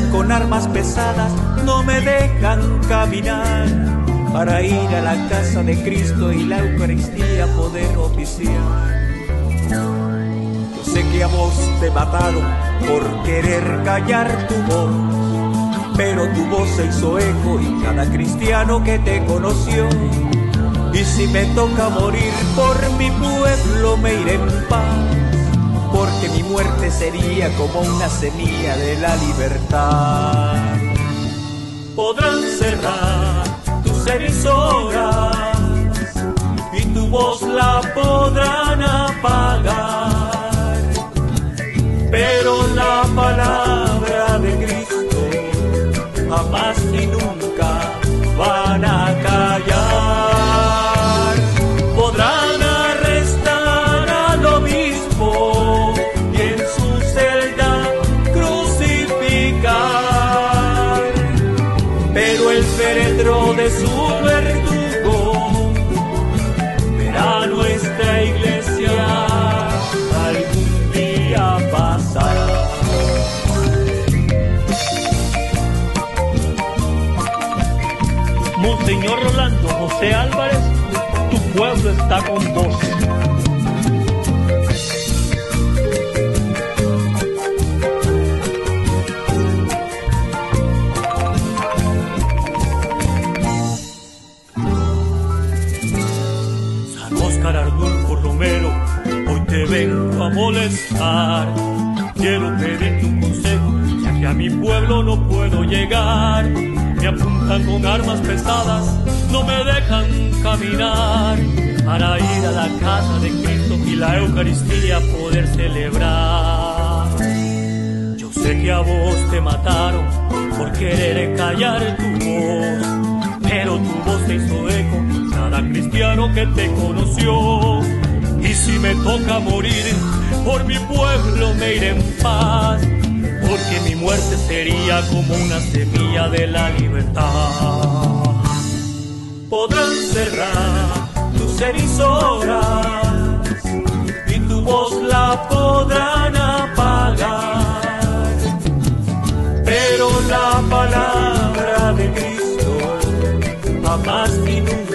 con armas pesadas, no me dejan caminar. Para ir a la casa de Cristo y la Eucaristía poder oficiar. Yo sé que a vos te mataron por querer callar tu voz, pero tu voz se hizo eco y cada cristiano que te conoció. Y si me toca morir por mi pueblo me iré en paz, porque mi muerte sería como una semilla de la libertad. Podrán cerrar tus emisoras y tu voz la podrán apagar, pero la palabra de Cristo jamás y nunca van a callar. José Álvarez, tu pueblo está con vos. vengo a molestar. Quiero pedirte un consejo, ya que a mi pueblo no puedo llegar. Me apuntan con armas pesadas, no me dejan caminar. Para ir a la casa de Cristo y la Eucaristía poder celebrar. Yo sé que a vos te mataron por querer callar tu voz, pero tu voz se hizo eco cada cristiano que te conoció y si me toca morir, por mi pueblo me iré en paz, porque mi muerte sería como una semilla de la libertad. Podrán cerrar tus emisoras y tu voz la podrán apagar, pero la palabra de Cristo jamás y nunca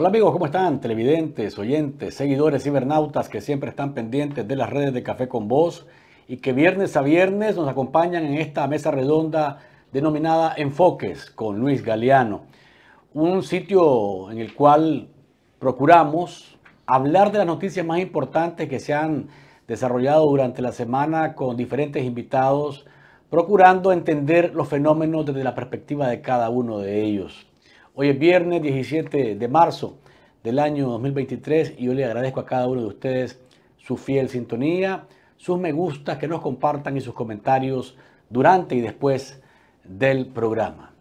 Hola amigos, ¿cómo están? Televidentes, oyentes, seguidores, cibernautas que siempre están pendientes de las redes de Café con Voz y que viernes a viernes nos acompañan en esta mesa redonda denominada Enfoques con Luis Galeano. Un sitio en el cual procuramos hablar de las noticias más importantes que se han desarrollado durante la semana con diferentes invitados, procurando entender los fenómenos desde la perspectiva de cada uno de ellos. Hoy es viernes 17 de marzo del año 2023 y yo le agradezco a cada uno de ustedes su fiel sintonía, sus me gustas, que nos compartan y sus comentarios durante y después del programa.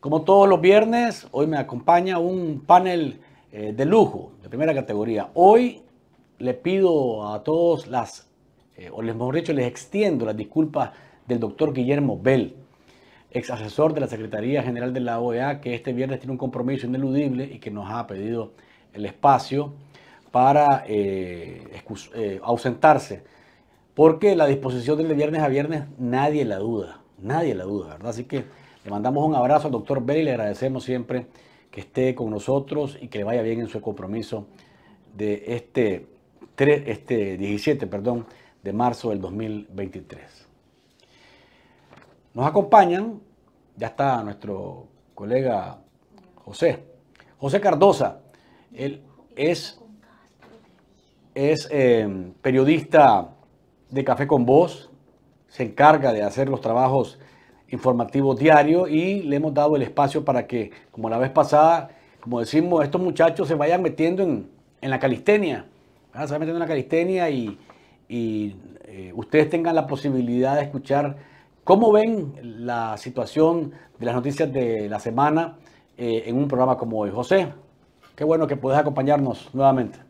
Como todos los viernes, hoy me acompaña un panel eh, de lujo, de primera categoría. Hoy le pido a todos las, eh, o les mejor dicho, les extiendo las disculpas del doctor Guillermo Bell, ex asesor de la Secretaría General de la OEA, que este viernes tiene un compromiso ineludible y que nos ha pedido el espacio para eh, ausentarse, porque la disposición del de viernes a viernes nadie la duda, nadie la duda, ¿verdad? Así que le mandamos un abrazo al doctor Bell y le agradecemos siempre que esté con nosotros y que le vaya bien en su compromiso de este, este 17 perdón, de marzo del 2023. Nos acompañan, ya está nuestro colega José, José Cardosa. Él es, es eh, periodista de Café con Voz, se encarga de hacer los trabajos informativo diario y le hemos dado el espacio para que, como la vez pasada, como decimos, estos muchachos se vayan metiendo en, la calistenia, se vayan metiendo en la calistenia y, eh, ustedes tengan la posibilidad de escuchar cómo ven la situación de las noticias de la semana eh, en un programa como hoy. José, qué bueno que puedes acompañarnos nuevamente.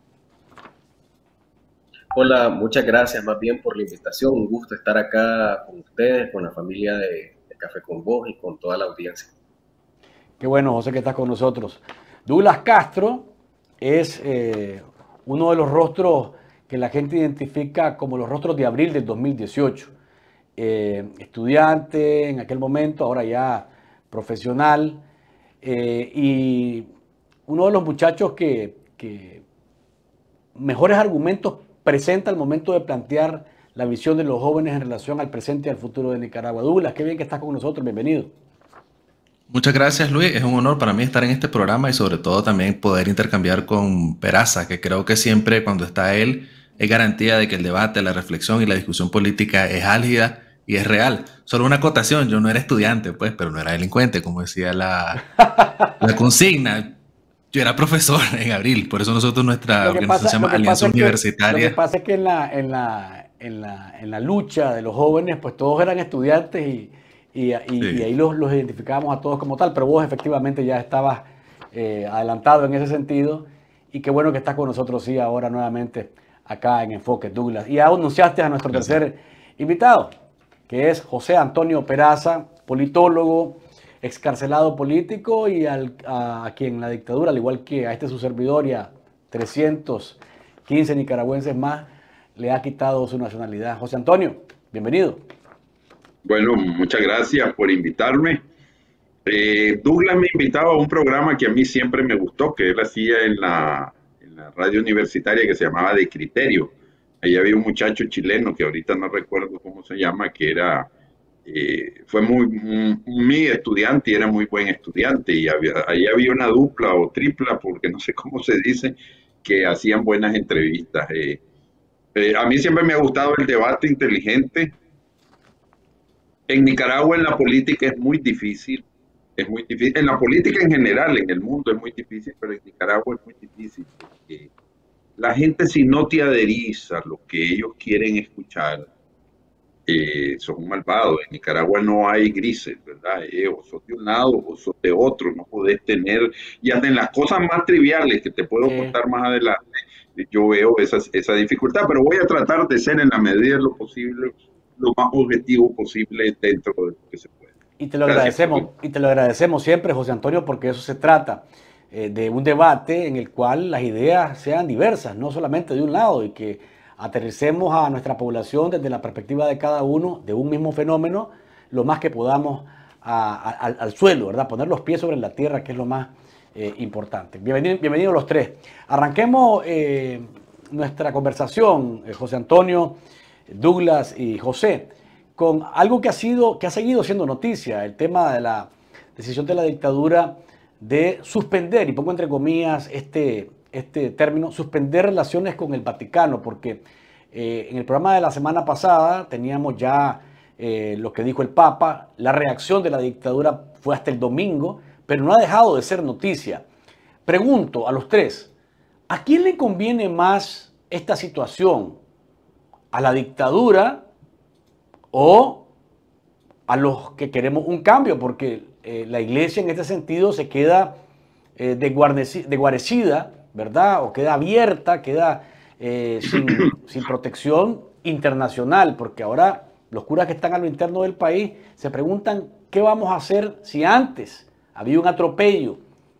Hola, muchas gracias más bien por la invitación. Un gusto estar acá con ustedes, con la familia de Café con vos y con toda la audiencia. Qué bueno, José, que estás con nosotros. Douglas Castro es eh, uno de los rostros que la gente identifica como los rostros de abril del 2018. Eh, estudiante en aquel momento, ahora ya profesional, eh, y uno de los muchachos que, que mejores argumentos presenta al momento de plantear la visión de los jóvenes en relación al presente y al futuro de Nicaragua. Douglas, qué bien que estás con nosotros, bienvenido. Muchas gracias Luis, es un honor para mí estar en este programa y sobre todo también poder intercambiar con Peraza, que creo que siempre cuando está él es garantía de que el debate, la reflexión y la discusión política es álgida y es real. Solo una acotación, yo no era estudiante, pues, pero no era delincuente, como decía la, la consigna. Yo era profesor en abril, por eso nosotros nuestra organización se llama Alianza Universitaria. lo que pasa es que en la, en la, en la, en la lucha de los jóvenes, pues todos eran estudiantes y, y, ahí los, los, identificábamos a todos como tal, pero vos efectivamente ya estabas eh, adelantado en ese sentido y qué bueno que estás con nosotros, sí, ahora nuevamente acá en Enfoque Douglas. Y anunciaste a nuestro tercer invitado, que es José Antonio Peraza, politólogo, excarcelado político y al, a, quien la dictadura, al igual que a este su servidor y a 315 nicaragüenses más, le ha quitado su nacionalidad. José Antonio, bienvenido. Bueno, muchas gracias por invitarme. Eh, Douglas me invitaba a un programa que a mí siempre me gustó, que él hacía en la, radio universitaria que se llamaba De Criterio. Ahí había un muchacho chileno que ahorita no recuerdo cómo se llama, que era, eh, fue muy, mi estudiante y era muy buen estudiante. Y ahí había una dupla o tripla, porque no sé cómo se dice, que hacían buenas entrevistas. Eh, eh, a mí siempre me ha gustado el debate inteligente. En Nicaragua en la política es muy difícil, es muy difícil. En la política en general, en el mundo es muy difícil, pero en Nicaragua es muy difícil. Porque la gente si no te adherís a lo que ellos quieren escuchar, eh, son malvados. En Nicaragua no hay grises, ¿verdad? Eh, o sos de un lado o sos de otro, no podés tener, y hasta en las cosas más triviales que te puedo contar más adelante, yo veo esa, esa dificultad, pero voy a tratar de ser en la medida de lo posible lo más objetivo posible dentro de lo que se puede. Y te lo agradecemos, y te lo agradecemos siempre, José Antonio, porque eso se trata eh, de un debate en el cual las ideas sean diversas, no solamente de un lado, y que aterricemos a nuestra población desde la perspectiva de cada uno de un mismo fenómeno, lo más que podamos al suelo, ¿verdad? Poner los pies sobre la tierra, que es lo más eh, importante. Bienvenidos bienvenido los tres. Arranquemos eh, nuestra conversación, José Antonio, Douglas y José, con algo que ha, sido, que ha seguido siendo noticia, el tema de la decisión de la dictadura de suspender, y pongo entre comillas este, este término, suspender relaciones con el Vaticano, porque en el programa de la semana pasada teníamos ya lo que dijo el Papa, la reacción de la dictadura fue hasta el domingo, pero no ha dejado de ser noticia. Pregunto a los tres, ¿a quién le conviene más esta situación? ¿A la dictadura o a los que queremos un cambio? Porque eh, la iglesia en este sentido se queda eh, desguarecida, ¿verdad? O queda abierta, queda eh, sin, sin protección internacional, porque ahora los curas que están a lo interno del país se preguntan qué vamos a hacer si antes había un atropello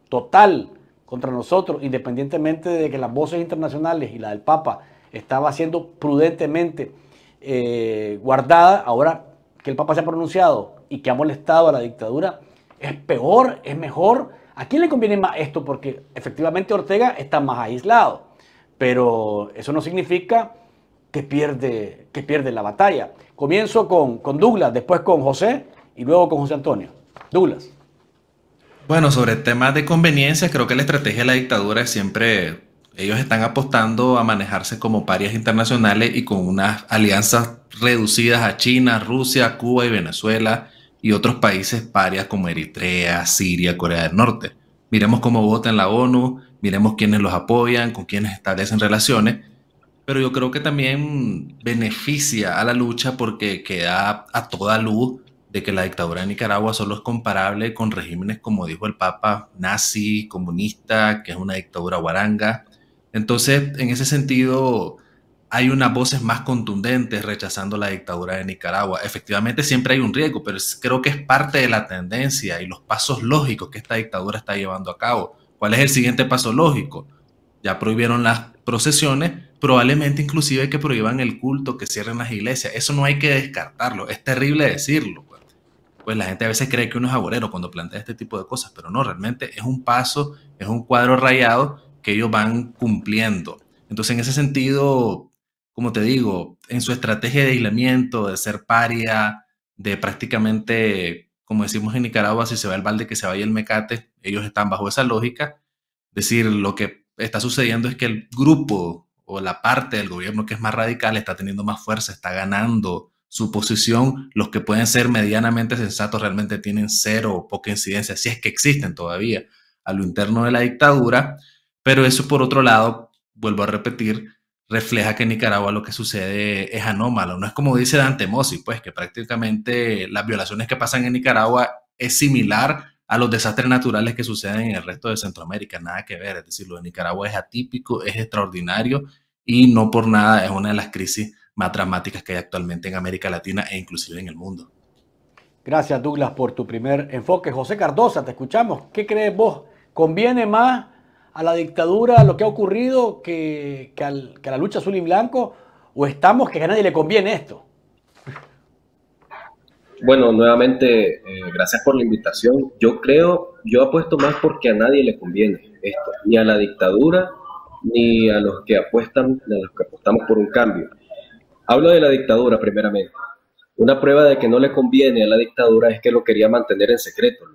total contra nosotros, independientemente de que las voces internacionales y la del Papa estaba siendo prudentemente eh, guardada, ahora que el Papa se ha pronunciado y que ha molestado a la dictadura, es peor, es mejor. ¿A quién le conviene más esto? Porque efectivamente Ortega está más aislado, pero eso no significa que pierde, que pierde la batalla. Comienzo con, con Douglas, después con José y luego con José Antonio. Douglas. Bueno, sobre temas de conveniencia, creo que la estrategia de la dictadura es siempre, ellos están apostando a manejarse como parias internacionales y con unas alianzas reducidas a China, Rusia, Cuba y Venezuela y otros países parias como Eritrea, Siria, Corea del Norte. Miremos cómo vota en la ONU, miremos quiénes los apoyan, con quiénes establecen relaciones pero yo creo que también beneficia a la lucha porque queda a toda luz de que la dictadura de Nicaragua solo es comparable con regímenes como dijo el Papa, nazi, comunista, que es una dictadura guaranga. Entonces, en ese sentido, hay unas voces más contundentes rechazando la dictadura de Nicaragua. Efectivamente, siempre hay un riesgo, pero creo que es parte de la tendencia y los pasos lógicos que esta dictadura está llevando a cabo. ¿Cuál es el siguiente paso lógico? Ya prohibieron las procesiones, probablemente inclusive que prohíban el culto, que cierren las iglesias. Eso no hay que descartarlo, es terrible decirlo. Pues, pues la gente a veces cree que uno es agorero cuando plantea este tipo de cosas, pero no, realmente es un paso, es un cuadro rayado que ellos van cumpliendo. Entonces, en ese sentido, como te digo, en su estrategia de aislamiento, de ser paria, de prácticamente, como decimos en Nicaragua, si se va el balde, que se vaya el mecate, ellos están bajo esa lógica. Decir, lo que está sucediendo es que el grupo o la parte del gobierno que es más radical está teniendo más fuerza, está ganando su posición. Los que pueden ser medianamente sensatos realmente tienen cero o poca incidencia, si es que existen todavía a lo interno de la dictadura. Pero eso, por otro lado, vuelvo a repetir, refleja que en Nicaragua lo que sucede es anómalo. No es como dice Dante Mossi, pues que prácticamente las violaciones que pasan en Nicaragua es similar a los desastres naturales que suceden en el resto de Centroamérica, nada que ver, es decir, lo de Nicaragua es atípico, es extraordinario y no por nada es una de las crisis más dramáticas que hay actualmente en América Latina e inclusive en el mundo. Gracias Douglas por tu primer enfoque. José Cardosa, te escuchamos. ¿Qué crees vos? ¿Conviene más a la dictadura lo que ha ocurrido que, que, a la lucha azul y blanco? ¿O estamos que a nadie le conviene esto? Bueno, nuevamente, eh, gracias por la invitación. Yo creo, yo apuesto más porque a nadie le conviene esto, ni a la dictadura, ni a los que apuestan, ni a los que apostamos por un cambio. Hablo de la dictadura primeramente. Una prueba de que no le conviene a la dictadura es que lo quería mantener en secreto.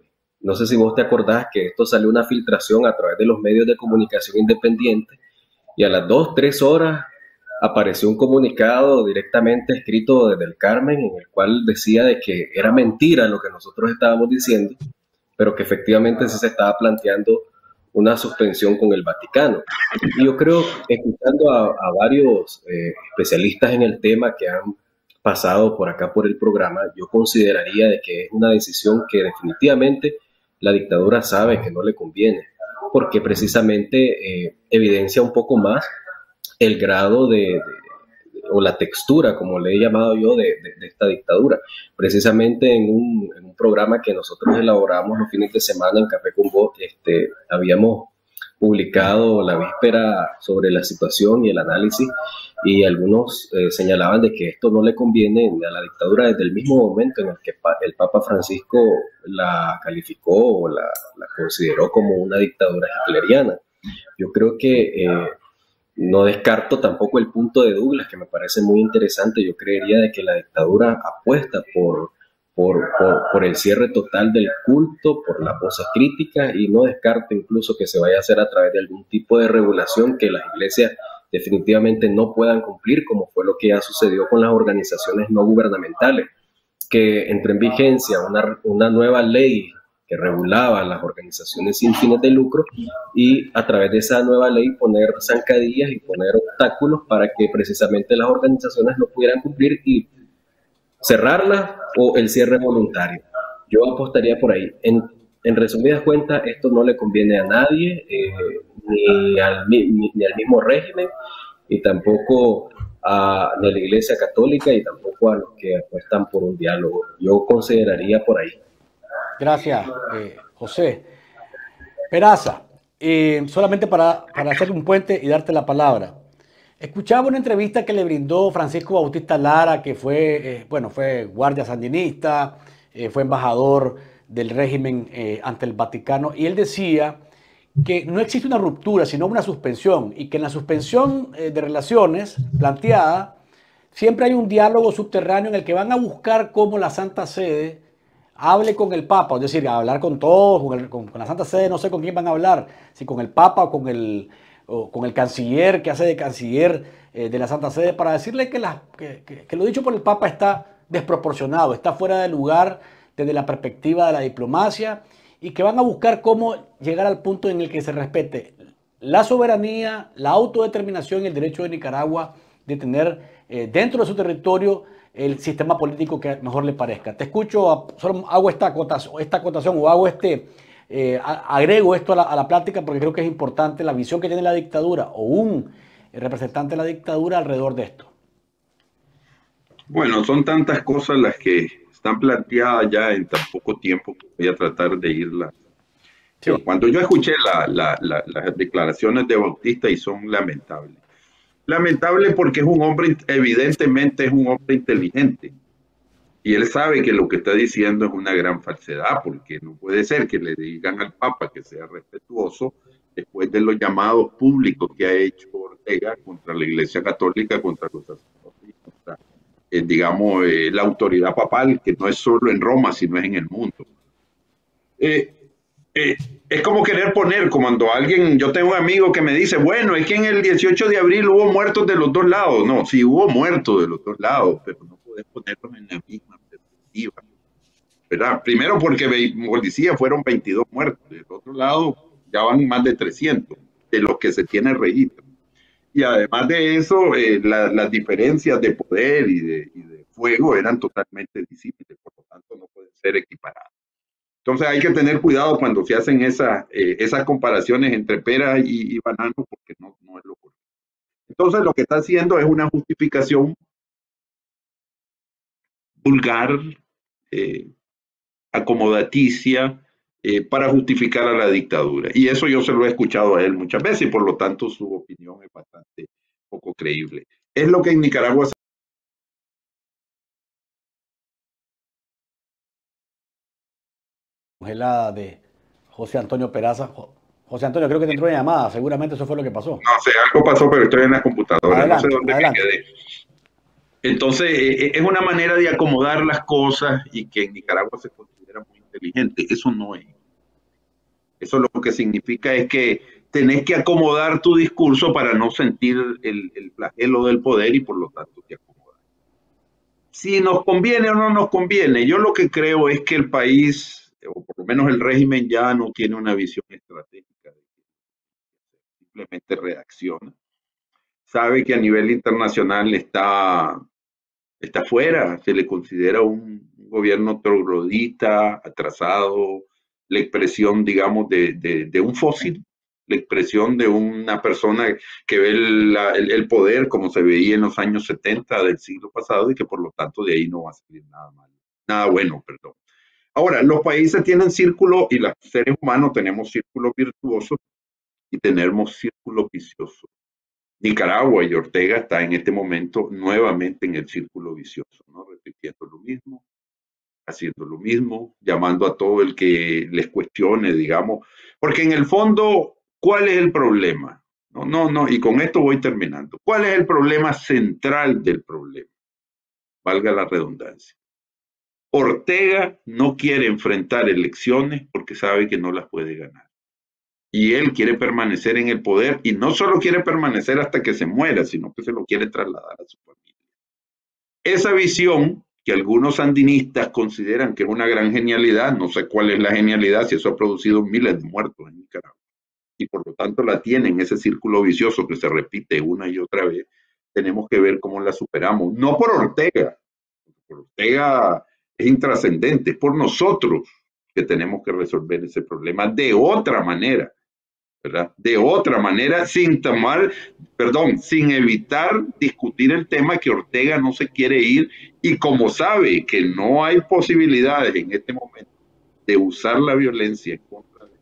No sé si vos te acordás que esto salió una filtración a través de los medios de comunicación independientes y a las dos, tres horas apareció un comunicado directamente escrito desde el Carmen en el cual decía de que era mentira lo que nosotros estábamos diciendo, pero que efectivamente se estaba planteando una suspensión con el Vaticano. Y yo creo, escuchando a, varios eh, especialistas en el tema que han pasado por acá por el programa, yo consideraría de que es una decisión que definitivamente la dictadura sabe que no le conviene, porque precisamente eh, evidencia un poco más el grado de, o la textura, como le he llamado yo, de, esta dictadura. Precisamente en un, programa que nosotros elaboramos los fines de semana en Café Voz, este, habíamos publicado la víspera sobre la situación y el análisis y algunos eh, señalaban de que esto no le conviene a la dictadura desde el mismo momento en el que el Papa Francisco la calificó o la, consideró como una dictadura hitleriana. Yo creo que eh, no descarto tampoco el punto de Douglas, que me parece muy interesante. Yo creería de que la dictadura apuesta por, por, el cierre total del culto, por las voces críticas, y no descarto incluso que se vaya a hacer a través de algún tipo de regulación que las iglesias definitivamente no puedan cumplir, como fue lo que ya sucedió con las organizaciones no gubernamentales, que entre en vigencia una, una nueva ley que regulaba las organizaciones sin fines de lucro y a través de esa nueva ley poner zancadillas y poner obstáculos para que precisamente las organizaciones no pudieran cumplir y cerrarlas o el cierre voluntario. Yo apostaría por ahí. En, resumidas cuentas, esto no le conviene a nadie, eh, ni, al, ni, al mismo régimen, y tampoco a, ni la Iglesia Católica, y tampoco a los que apuestan por un diálogo. Yo consideraría por ahí. Gracias, eh, José. Peraza, eh, solamente para hacer un puente y darte la palabra. Escuchaba una entrevista que le brindó Francisco Bautista Lara, que fue, eh, bueno, fue guardia sandinista, eh, fue embajador del régimen eh, ante el Vaticano, y él decía que no existe una ruptura, sino una suspensión, y que en la suspensión de relaciones planteada, siempre hay un diálogo subterráneo en el que van a buscar cómo la Santa Sede hable con el Papa, es decir, hablar con todos, con, la Santa Sede, no sé con quién van a hablar, si con el Papa o con el, con el canciller que hace de canciller de la Santa Sede, para decirle que, lo dicho por el Papa está desproporcionado, está fuera de lugar desde la perspectiva de la diplomacia y que van a buscar cómo llegar al punto en el que se respete la soberanía, la autodeterminación y el derecho de Nicaragua de tener eh, dentro de su territorio el sistema político que mejor le parezca. Te escucho, solo hago esta esta acotación o hago este, eh, agrego esto a la, a la plática porque creo que es importante la visión que tiene la dictadura o un representante de la dictadura alrededor de esto. Bueno, son tantas cosas las que están planteadas ya en tan poco tiempo que voy a tratar de irlas. Cuando yo escuché las declaraciones de Bautista y son lamentables. Lamentable porque es un hombre, evidentemente es un hombre inteligente. Y él sabe que lo que está diciendo es una gran falsedad, porque no puede ser que le digan al Papa que sea respetuoso después de los llamados públicos que ha hecho Ortega contra la Iglesia Católica, contra los eh, digamos, eh, la autoridad papal, que no es solo en Roma, sino es en el mundo. Eh, es como querer poner, como cuando alguien, yo tengo un amigo que me dice, bueno, es que en el 18 de abril hubo muertos de los dos lados. No, sí hubo muertos de los dos lados, pero no puedes ponerlos en la misma perspectiva. ¿Verdad? Primero porque policía fueron 22 muertos, del otro lado ya van más de 300 de los que se tiene registro. Y además de eso, eh, las diferencias de poder y de, fuego eran totalmente disímiles, por lo tanto no pueden ser equiparadas. Entonces hay que tener cuidado cuando se hacen esa, eh, esas comparaciones entre pera y, banano, porque no, no, es lo correcto. Entonces lo que está haciendo es una justificación vulgar, eh, acomodaticia, eh, para justificar a la dictadura. Y eso yo se lo he escuchado a él muchas veces y por lo tanto su opinión es bastante poco creíble. Es lo que en Nicaragua se congelada de José Antonio Peraza. José Antonio, creo que te entró una llamada, seguramente eso fue lo que pasó. No sé, algo pasó, pero estoy en la computadora, no sé dónde me quedé. Entonces, eh, eh, es una manera de acomodar las cosas y que en Nicaragua se considera muy inteligente. Eso no es. Eso lo que significa es que tenés que acomodar tu discurso para no sentir el, el flagelo del poder y por lo tanto te acomodas. Si nos conviene o no nos conviene, yo lo que creo es que el país, o por lo menos el régimen, ya no tiene una visión estratégica. Simplemente reacciona. Sabe que a nivel internacional está, está fuera, se le considera un gobierno troglodita, atrasado, la expresión, digamos, de, un fósil, la expresión de una persona que ve el, poder como se veía en los años 70 del siglo pasado y que por lo tanto de ahí no va a salir nada malo, nada bueno, perdón. Ahora, los países tienen círculo y los seres humanos tenemos círculos virtuosos y tenemos círculos viciosos. Nicaragua y Ortega está en este momento nuevamente en el círculo vicioso, ¿no? repitiendo lo mismo, haciendo lo mismo, llamando a todo el que les cuestione, digamos, porque en el fondo, ¿cuál es el problema? No, no, no, y con esto voy terminando. ¿Cuál es el problema central del problema? Valga la redundancia. Ortega no quiere enfrentar elecciones porque sabe que no las puede ganar. Y él quiere permanecer en el poder y no solo quiere permanecer hasta que se muera, sino que se lo quiere trasladar a su familia. Esa visión que algunos sandinistas consideran que es una gran genialidad, no sé cuál es la genialidad, si eso ha producido miles de muertos en Nicaragua, y por lo tanto la tienen, ese círculo vicioso que se repite una y otra vez, tenemos que ver cómo la superamos. No por Ortega, por Ortega es intrascendente, es por nosotros que tenemos que resolver ese problema de otra manera, De otra manera, sin tomar, perdón, sin evitar discutir el tema que Ortega no se quiere ir y como sabe que no hay posibilidades en este momento de usar la violencia en contra de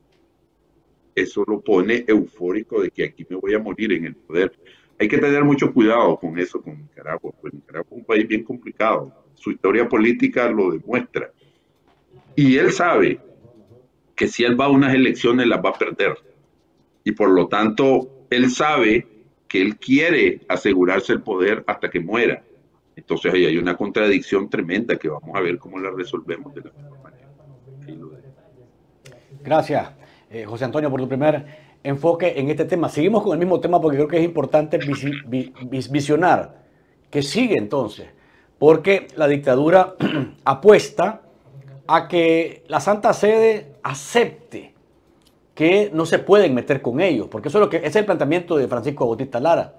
eso lo pone eufórico de que aquí me voy a morir en el poder. Hay que tener mucho cuidado con eso, con Nicaragua, pues Nicaragua es un país bien complicado, su historia política lo demuestra. Y él sabe que si él va a unas elecciones las va a perder. Y por lo tanto, él sabe que él quiere asegurarse el poder hasta que muera. Entonces ahí hay una contradicción tremenda que vamos a ver cómo la resolvemos de la mejor manera. Gracias, eh, José Antonio, por tu primer enfoque en este tema. Seguimos con el mismo tema porque creo que es importante visionar que sigue entonces, porque la dictadura apuesta a que la Santa Sede acepte que no se pueden meter con ellos, porque eso es lo que es el planteamiento de Francisco Bautista Lara.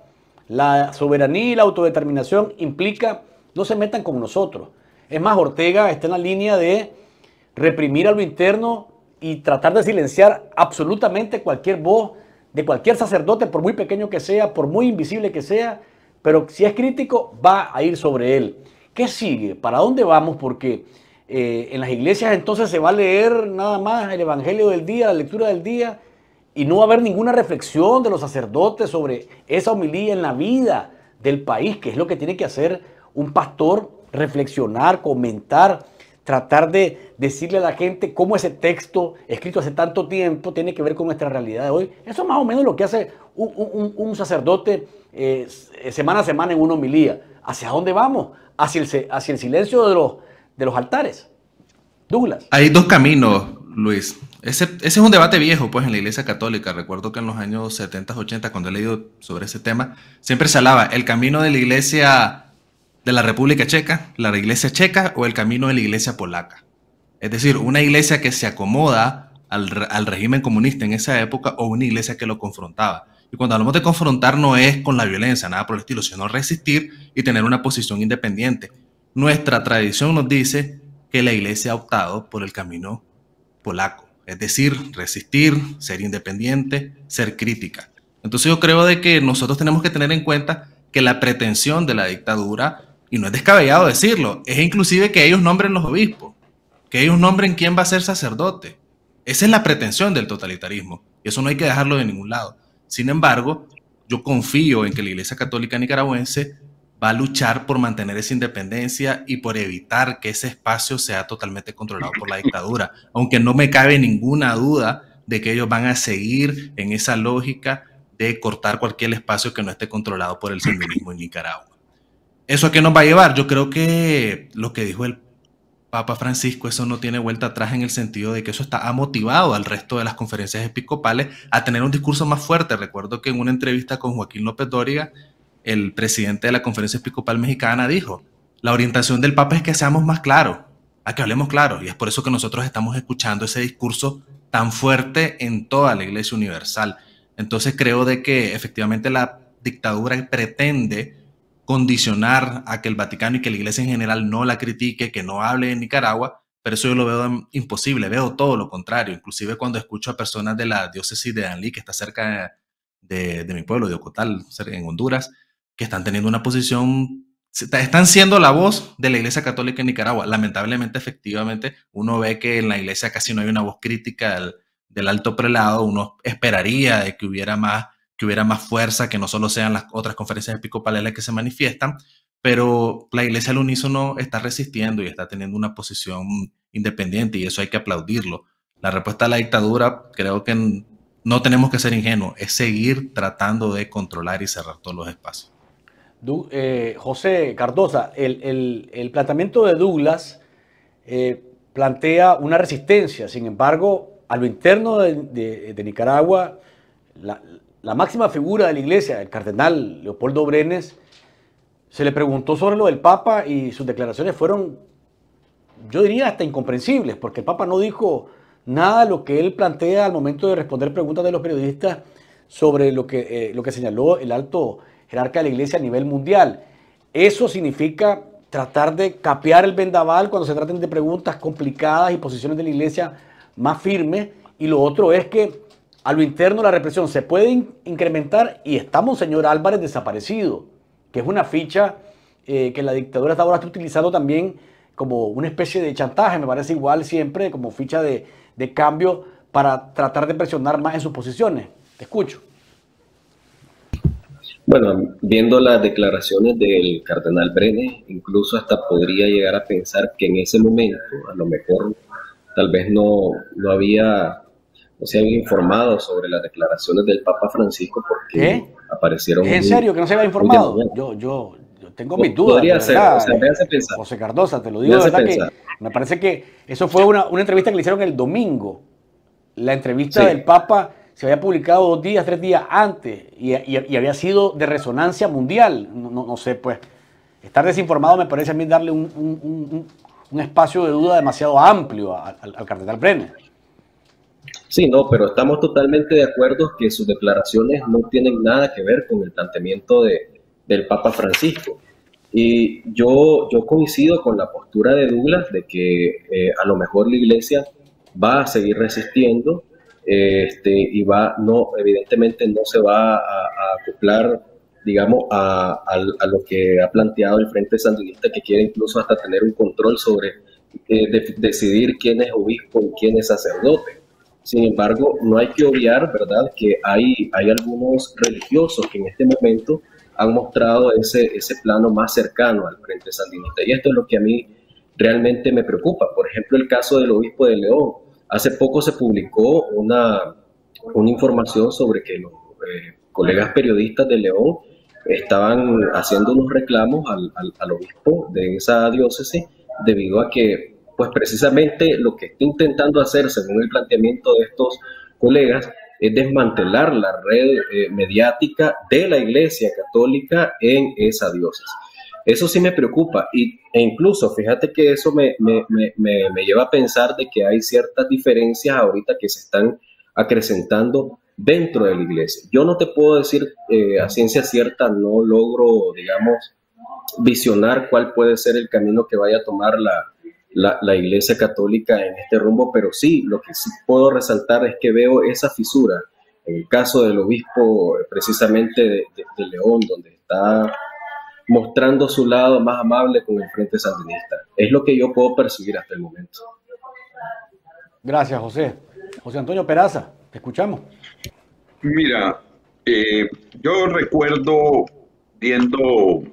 La soberanía y la autodeterminación implica no se metan con nosotros. Es más, Ortega está en la línea de reprimir a lo interno y tratar de silenciar absolutamente cualquier voz de cualquier sacerdote, por muy pequeño que sea, por muy invisible que sea, pero si es crítico, va a ir sobre él. ¿Qué sigue? ¿Para dónde vamos? Porque eh, en las iglesias entonces se va a leer nada más el Evangelio del día, la lectura del día, y no va a haber ninguna reflexión de los sacerdotes sobre esa homilía en la vida del país, que es lo que tiene que hacer un pastor, reflexionar, comentar, tratar de decirle a la gente cómo ese texto escrito hace tanto tiempo tiene que ver con nuestra realidad de hoy. Eso es más o menos lo que hace un, sacerdote eh, semana a semana en una homilía. ¿Hacia dónde vamos? Hacia el, hacia el silencio de los de los altares. Douglas. Hay dos caminos, Luis. Ese, es un debate viejo, pues, en la Iglesia Católica. Recuerdo que en los años 70, 80, cuando he leído sobre ese tema, siempre se hablaba el camino de la Iglesia de la República Checa, la Iglesia Checa o el camino de la Iglesia Polaca. Es decir, una iglesia que se acomoda al, al régimen comunista en esa época o una iglesia que lo confrontaba. Y cuando hablamos de confrontar no es con la violencia, nada por el estilo, sino resistir y tener una posición independiente. Nuestra tradición nos dice que la iglesia ha optado por el camino polaco, es decir, resistir, ser independiente, ser crítica. Entonces yo creo de que nosotros tenemos que tener en cuenta que la pretensión de la dictadura, y no es descabellado decirlo, es inclusive que ellos nombren los obispos, que ellos nombren quién va a ser sacerdote. Esa es la pretensión del totalitarismo, y eso no hay que dejarlo de ningún lado. Sin embargo, yo confío en que la Iglesia Católica Nicaragüense va a luchar por mantener esa independencia y por evitar que ese espacio sea totalmente controlado por la dictadura, aunque no me cabe ninguna duda de que ellos van a seguir en esa lógica de cortar cualquier espacio que no esté controlado por el feminismo en Nicaragua. ¿Eso a qué nos va a llevar? Yo creo que lo que dijo el Papa Francisco, eso no tiene vuelta atrás en el sentido de que eso está, ha motivado al resto de las conferencias episcopales a tener un discurso más fuerte. Recuerdo que en una entrevista con Joaquín López Dóriga, el presidente de la Conferencia Episcopal Mexicana dijo, la orientación del Papa es que seamos más claros, a que hablemos claro, y es por eso que nosotros estamos escuchando ese discurso tan fuerte en toda la Iglesia Universal. Entonces creo de que efectivamente la dictadura pretende condicionar a que el Vaticano y que la Iglesia en general no la critique, que no hable en Nicaragua, pero eso yo lo veo imposible, veo todo lo contrario, inclusive cuando escucho a personas de la diócesis de Danlí, que está cerca de, de mi pueblo, de Ocotal, en Honduras, que están teniendo una posición, están siendo la voz de la Iglesia Católica en Nicaragua. Lamentablemente, efectivamente, uno ve que en la Iglesia casi no hay una voz crítica del, alto prelado, uno esperaría de que hubiera más que hubiera más fuerza, que no solo sean las otras conferencias episcopales las que se manifiestan, pero la iglesia al unísono está resistiendo y está teniendo una posición independiente y eso hay que aplaudirlo. La respuesta a la dictadura creo que no tenemos que ser ingenuos, es seguir tratando de controlar y cerrar todos los espacios. Eh, José Cardosa, el, planteamiento de Douglas eh, plantea una resistencia, sin embargo, a lo interno de, Nicaragua, la, máxima figura de la iglesia, el cardenal Leopoldo Brenes, se le preguntó sobre lo del Papa y sus declaraciones fueron, yo diría, hasta incomprensibles, porque el Papa no dijo nada de lo que él plantea al momento de responder preguntas de los periodistas sobre lo que, eh, lo que señaló el alto jerarca de la iglesia a nivel mundial. Eso significa tratar de capear el vendaval cuando se traten de preguntas complicadas y posiciones de la iglesia más firmes. Y lo otro es que a lo interno la represión se puede incrementar y estamos, señor Álvarez desaparecido, que es una ficha eh, que la dictadura hasta ahora está utilizando también como una especie de chantaje, me parece igual siempre, como ficha de, de cambio para tratar de presionar más en sus posiciones. Te escucho. Bueno, viendo las declaraciones del cardenal Brenes, incluso hasta podría llegar a pensar que en ese momento, a lo mejor, tal vez no, no había, no se había informado sobre las declaraciones del Papa Francisco porque aparecieron. ¿Es en serio que no se había informado? Yo, yo, yo tengo mis dudas. Podría ser, o sea, me hace pensar. José Cardosa, te lo digo, de verdad que me parece que eso fue una, una entrevista que le hicieron el domingo la entrevista del Papa se había publicado dos días, tres días antes y, había sido de resonancia mundial. No, sé, pues, estar desinformado me parece a mí darle un, espacio de duda demasiado amplio al, cardenal Brenner. Sí, no, pero estamos totalmente de acuerdo que sus declaraciones no tienen nada que ver con el planteamiento de, del Papa Francisco. Y yo, yo coincido con la postura de Douglas de que eh, a lo mejor la iglesia va a seguir resistiendo este, y va, no, evidentemente no se va a, acoplar, digamos, a, lo que ha planteado el Frente Sandinista, que quiere incluso hasta tener un control sobre eh, decidir quién es obispo y quién es sacerdote. Sin embargo, no hay que obviar, ¿verdad?, que hay, hay algunos religiosos que en este momento han mostrado ese, ese plano más cercano al Frente Sandinista. Y esto es lo que a mí realmente me preocupa. Por ejemplo, el caso del obispo de León Hace poco se publicó una, una información sobre que los eh, colegas periodistas de León estaban haciendo unos reclamos al, al, obispo de esa diócesis debido a que, pues precisamente lo que está intentando hacer, según el planteamiento de estos colegas, es desmantelar la red eh, mediática de la Iglesia Católica en esa diócesis. Eso sí me preocupa y, e incluso fíjate que eso me, lleva a pensar de que hay ciertas diferencias ahorita que se están acrecentando dentro de la iglesia. Yo no te puedo decir eh, a ciencia cierta, no logro, digamos, visionar cuál puede ser el camino que vaya a tomar la, la, iglesia católica en este rumbo, pero sí, lo que sí puedo resaltar es que veo esa fisura. En el caso del obispo precisamente de León, donde está mostrando su lado más amable con el Frente Sandinista. Es lo que yo puedo percibir hasta el momento. Gracias, José. José Antonio Peraza, te escuchamos. Mira, eh, yo recuerdo viendo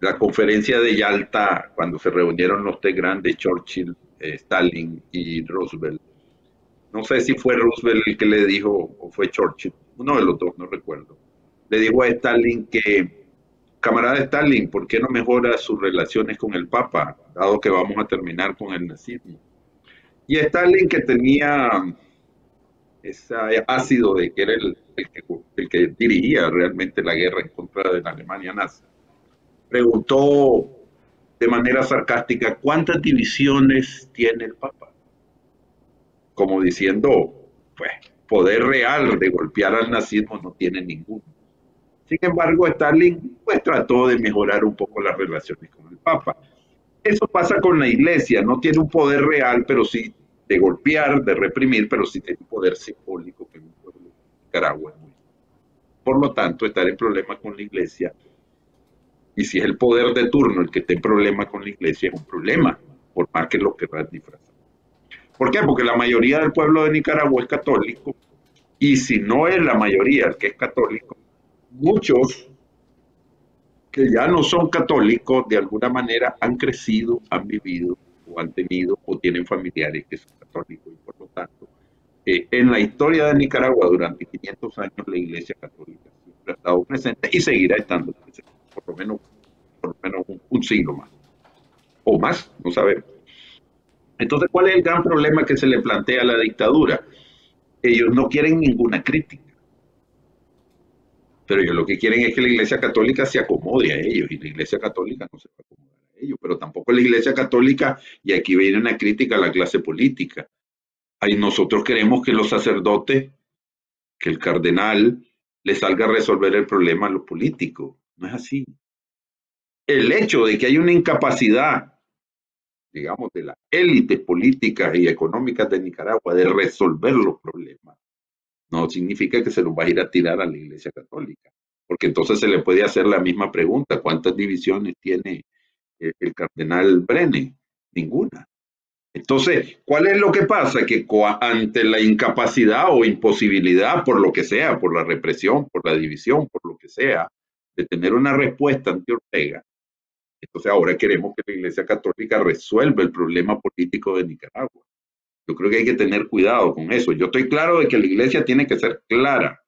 la conferencia de Yalta cuando se reunieron los tres grandes, Churchill, eh, Stalin y Roosevelt. No sé si fue Roosevelt el que le dijo o fue Churchill, uno de los dos, no recuerdo. Le dijo a Stalin que Camarada Stalin, ¿por qué no mejora sus relaciones con el Papa, dado que vamos a terminar con el nazismo? Y Stalin, que tenía ese ácido de que era el, que, dirigía realmente la guerra en contra de la Alemania nazi, preguntó de manera sarcástica, ¿cuántas divisiones tiene el Papa? Como diciendo, pues, poder real de golpear al nazismo no tiene ninguno. Sin embargo, Stalin pues trató de mejorar un poco las relaciones con el Papa. Eso pasa con la iglesia, no tiene un poder real, pero sí de golpear, de reprimir, pero sí tiene un poder simbólico que un pueblo de Nicaragua. Por lo tanto, estar en problema con la iglesia, y si es el poder de turno el que esté en problema con la iglesia, es un problema, por más que lo querrás disfrazar. ¿Por qué? Porque la mayoría del pueblo de Nicaragua es católico, y si no es la mayoría el que es católico, muchos que ya no son católicos, de alguna manera han crecido, han vivido o han tenido o tienen familiares que son católicos y por lo tanto, eh, en la historia de Nicaragua durante 500 años la Iglesia Católica siempre ha estado presente y seguirá estando presente, por lo menos, por lo menos un siglo más o más, no sabemos. Entonces, ¿cuál es el gran problema que se le plantea a la dictadura? Ellos no quieren ninguna crítica pero ellos lo que quieren es que la Iglesia Católica se acomode a ellos y la Iglesia Católica no se va a acomodar a ellos, pero tampoco la Iglesia Católica, y aquí viene una crítica a la clase política. Ahí nosotros queremos que los sacerdotes, que el cardenal, le salga a resolver el problema a los políticos. No es así. el hecho de que hay una incapacidad, digamos, de las élites políticas y económicas de Nicaragua de resolver los problemas, no significa que se los va a ir a tirar a la Iglesia Católica, porque entonces se le puede hacer la misma pregunta, ¿cuántas divisiones tiene el cardenal Brene? Ninguna. Entonces, ¿cuál es lo que pasa? Que ante la incapacidad o imposibilidad, por lo que sea, por la represión, por la división, por lo que sea, de tener una respuesta ante Ortega, entonces ahora queremos que la Iglesia Católica resuelva el problema político de Nicaragua. Yo creo que hay que tener cuidado con eso. Yo estoy claro de que la Iglesia tiene que ser clara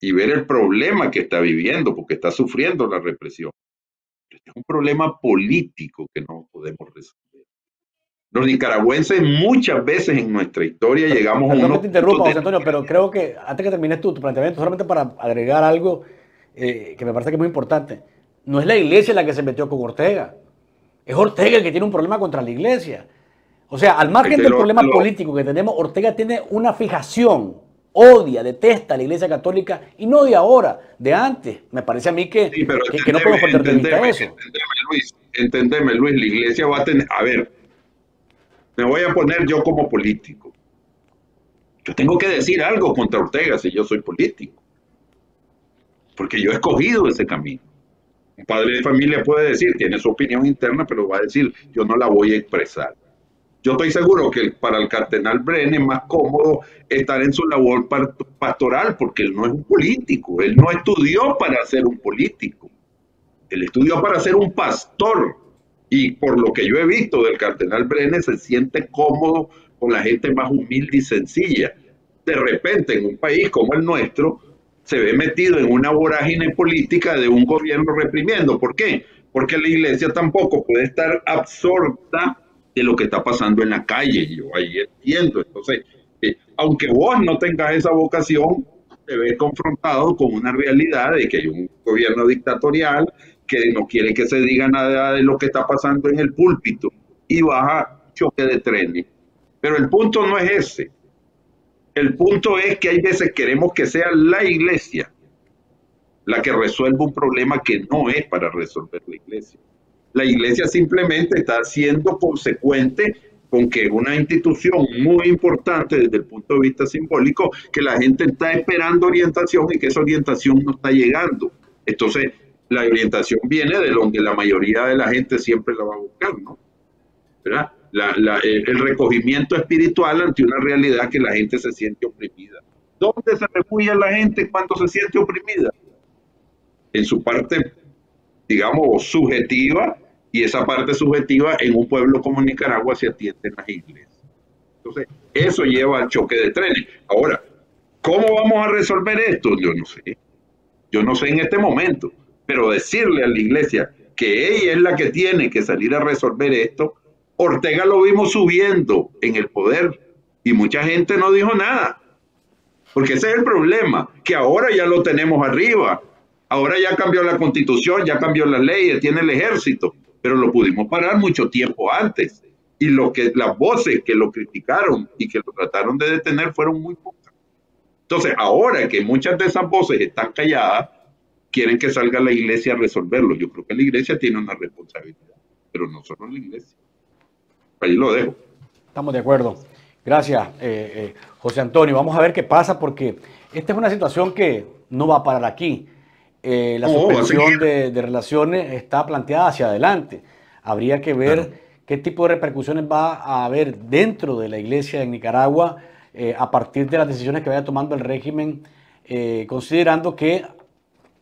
y ver el problema que está viviendo, porque está sufriendo la represión. Este es un problema político que no podemos resolver. Los nicaragüenses muchas veces en nuestra historia llegamos a un... No te interrumpa, José Antonio, pero creo que antes que termines tu, tu planteamiento, solamente para agregar algo eh, que me parece que es muy importante, no es la iglesia la que se metió con Ortega, es Ortega el que tiene un problema contra la iglesia. O sea, al margen del problema político que tenemos, Ortega tiene una fijación, odia, detesta a la iglesia católica y no de ahora, de antes. Me parece a mí que, que, no podemos perder de vista eso. Entendeme, Luis, entendeme, Luis, la iglesia va a tener, a ver, me voy a poner yo como político. Yo tengo que decir algo contra Ortega si yo soy político. Porque yo he escogido ese camino. Un padre de familia puede decir, tiene su opinión interna, pero va a decir, yo no la voy a expresar. Yo estoy seguro que para el cardenal Brenner es más cómodo estar en su labor pastoral porque él no es un político, él no estudió para ser un político, él estudió para ser un pastor y por lo que yo he visto del cardenal Brenes, se siente cómodo con la gente más humilde y sencilla. De repente, en un país como el nuestro, se ve metido en una vorágine política de un gobierno reprimiendo. ¿Por qué? Porque la iglesia tampoco puede estar absorta de lo que está pasando en la calle. Yo ahí entiendo. Entonces, eh, aunque vos no tengas esa vocación, te ves confrontado con una realidad de que hay un gobierno dictatorial que no quiere que se diga nada de lo que está pasando en el púlpito y baja choque de trenes. Pero el punto no es ese. El punto es que hay veces queremos que sea la iglesia la que resuelva un problema que no es para resolver la iglesia. La iglesia simplemente está siendo consecuente con que una institución muy importante desde el punto de vista simbólico, que la gente está esperando orientación y que esa orientación no está llegando. Entonces, la orientación viene de donde la mayoría de la gente siempre la va a buscar, ¿no? ¿Verdad? el recogimiento espiritual ante una realidad que la gente se siente oprimida. ¿Dónde se refugia la gente cuando se siente oprimida? En su parte, digamos, subjetiva, y esa parte subjetiva en un pueblo como Nicaragua se atiende en las iglesias. Entonces, eso lleva al choque de trenes. Ahora, ¿cómo vamos a resolver esto? Yo no sé. Yo no sé en este momento. Pero decirle a la iglesia que ella es la que tiene que salir a resolver esto, Ortega lo vimos subiendo en el poder y mucha gente no dijo nada. Porque ese es el problema, que ahora ya lo tenemos arriba. Ahora ya cambió la constitución, ya cambió las leyes, tiene el ejército, pero lo pudimos parar mucho tiempo antes. Y lo que las voces que lo criticaron y que lo trataron de detener fueron muy pocas. Entonces, ahora que muchas de esas voces están calladas, quieren que salga la iglesia a resolverlo. Yo creo que la iglesia tiene una responsabilidad, pero no solo la iglesia. Ahí lo dejo. Estamos de acuerdo. Gracias, eh, eh, José Antonio. Vamos a ver qué pasa porque esta es una situación que no va a parar aquí. Eh, la suspensión de, relaciones está planteada hacia adelante. Habría que ver qué tipo de repercusiones va a haber dentro de la iglesia en Nicaragua a partir de las decisiones que vaya tomando el régimen, considerando que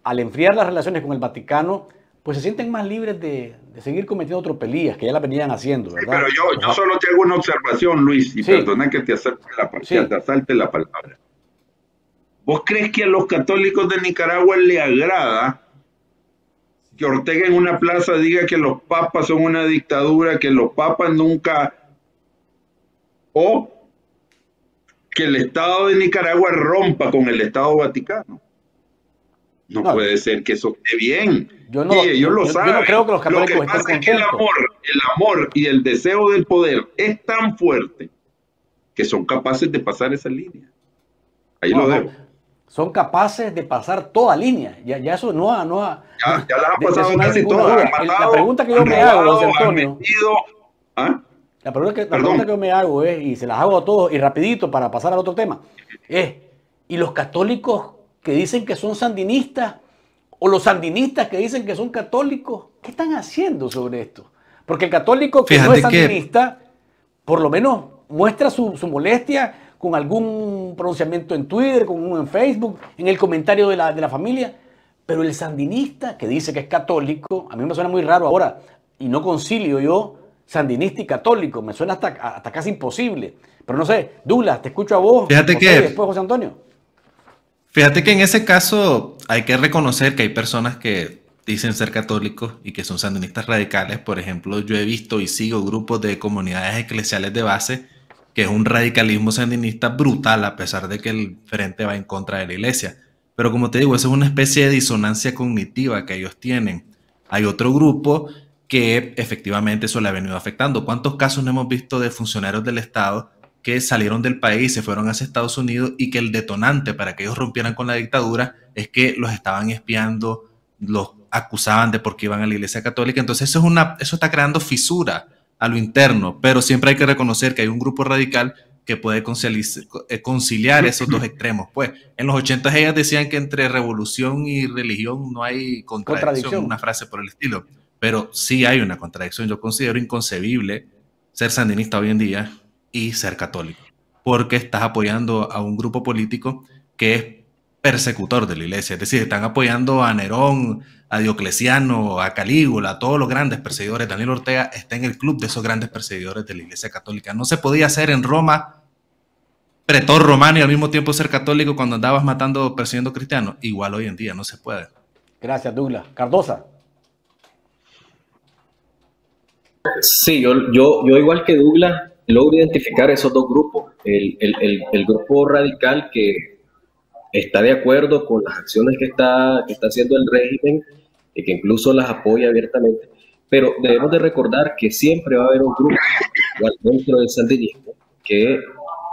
al enfriar las relaciones con el Vaticano, pues se sienten más libres de, seguir cometiendo tropelías que ya la venían haciendo, ¿verdad? pero yo, solo te hago una observación, Luis, y perdona que te, la, te asalte la palabra. ¿Vos crees que a los católicos de Nicaragua le agrada que Ortega en una plaza diga que los papas son una dictadura, que los papas nunca... o que el Estado de Nicaragua rompa con el Estado Vaticano? No, puede ser que eso esté bien. Yo no, y ellos lo saben. creo que los lo que pasa es que el amor, el amor y el deseo del poder es tan fuerte que son capaces de pasar esa línea. Ahí lo dejo. Son capaces de pasar toda línea. Ya, ya eso no ha... No ha ya, ya las ha pasado casi todas. la pregunta que yo me hago, José Antonio... ¿ah? La, pregunta que, la pregunta que yo me hago es, y se las hago a todos, y rapidito para pasar al otro tema, es, ¿y los católicos que dicen que son sandinistas o los sandinistas que dicen que son católicos, ¿qué están haciendo sobre esto? Porque el católico que no es sandinista, por lo menos muestra su, su, molestia con algún pronunciamiento en Twitter, con uno en Facebook, en el comentario de la, de la familia. Pero el sandinista que dice que es católico, a mí me suena muy raro ahora, y no concilio yo sandinista y católico, me suena hasta, hasta casi imposible. Pero no sé, Douglas, te escucho a vos. Fíjate que... Después José Antonio. Fíjate que en ese caso hay que reconocer que hay personas que dicen ser católicos y que son sandinistas radicales. Por ejemplo, yo he visto y sigo grupos de comunidades eclesiales de base que es un radicalismo sandinista brutal a pesar de que el frente va en contra de la iglesia. Pero como te digo, eso es una especie de disonancia cognitiva que ellos tienen. Hay otro grupo que efectivamente eso le ha venido afectando. ¿Cuántos casos no hemos visto de funcionarios del Estado que salieron del país, se fueron hacia Estados Unidos y que el detonante para que ellos rompieran con la dictadura es que los estaban espiando, los acusaban de por qué iban a la Iglesia Católica. Entonces eso, es una, eso está creando fisura a lo interno, pero siempre hay que reconocer que hay un grupo radical que puede eh, conciliar esos dos extremos. Pues en los 80 ellas decían que entre revolución y religión no hay contradicción, contradicción, una frase por el estilo, pero sí hay una contradicción. Yo considero inconcebible ser sandinista hoy en día y ser católico, porque estás apoyando a un grupo político que es persecutor de la iglesia, es decir, están apoyando a Nerón, a Diocleciano, a Calígula, a todos los grandes perseguidores. Daniel Ortega está en el club de esos grandes perseguidores de la iglesia católica. No se podía hacer en Roma pretor romano y al mismo tiempo ser católico cuando andabas matando, persiguiendo cristianos. Igual hoy en día no se puede. Gracias, Douglas. Cardosa. Sí, yo, yo, yo igual que Douglas, logro identificar esos dos grupos. El, el, el, grupo radical que está de acuerdo con las acciones que está, que está haciendo el régimen y que incluso las apoya abiertamente. Pero debemos de recordar que siempre va a haber un grupo dentro del sandinismo que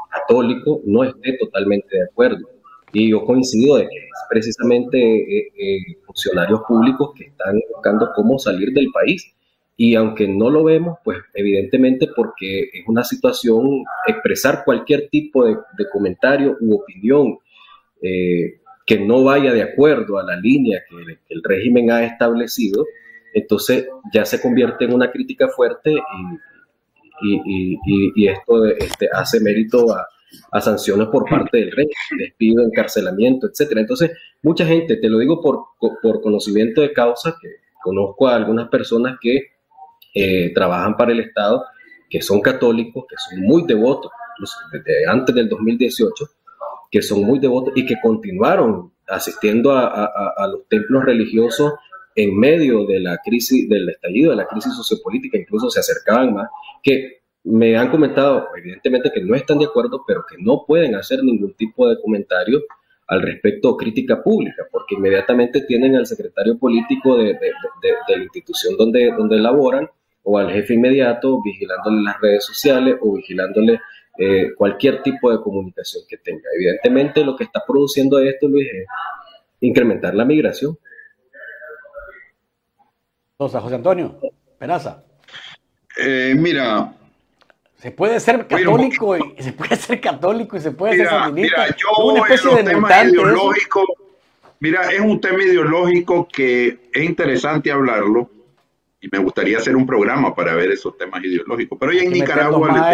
católico no esté totalmente de acuerdo. Y yo coincido de que es precisamente eh, eh, funcionarios públicos que están buscando cómo salir del país y aunque no lo vemos, pues evidentemente porque es una situación, expresar cualquier tipo de, comentario u opinión eh, que no vaya de acuerdo a la línea que, el régimen ha establecido, entonces ya se convierte en una crítica fuerte y, esto este, hace mérito a, sanciones por parte del régimen, despido, encarcelamiento, etcétera. Entonces, mucha gente, te lo digo por, por conocimiento de causa, que conozco a algunas personas que eh, trabajan para el Estado, que son católicos, que son muy devotos, desde antes del 2018, que son muy devotos y que continuaron asistiendo a, los templos religiosos en medio de la crisis, del estallido de la crisis sociopolítica, incluso se acercaban más, que me han comentado, evidentemente, que no están de acuerdo, pero que no pueden hacer ningún tipo de comentario al respecto o crítica pública, porque inmediatamente tienen al secretario político de, de la institución donde, donde laboran o al jefe inmediato, vigilándole las redes sociales o vigilándole eh, cualquier tipo de comunicación que tenga. Evidentemente lo que está produciendo esto, Luis, es incrementar la migración. José Antonio, Peraza. Eh, mira. Se puede ser católico y se puede ser católico y se puede ser sandinista. Mira, yo una especie de tema ideológico, mira, es un tema ideológico que es interesante hablarlo y me gustaría hacer un programa para ver esos temas ideológicos. Pero hoy en Nicaragua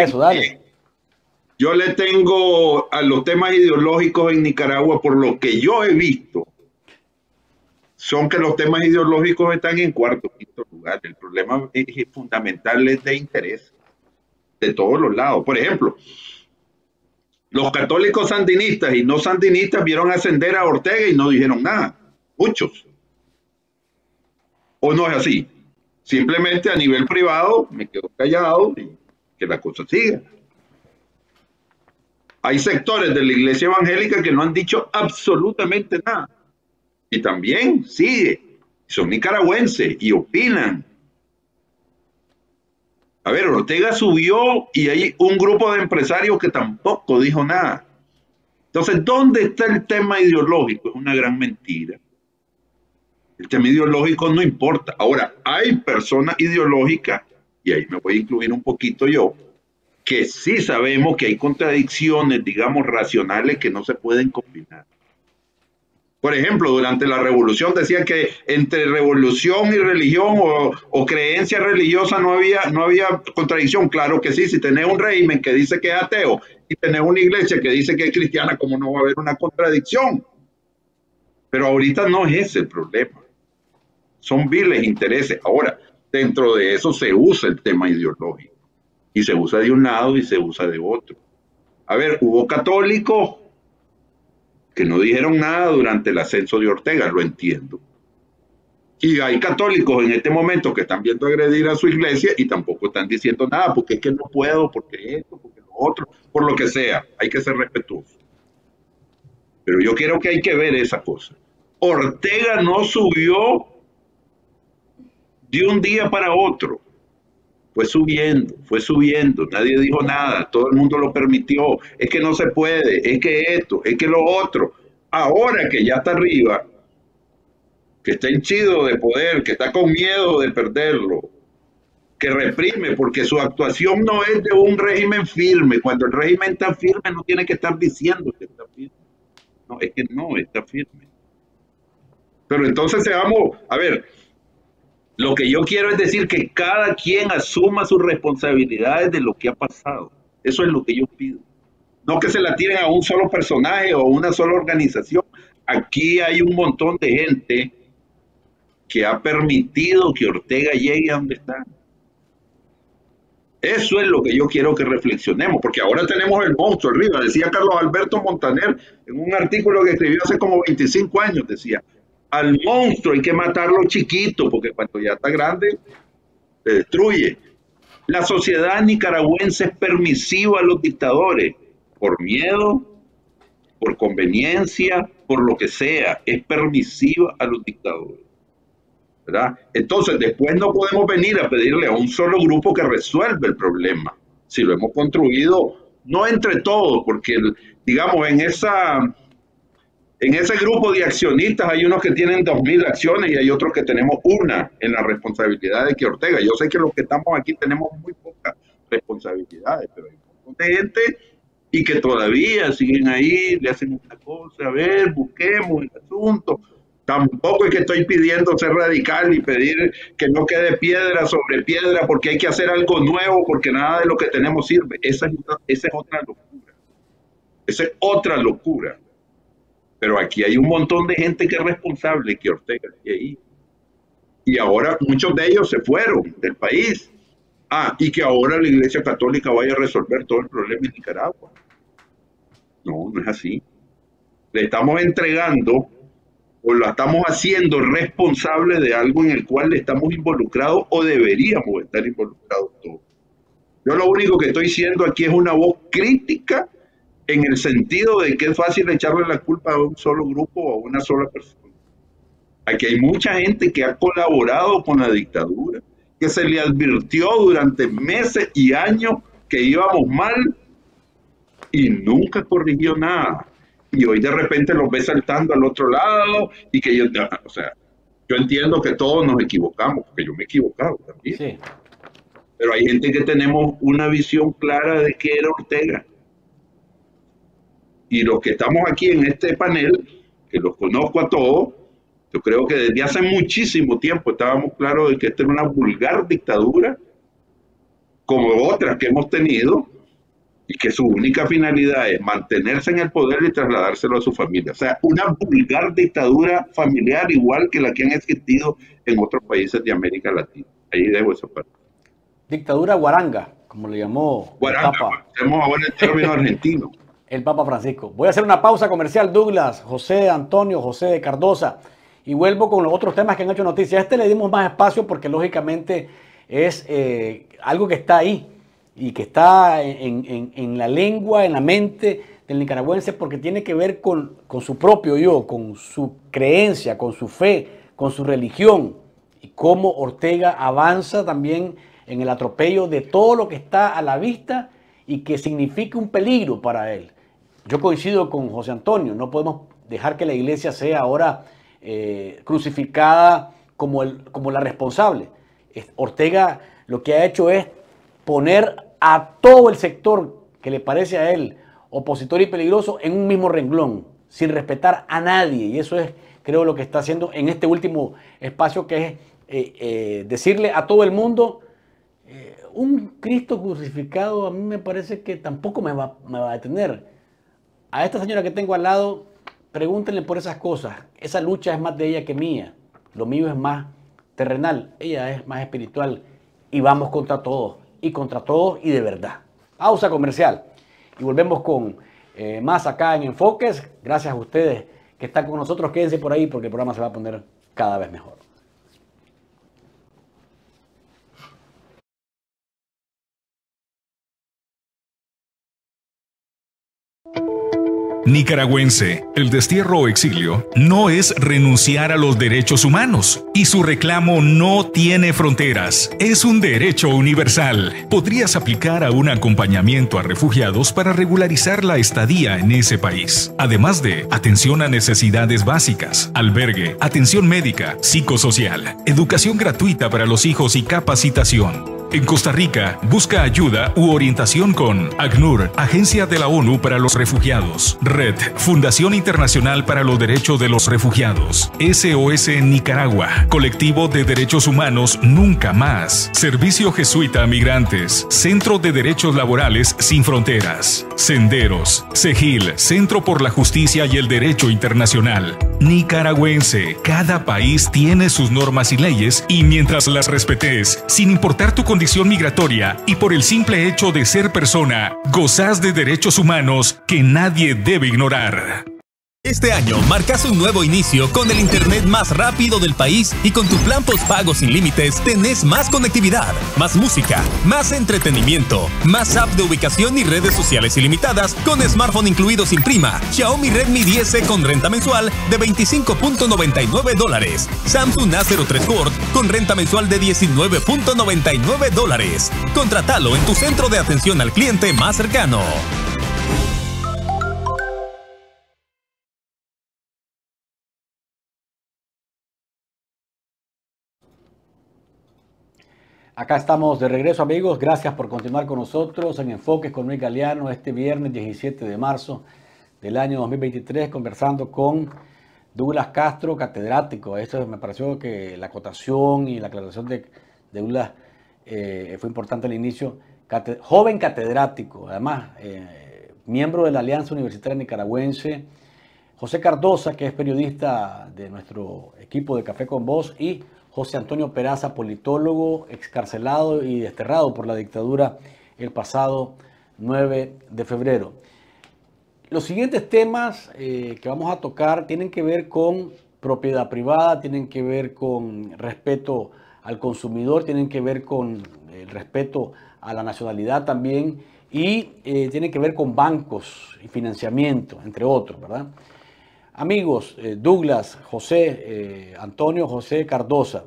yo le tengo a los temas ideológicos en Nicaragua, por lo que yo he visto, son que los temas ideológicos están en cuarto, quinto lugar. El problema es fundamental es de interés de todos los lados. Por ejemplo, los católicos sandinistas y no sandinistas vieron ascender a Ortega y no dijeron nada. Muchos. ¿O no es así? Simplemente a nivel privado me quedo callado y que la cosa siga. Hay sectores de la iglesia evangélica que no han dicho absolutamente nada. Y también sigue. Son nicaragüenses y opinan. A ver, Ortega subió y hay un grupo de empresarios que tampoco dijo nada. Entonces, ¿dónde está el tema ideológico? Es una gran mentira. El tema ideológico no importa. Ahora, hay personas ideológicas, y ahí me voy a incluir un poquito yo, que sí sabemos que hay contradicciones, digamos, racionales que no se pueden combinar. Por ejemplo, durante la revolución decían que entre revolución y religión o, creencia religiosa no había, no había contradicción. Claro que sí, si tenés un régimen que dice que es ateo y tenés una iglesia que dice que es cristiana, ¿cómo no va a haber una contradicción? Pero ahorita no es ese el problema. Son viles intereses. Ahora, dentro de eso se usa el tema ideológico. Y se usa de un lado y se usa de otro. A ver, hubo católicos que no dijeron nada durante el ascenso de Ortega, lo entiendo. Y hay católicos en este momento que están viendo agredir a su iglesia y tampoco están diciendo nada, porque es que no puedo, porque esto, porque lo otro, por lo que sea. Hay que ser respetuoso. Pero yo quiero que hay que ver esa cosa. Ortega no subió de un día para otro. Fue subiendo, fue subiendo, nadie dijo nada, todo el mundo lo permitió, es que no se puede, es que esto, es que lo otro. Ahora que ya está arriba, que está hinchido de poder, que está con miedo de perderlo, que reprime, porque su actuación no es de un régimen firme. Cuando el régimen está firme, no tiene que estar diciendo que está firme. No, es que no está firme. Pero entonces seamos, a ver, lo que yo quiero es decir que cada quien asuma sus responsabilidades de lo que ha pasado. Eso es lo que yo pido. No que se la tiren a un solo personaje o a una sola organización. Aquí hay un montón de gente que ha permitido que Ortega llegue a donde está. Eso es lo que yo quiero que reflexionemos, porque ahora tenemos el monstruo arriba. Decía Carlos Alberto Montaner en un artículo que escribió hace como 25 años, decía, al monstruo hay que matarlo chiquito, porque cuando ya está grande, se destruye. La sociedad nicaragüense es permisiva a los dictadores, por miedo, por conveniencia, por lo que sea, es permisiva a los dictadores. ¿verdad? Entonces, después no podemos venir a pedirle a un solo grupo que resuelva el problema. Si lo hemos construido, no entre todos, porque, digamos, en esa en ese grupo de accionistas hay unos que tienen 2.000 acciones y hay otros que tenemos una en la responsabilidad de que Ortega. Yo sé que los que estamos aquí tenemos muy pocas responsabilidades, pero hay un montón de gente y que todavía siguen ahí, le hacen una cosa, a ver, busquemos el asunto. Tampoco es que estoy pidiendo ser radical y pedir que no quede piedra sobre piedra porque hay que hacer algo nuevo porque nada de lo que tenemos sirve. Esa es, esa es otra locura. Esa es otra locura. Pero aquí hay un montón de gente que es responsable, que Ortega y ahí. Y ahora muchos de ellos se fueron del país. Ah, y que ahora la Iglesia Católica vaya a resolver todo el problema en Nicaragua. No, no es así. Le estamos entregando o lo estamos haciendo responsable de algo en el cual estamos involucrados o deberíamos estar involucrados todos. Yo lo único que estoy siendo aquí es una voz crítica en el sentido de que es fácil echarle la culpa a un solo grupo o a una sola persona. Aquí hay mucha gente que ha colaborado con la dictadura, que se le advirtió durante meses y años que íbamos mal y nunca corrigió nada. Y hoy de repente los ve saltando al otro lado y que yo, o sea, yo entiendo que todos nos equivocamos, porque yo me he equivocado también. Pero hay gente que tenemos una visión clara de que era Ortega y los que estamos aquí en este panel, que los conozco a todos, yo creo que desde hace muchísimo tiempo estábamos claros de que esta era una vulgar dictadura, como otras que hemos tenido, y que su única finalidad es mantenerse en el poder y trasladárselo a su familia. O sea, una vulgar dictadura familiar igual que la que han existido en otros países de América Latina. Ahí dejo esa parte. Dictadura guaranga, como le llamó guaranga, tenemos ahora el término argentino el Papa Francisco. Voy a hacer una pausa comercial, Douglas, José Antonio, José de Cardosa, y vuelvo con los otros temas que han hecho noticia. Este le dimos más espacio porque lógicamente es eh, algo que está ahí y que está en, la lengua, en la mente del nicaragüense porque tiene que ver con, con su propio yo, con su creencia, con su fe, con su religión y cómo Ortega avanza también en el atropello de todo lo que está a la vista y que significa un peligro para él yo coincido con José Antonio, no podemos dejar que la iglesia sea ahora eh, crucificada como, el, como la responsable. Ortega lo que ha hecho es poner a todo el sector que le parece a él opositor y peligroso en un mismo renglón, sin respetar a nadie. Y eso es, creo, lo que está haciendo en este último espacio, que es eh, eh, decirle a todo el mundo, un Cristo crucificado a mí me parece que tampoco me va, me va a detener. A esta señora que tengo al lado, pregúntenle por esas cosas. Esa lucha es más de ella que mía. Lo mío es más terrenal. Ella es más espiritual. Y vamos contra todos. Y contra todos y de verdad. Pausa comercial. Y volvemos con eh, más acá en Enfoques. Gracias a ustedes que están con nosotros. Quédense por ahí porque el programa se va a poner cada vez mejor. Nicaragüense, el destierro o exilio no es renunciar a los derechos humanos y su reclamo no tiene fronteras. Es un derecho universal. Podrías aplicar a un acompañamiento a refugiados para regularizar la estadía en ese país. Además de atención a necesidades básicas, albergue, atención médica, psicosocial, educación gratuita para los hijos y capacitación. En Costa Rica, busca ayuda u orientación con ACNUR, Agencia de la ONU para los Refugiados, Red, Fundación Internacional para los Derechos de los Refugiados, SOS Nicaragua, Colectivo de Derechos Humanos Nunca Más, Servicio Jesuita a Migrantes, Centro de Derechos Laborales Sin Fronteras, Senderos, CEGIL, Centro por la Justicia y el Derecho Internacional. Nicaragüense, cada país tiene sus normas y leyes y mientras las respetes, sin importar tu condición, condición migratoria y por el simple hecho de ser persona, gozas de derechos humanos que nadie debe ignorar. Este año marcas un nuevo inicio con el internet más rápido del país y con tu plan postpago sin límites tenés más conectividad, más música, más entretenimiento, más app de ubicación y redes sociales ilimitadas con smartphone incluido sin prima, Xiaomi Redmi 10 con renta mensual de 25.99 dólares, Samsung A03 Cord con renta mensual de 19.99 dólares. Contratalo en tu centro de atención al cliente más cercano. Acá estamos de regreso amigos, gracias por continuar con nosotros en Enfoques con Luis Galeano este viernes 17 de marzo del año 2023 conversando con Douglas Castro, catedrático. Esto me pareció que la acotación y la aclaración de, Douglas eh, fue importante al inicio. joven catedrático, además eh, miembro de la Alianza Universitaria Nicaragüense. José Cardosa, que es periodista de nuestro equipo de Café con Voz y José Antonio Peraza, politólogo, excarcelado y desterrado por la dictadura el pasado 9 de febrero. Los siguientes temas eh, que vamos a tocar tienen que ver con propiedad privada, tienen que ver con respeto al consumidor, tienen que ver con el respeto a la nacionalidad también y eh, tienen que ver con bancos y financiamiento, entre otros, ¿verdad? Amigos, eh, Douglas, José, eh, Antonio José Cardosa,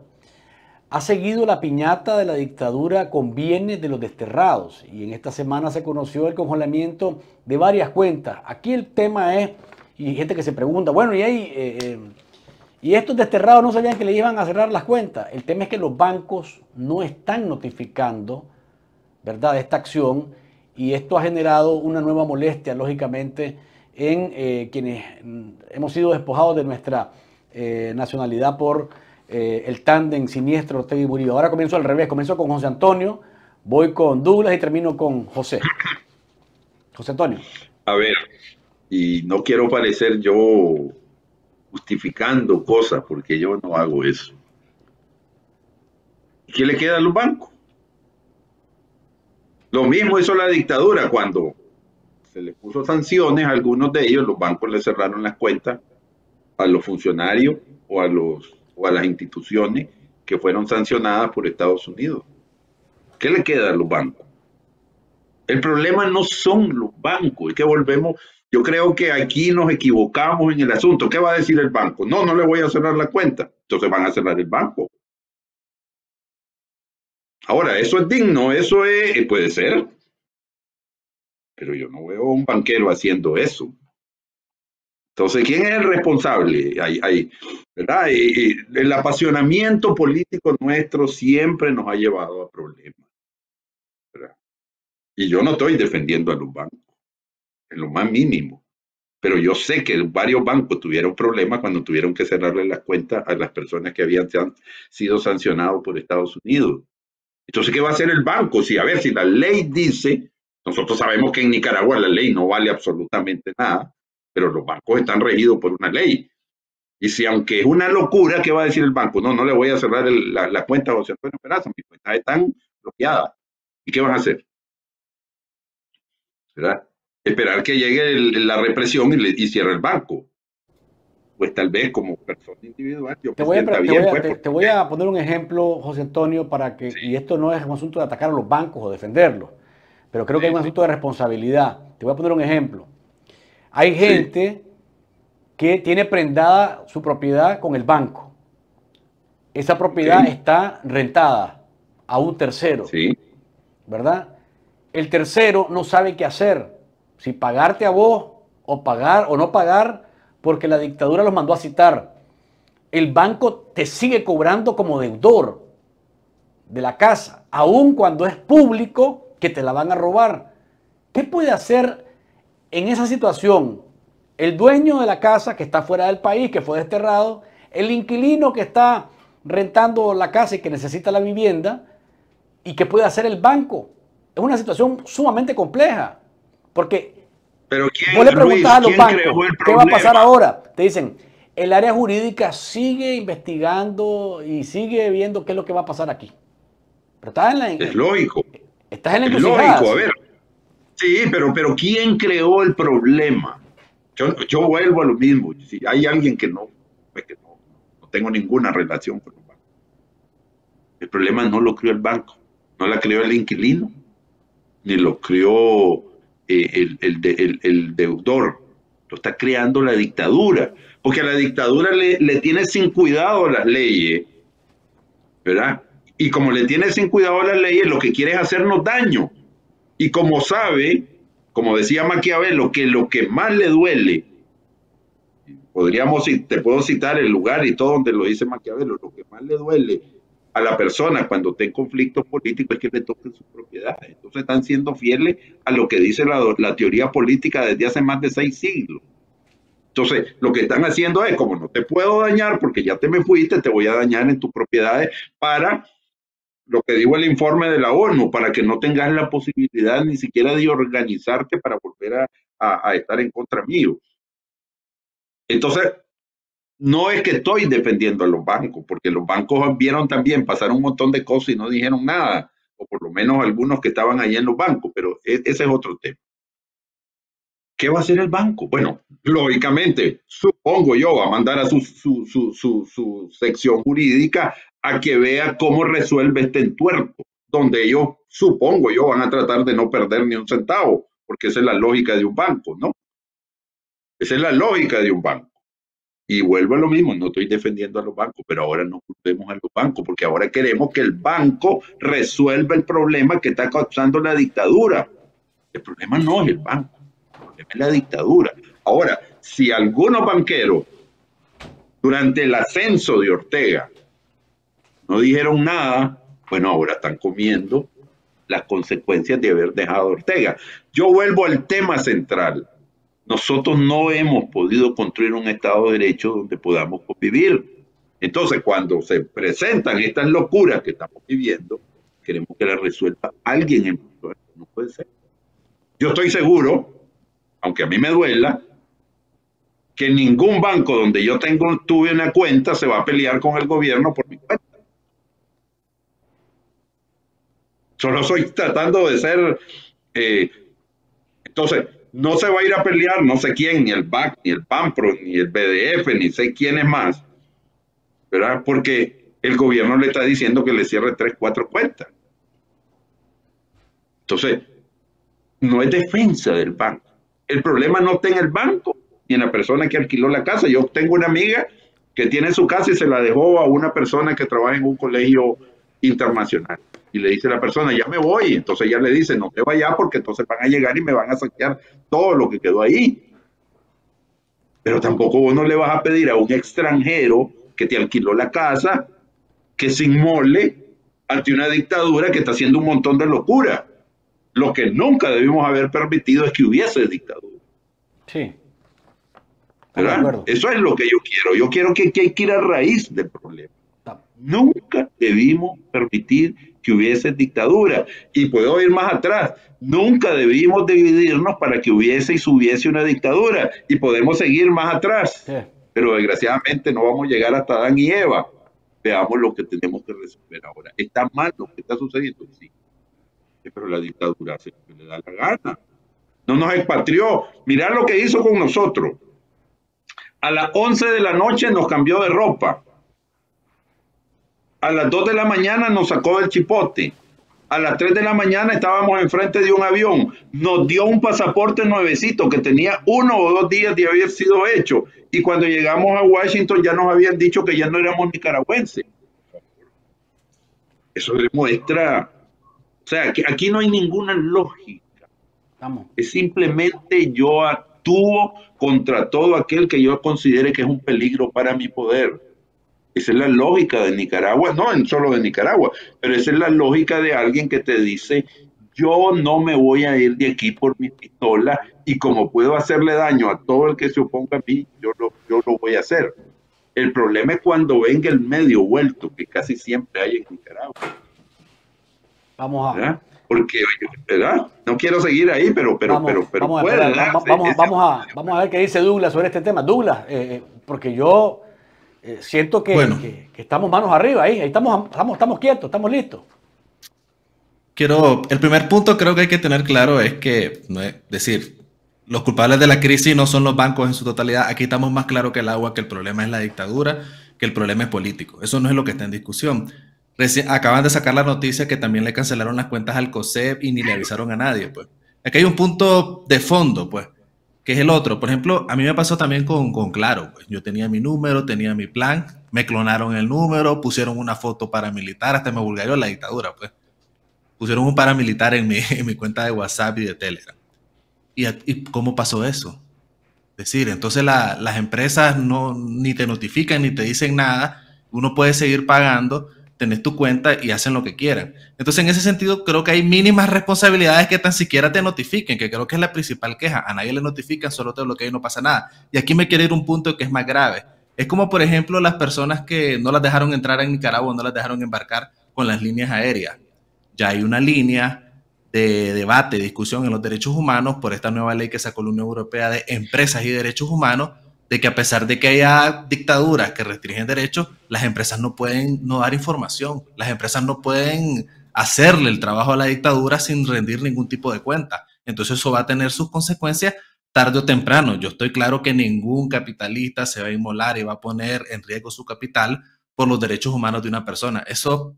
ha seguido la piñata de la dictadura con bienes de los desterrados y en esta semana se conoció el congelamiento de varias cuentas. Aquí el tema es, y gente que se pregunta, bueno, y ahí, eh, y estos desterrados no sabían que le iban a cerrar las cuentas. El tema es que los bancos no están notificando, ¿verdad?, esta acción y esto ha generado una nueva molestia, lógicamente, en eh, quienes mm, hemos sido despojados de nuestra eh, nacionalidad por eh, el tándem siniestro Ortega y Murillo. Ahora comienzo al revés, comienzo con José Antonio, voy con Douglas y termino con José. José Antonio. A ver, y no quiero parecer yo justificando cosas, porque yo no hago eso. ¿Qué le queda a los bancos? Lo mismo hizo la dictadura cuando se les puso sanciones, a algunos de ellos los bancos le cerraron las cuentas a los funcionarios o a, los, o a las instituciones que fueron sancionadas por Estados Unidos. ¿Qué le queda a los bancos? El problema no son los bancos, es que volvemos, yo creo que aquí nos equivocamos en el asunto. ¿Qué va a decir el banco? No, no le voy a cerrar la cuenta. Entonces van a cerrar el banco. Ahora, eso es digno, eso es, puede ser, pero yo no veo a un banquero haciendo eso. Entonces, ¿quién es el responsable? ¿verdad? el apasionamiento político nuestro siempre nos ha llevado a problemas. Y yo no estoy defendiendo a los bancos, en lo más mínimo. Pero yo sé que varios bancos tuvieron problemas cuando tuvieron que cerrarle las cuentas a las personas que habían sido sancionados por Estados Unidos. Entonces, ¿qué va a hacer el banco? Si, a ver, si la ley dice, nosotros sabemos que en Nicaragua la ley no vale absolutamente nada, pero los bancos están regidos por una ley. Y si aunque es una locura, ¿qué va a decir el banco? No, no le voy a cerrar la, cuenta a José Antonio Peraza, mis cuentas están bloqueadas. ¿Y qué van a hacer? ¿Verdad? Esperar que llegue la represión y, cierre el banco. Pues tal vez como persona individual. te, voy a, pues, te, voy a, poner un ejemplo, José Antonio, para que, y esto no es un asunto de atacar a los bancos o defenderlos, pero creo que hay un asunto de responsabilidad. Te voy a poner un ejemplo. Hay gente que tiene prendada su propiedad con el banco. Esa propiedad está rentada a un tercero. Sí. ¿Verdad? El tercero no sabe qué hacer. Si pagarte a vos o pagar o no pagar porque la dictadura los mandó a citar. El banco te sigue cobrando como deudor de la casa, aun cuando es público que te la van a robar. ¿Qué puede hacer en esa situación, el dueño de la casa que está fuera del país, que fue desterrado, el inquilino que está rentando la casa y que necesita la vivienda, y qué puede hacer el banco. Es una situación sumamente compleja, porque Pero ¿quién, vos le preguntas a los bancos, ¿qué va a pasar ahora? Te dicen, el área jurídica sigue investigando y sigue viendo qué es lo que va a pasar aquí. Pero estás en la... Es lógico. Estás en la lógico, a ver. Sí, pero, pero ¿quién creó el problema? Yo, yo vuelvo a lo mismo. Si hay alguien que no, pues que no, no tengo ninguna relación con el banco. El problema no lo creó el banco, no la creó el inquilino, ni lo creó eh, el, el, el, deudor. Lo está creando la dictadura. Porque a la dictadura le, le tiene sin cuidado las leyes, ¿verdad? Y como le tiene sin cuidado las leyes, lo que quiere es hacernos daño. Y como sabe, como decía Maquiavelo, que lo que más le duele, podríamos, te puedo citar el lugar y todo donde lo dice Maquiavelo, lo que más le duele a la persona cuando está en conflicto político es que le toquen su propiedad. Entonces están siendo fieles a lo que dice la, la, teoría política desde hace más de seis siglos. Entonces, lo que están haciendo es, como no te puedo dañar porque ya te me fuiste, te voy a dañar en tus propiedades para lo que digo el informe de la ONU, para que no tengas la posibilidad ni siquiera de organizarte para volver a, estar en contra mío. Entonces, no es que estoy defendiendo a los bancos, porque los bancos vieron también pasar un montón de cosas y no dijeron nada, o por lo menos algunos que estaban ahí en los bancos, pero e, ese es otro tema. ¿Qué va a hacer el banco? Bueno, lógicamente, supongo yo, va a mandar a su, sección jurídica a que vea cómo resuelve este entuerto, donde ellos, supongo yo, van a tratar de no perder ni un centavo, porque esa es la lógica de un banco, ¿no? Esa es la lógica de un banco. Y vuelvo a lo mismo, no estoy defendiendo a los bancos, pero ahora no culpemos a los bancos, porque ahora queremos que el banco resuelva el problema que está causando la dictadura. El problema no es el banco es la dictadura. Ahora, si algunos banqueros durante el ascenso de Ortega no dijeron nada, bueno, ahora están comiendo las consecuencias de haber dejado a Ortega. Yo vuelvo al tema central. Nosotros no hemos podido construir un Estado de Derecho donde podamos convivir. Entonces, cuando se presentan estas locuras que estamos viviendo, queremos que las resuelva alguien en No puede ser. Yo estoy seguro aunque a mí me duela, que ningún banco donde yo tengo, tuve una cuenta se va a pelear con el gobierno por mi cuenta. Solo estoy tratando de ser... Eh, entonces, no se va a ir a pelear no sé quién, ni el BAC, ni el PAMPRO, ni el BDF, ni sé quién es más, ¿verdad? Porque el gobierno le está diciendo que le cierre tres, cuatro cuentas. Entonces, no es defensa del banco. El problema no está en el banco ni en la persona que alquiló la casa. Yo tengo una amiga que tiene su casa y se la dejó a una persona que trabaja en un colegio internacional. Y le dice a la persona, ya me voy, entonces ya le dice, no te vayas porque entonces van a llegar y me van a saquear todo lo que quedó ahí. Pero tampoco vos no le vas a pedir a un extranjero que te alquiló la casa que se inmole ante una dictadura que está haciendo un montón de locura. Lo que nunca debimos haber permitido es que hubiese dictadura. Sí. Eso es lo que yo quiero. Yo quiero que, que hay que ir a raíz del problema. Nunca debimos permitir que hubiese dictadura. Y puedo ir más atrás. Nunca debimos dividirnos para que hubiese y subiese una dictadura. Y podemos seguir más atrás. Pero desgraciadamente no vamos a llegar hasta Adán y Eva. Veamos lo que tenemos que resolver ahora. ¿Está mal lo que está sucediendo? Sí. Pero la dictadura se le da la gana. No nos expatrió. Mirá lo que hizo con nosotros. A las 11 de la noche nos cambió de ropa a las 2 de la mañana nos sacó del chipote. A las 3 de la mañana estábamos enfrente de un avión. Nos dio un pasaporte nuevecito que tenía uno o dos días de haber sido hecho. Y cuando llegamos a Washington ya nos habían dicho que ya no éramos nicaragüenses. Eso demuestra, o sea, que aquí no hay ninguna lógica. Es simplemente yo actúo contra todo aquel que yo considere que es un peligro para mi poder. Esa es la lógica de Nicaragua, no en solo de Nicaragua, pero esa es la lógica de alguien que te dice, yo no me voy a ir de aquí por mi pistola y como puedo hacerle daño a todo el que se oponga a mí, yo lo, yo lo voy a hacer. El problema es cuando venga el medio vuelto, que casi siempre hay en Nicaragua. Vamos a... Porque, ¿verdad? No quiero seguir ahí, pero, pero, vamos, pero, pero vamos, a, vamos, a, vamos, a, ver qué dice Douglas sobre este tema. Douglas, eh, eh, porque yo eh, siento que, estamos manos arriba ahí, ahí estamos, estamos, estamos quietos, estamos listos. Quiero, el primer punto creo que hay que tener claro es que, no es decir, los culpables de la crisis no son los bancos en su totalidad. Aquí estamos más claro que el agua que el problema es la dictadura, que el problema es político. Eso no es lo que está en discusión. acaban de sacar la noticia que también le cancelaron las cuentas al COSEP y ni le avisaron a nadie. Pues. Aquí hay un punto de fondo, pues que es el otro. Por ejemplo, a mí me pasó también con, con Claro. Pues. Yo tenía mi número, tenía mi plan, me clonaron el número, pusieron una foto paramilitar, hasta me vulgarizó la dictadura, pues. Pusieron un paramilitar en mi, en mi cuenta de WhatsApp y de Telegram. ¿Y, y cómo pasó eso? Es decir, entonces las empresas no, ni te notifican ni te dicen nada, uno puede seguir pagando tenés tu cuenta y hacen lo que quieran. Entonces, en ese sentido, creo que hay mínimas responsabilidades que tan siquiera te notifiquen, que creo que es la principal queja. A nadie le notifican, solo te bloquean y no pasa nada. Y aquí me quiere ir un punto que es más grave. Es como, por ejemplo, las personas que no las dejaron entrar en Nicaragua, no las dejaron embarcar con las líneas aéreas. Ya hay una línea de debate, discusión en los derechos humanos por esta nueva ley que sacó la Unión Europea de empresas y derechos humanos, de que a pesar de que haya dictaduras que restringen derechos, las empresas no pueden no dar información, las empresas no pueden hacerle el trabajo a la dictadura sin rendir ningún tipo de cuenta. Entonces eso va a tener sus consecuencias tarde o temprano. Yo estoy claro que ningún capitalista se va a inmolar y va a poner en riesgo su capital por los derechos humanos de una persona. Eso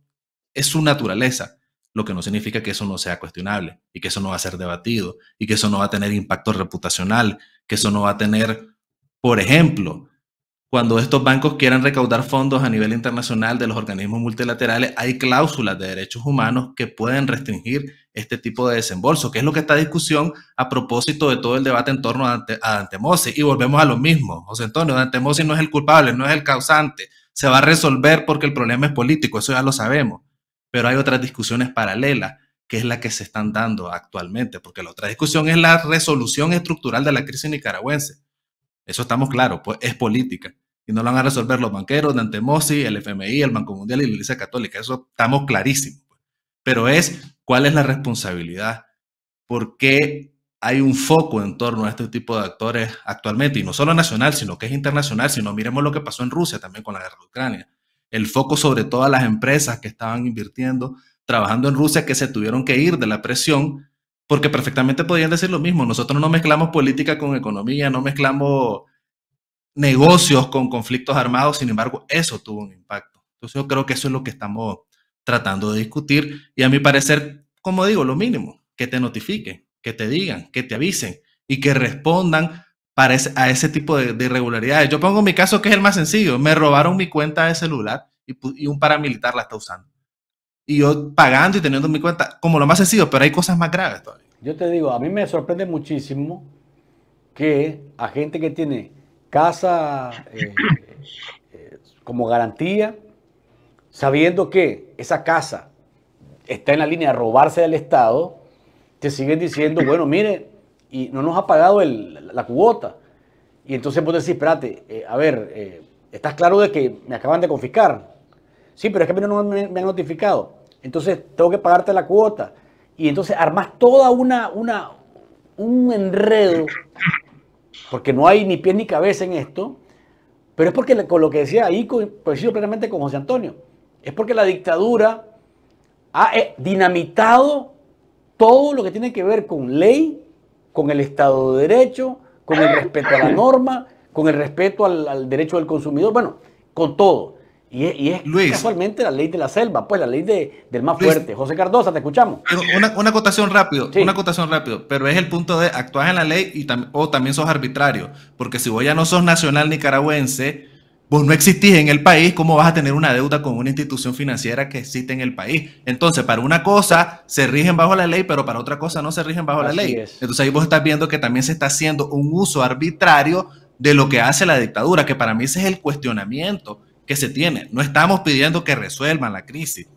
es su naturaleza, lo que no significa que eso no sea cuestionable y que eso no va a ser debatido y que eso no va a tener impacto reputacional, que eso no va a tener por ejemplo, cuando estos bancos quieran recaudar fondos a nivel internacional de los organismos multilaterales, hay cláusulas de derechos humanos que pueden restringir este tipo de desembolso, que es lo que está en discusión a propósito de todo el debate en torno a Dante, Mossi. Y volvemos a lo mismo. José Antonio, Dante Mossi no es el culpable, no es el causante. Se va a resolver porque el problema es político, eso ya lo sabemos. Pero hay otras discusiones paralelas, que es la que se están dando actualmente, porque la otra discusión es la resolución estructural de la crisis nicaragüense eso estamos claros, pues es política. Y no lo van a resolver los banqueros de Antemosi, el FMI, el Banco Mundial y la Iglesia Católica. Eso estamos clarísimos. Pues. Pero es cuál es la responsabilidad. ¿Por qué hay un foco en torno a este tipo de actores actualmente? Y no solo nacional, sino que es internacional. Si no, miremos lo que pasó en Rusia también con la guerra de Ucrania. El foco sobre todas las empresas que estaban invirtiendo, trabajando en Rusia, que se tuvieron que ir de la presión porque perfectamente podrían decir lo mismo. Nosotros no mezclamos política con economía, no mezclamos negocios con conflictos armados, sin embargo, eso tuvo un impacto. Entonces yo creo que eso es lo que estamos tratando de discutir y a mi parecer, como digo, lo mínimo, que te notifiquen, que te digan, que te avisen y que respondan a ese tipo de, irregularidades. Yo pongo mi caso que es el más sencillo. Me robaron mi cuenta de celular y un paramilitar la está usando. Y yo pagando y teniendo mi cuenta como lo más sencillo, pero hay cosas más graves todavía. Yo te digo, a mí me sorprende muchísimo que a gente que tiene casa eh, eh, como garantía, sabiendo que esa casa está en la línea de robarse del Estado, te siguen diciendo, bueno, mire, y no nos ha pagado la cuota. Y entonces vos decís, espérate, eh, a ver, ¿estás claro de que me acaban de confiscar? Sí, pero es que a mí no me, han notificado. Entonces tengo que pagarte la cuota. Y entonces armas toda una, una, un enredo, porque no hay ni pie ni cabeza en esto, pero es porque con lo que decía ahí, coincido plenamente con José Antonio, es porque la dictadura ha eh, dinamitado todo lo que tiene que ver con ley, con el Estado de Derecho, con el respeto a la norma, con el respeto al, al derecho del consumidor, bueno, con todo. Y es, casualmente la ley de la selva, pues la ley de, del más fuerte. José Cardosa, te escuchamos. una, una acotación rápido, una acotación rápido, pero es el punto de actuar en la ley y o también sos arbitrario, porque si vos ya no sos nacional nicaragüense, vos no existís en el país, ¿cómo vas a tener una deuda con una institución financiera que existe en el país? Entonces, para una cosa se rigen bajo la ley, pero para otra cosa no se rigen bajo la ley. Entonces ahí vos estás viendo que también se está haciendo un uso arbitrario de lo que hace la dictadura, que para mí ese es el cuestionamiento que se tiene. No estamos pidiendo que resuelvan la crisis,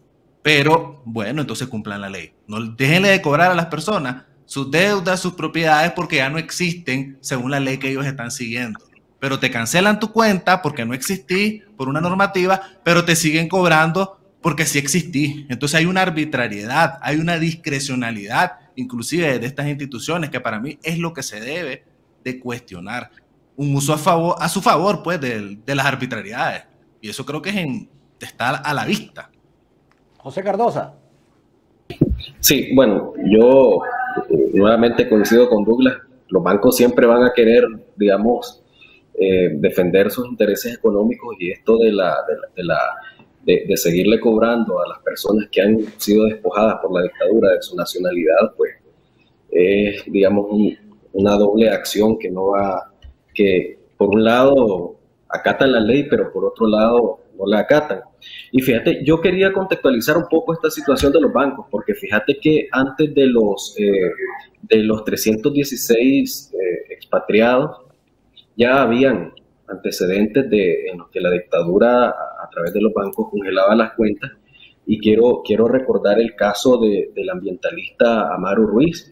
pero bueno, entonces cumplan la ley. No déjenle de cobrar a las personas sus deudas, sus propiedades, porque ya no existen según la ley que ellos están siguiendo. Pero te cancelan tu cuenta porque no existí por una normativa, pero te siguen cobrando porque sí existí. Entonces hay una arbitrariedad, hay una discrecionalidad, inclusive de estas instituciones, que para mí es lo que se debe de cuestionar. Un uso a, favor, a su favor, pues, de, de las arbitrariedades. Y eso creo que es en, está a la vista. José Cardosa. Sí, bueno, yo eh, nuevamente coincido con Douglas. Los bancos siempre van a querer, digamos, eh, defender sus intereses económicos y esto de la, de, la, de, seguirle cobrando a las personas que han sido despojadas por la dictadura de su nacionalidad, pues es, digamos, una doble acción que no va, que por un lado acatan la ley, pero por otro lado no la acatan. Y fíjate, yo quería contextualizar un poco esta situación de los bancos, porque fíjate que antes de los, eh, de los 316 eh, expatriados, ya habían antecedentes de, en los que la dictadura a, través de los bancos congelaba las cuentas. Y quiero, quiero recordar el caso del ambientalista Amaro Ruiz,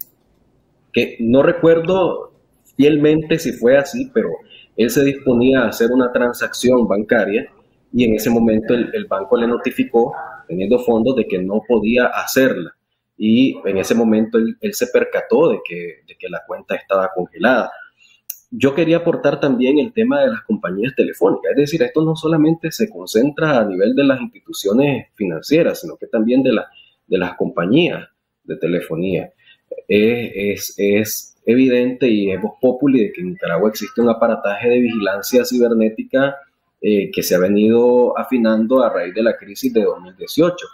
que no recuerdo fielmente si fue así, pero él se disponía a hacer una transacción bancaria y en ese momento el, banco le notificó, teniendo fondos, de que no podía hacerla. Y en ese momento él, se percató de que, de que la cuenta estaba congelada. Yo quería aportar también el tema de las compañías telefónicas, es decir, esto no solamente se concentra a nivel de las instituciones financieras, sino que también de, la, de las compañías de telefonía. Es, es, es evidente y es voz populi de que en Nicaragua existe un aparataje de vigilancia cibernética eh, que se ha venido afinando a raíz de la crisis de 2018.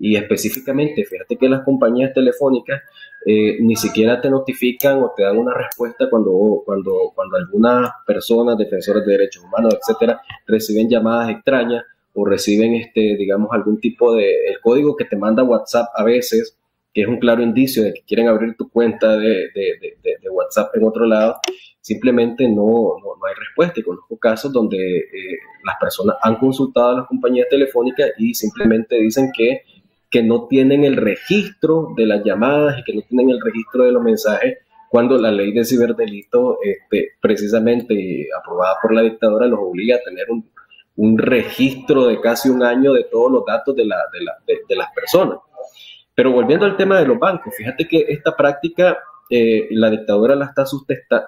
Y específicamente, fíjate que las compañías telefónicas eh, ni siquiera te notifican o te dan una respuesta cuando, cuando, cuando algunas personas, defensores de derechos humanos, etcétera, reciben llamadas extrañas o reciben, este, digamos, algún tipo de el código que te manda WhatsApp a veces que es un claro indicio de que quieren abrir tu cuenta de, WhatsApp en otro lado, simplemente no, no, hay respuesta. Y conozco casos donde eh, las personas han consultado a las compañías telefónicas y simplemente dicen que, que no tienen el registro de las llamadas y que no tienen el registro de los mensajes cuando la ley de ciberdelito, este, precisamente aprobada por la dictadura, los obliga a tener un, un registro de casi un año de todos los datos de, la, de, la, de las personas. Pero volviendo al tema de los bancos, fíjate que esta práctica eh, la dictadura la está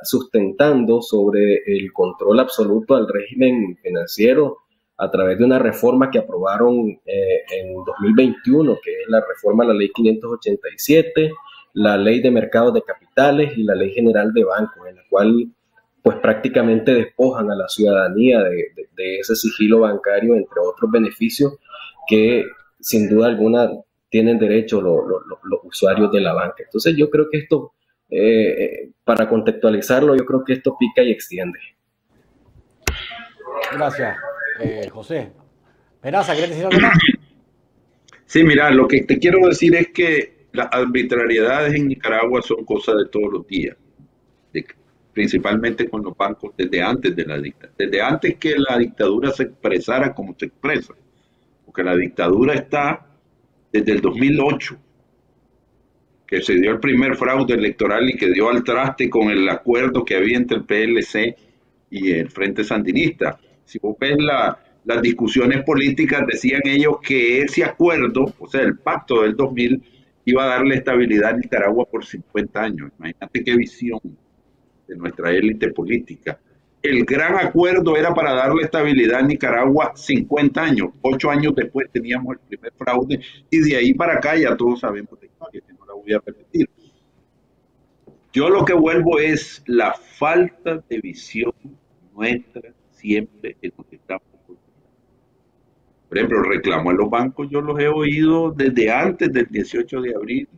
sustentando sobre el control absoluto al régimen financiero a través de una reforma que aprobaron eh, en 2021, que es la reforma a la ley 587, la ley de mercados de capitales y la ley general de bancos, en la cual pues prácticamente despojan a la ciudadanía de, de ese sigilo bancario, entre otros beneficios que sin duda alguna tienen derecho los usuarios de la banca. Entonces yo creo que esto, eh, eh, para contextualizarlo, yo creo que esto pica y extiende. Gracias, eh, José. Peraza, ¿quieres decir algo más? Sí, mira, lo que te quiero decir es que las arbitrariedades en Nicaragua son cosas de todos los días, principalmente con los bancos desde antes de la dictadura, desde antes que la dictadura se expresara como se expresa, porque la dictadura está desde el 2008, que se dio el primer fraude electoral y que dio al traste con el acuerdo que había entre el PLC y el Frente Sandinista. Si vos ves la, las discusiones políticas, decían ellos que ese acuerdo, o sea, el pacto del 2000, iba a darle estabilidad a Nicaragua por 50 años. Imagínate qué visión de nuestra élite política. El gran acuerdo era para darle estabilidad a Nicaragua 50 años. Ocho años después teníamos el primer fraude y de ahí para acá ya todos sabemos la historia, que no la voy a repetir. Yo lo que vuelvo es la falta de visión nuestra siempre en lo que estamos por ejemplo, reclamo a los bancos, yo los he oído desde antes del 18 de abril,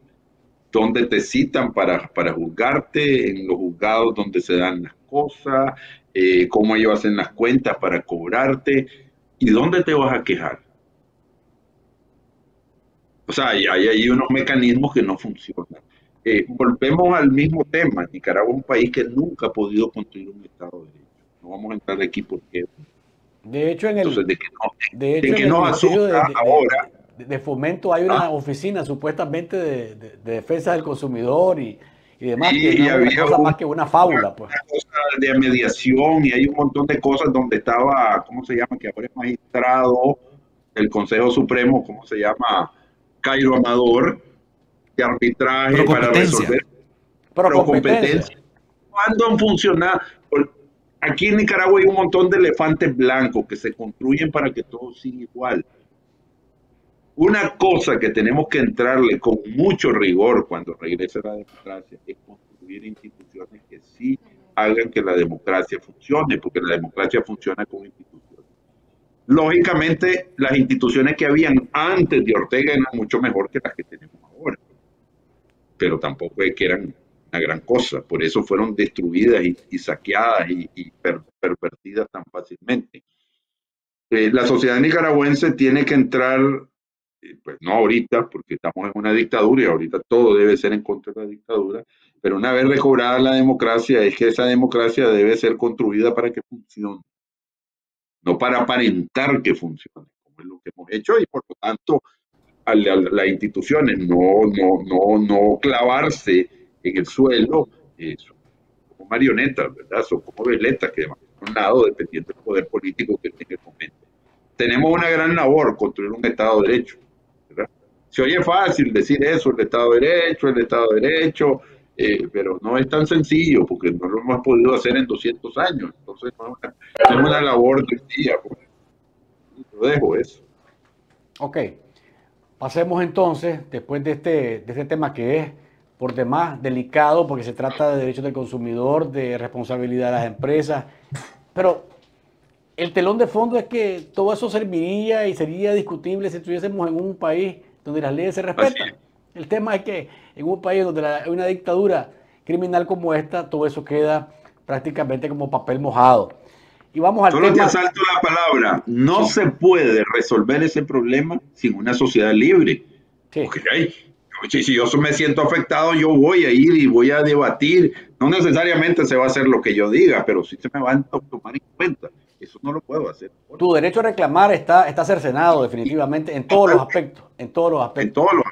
donde te citan para, para juzgarte, en los juzgados donde se dan las cosas, eh, cómo ellos hacen las cuentas para cobrarte, y dónde te vas a quejar. O sea, hay, hay unos mecanismos que no funcionan. Eh, volvemos al mismo tema. Nicaragua es un país que nunca ha podido construir un Estado de Derecho. No vamos a entrar aquí porque de hecho, en el, Entonces, de que no, de hecho, de que en nos de, asusta de- ahora. De- fomento hay una Ah. oficina supuestamente de, de- de defensa del consumidor y, y demás, Sí, que no y es una había cosa un- más que una fábula. Pues. una cosa de mediación y hay un montón de cosas donde estaba, ¿cómo se llama? Que ahora es magistrado del Consejo Supremo, ¿cómo se llama? Cairo Amador, de arbitraje para resolver Pero competencia. ¿Cuándo han funcionado? Aquí en Nicaragua hay un montón de elefantes blancos que se construyen para que todo siga igual. Una cosa que tenemos que entrarle con mucho rigor cuando regrese la democracia es construir instituciones que sí hagan que la democracia funcione, porque la democracia funciona con instituciones. Lógicamente, las instituciones que habían antes de Ortega eran mucho mejor que las que tenemos ahora, pero tampoco es que eran una gran cosa, por eso fueron destruidas y, y saqueadas y, y per- pervertidas tan fácilmente. Eh, la sociedad nicaragüense tiene que entrar, pues no ahorita, porque estamos en una dictadura y ahorita todo debe ser en contra de la dictadura, pero una vez recobrada la democracia, es que esa democracia debe ser construida para que funcione, no para aparentar que funcione, como es lo que hemos hecho, y por lo tanto, las instituciones no, no, no, no clavarse en el suelo, eh, son como marionetas, ¿verdad? Son como veletas que van a un lado dependiendo del poder político que tenga el momento. Tenemos una gran labor, construir un Estado de Derecho. Se oye fácil decir eso, el Estado de Derecho, el Estado de Derecho, eh, pero no es tan sencillo porque no lo hemos podido hacer en 200 años. Entonces, no es una, labor del día. Pues. Lo dejo eso. Ok, pasemos entonces, después de este, de este tema que es por demás delicado, porque se trata de derechos del consumidor, de responsabilidad de las empresas, pero el telón de fondo es que todo eso serviría y sería discutible si estuviésemos en un país donde las leyes se respetan. es. El tema es que en un país donde hay una dictadura criminal como esta, todo eso queda prácticamente como papel mojado. Y vamos al Solo te asalto la palabra. No se puede resolver ese problema sin una sociedad libre. Sí. Porque, ay, si, si yo me siento afectado, yo voy a ir y voy a debatir. No necesariamente se va a hacer lo que yo diga, pero sí se me van a tomar en cuenta. Eso no lo puedo hacer. Tu derecho a reclamar está, está cercenado definitivamente en todos los aspectos. En todos los En aspectos. todos los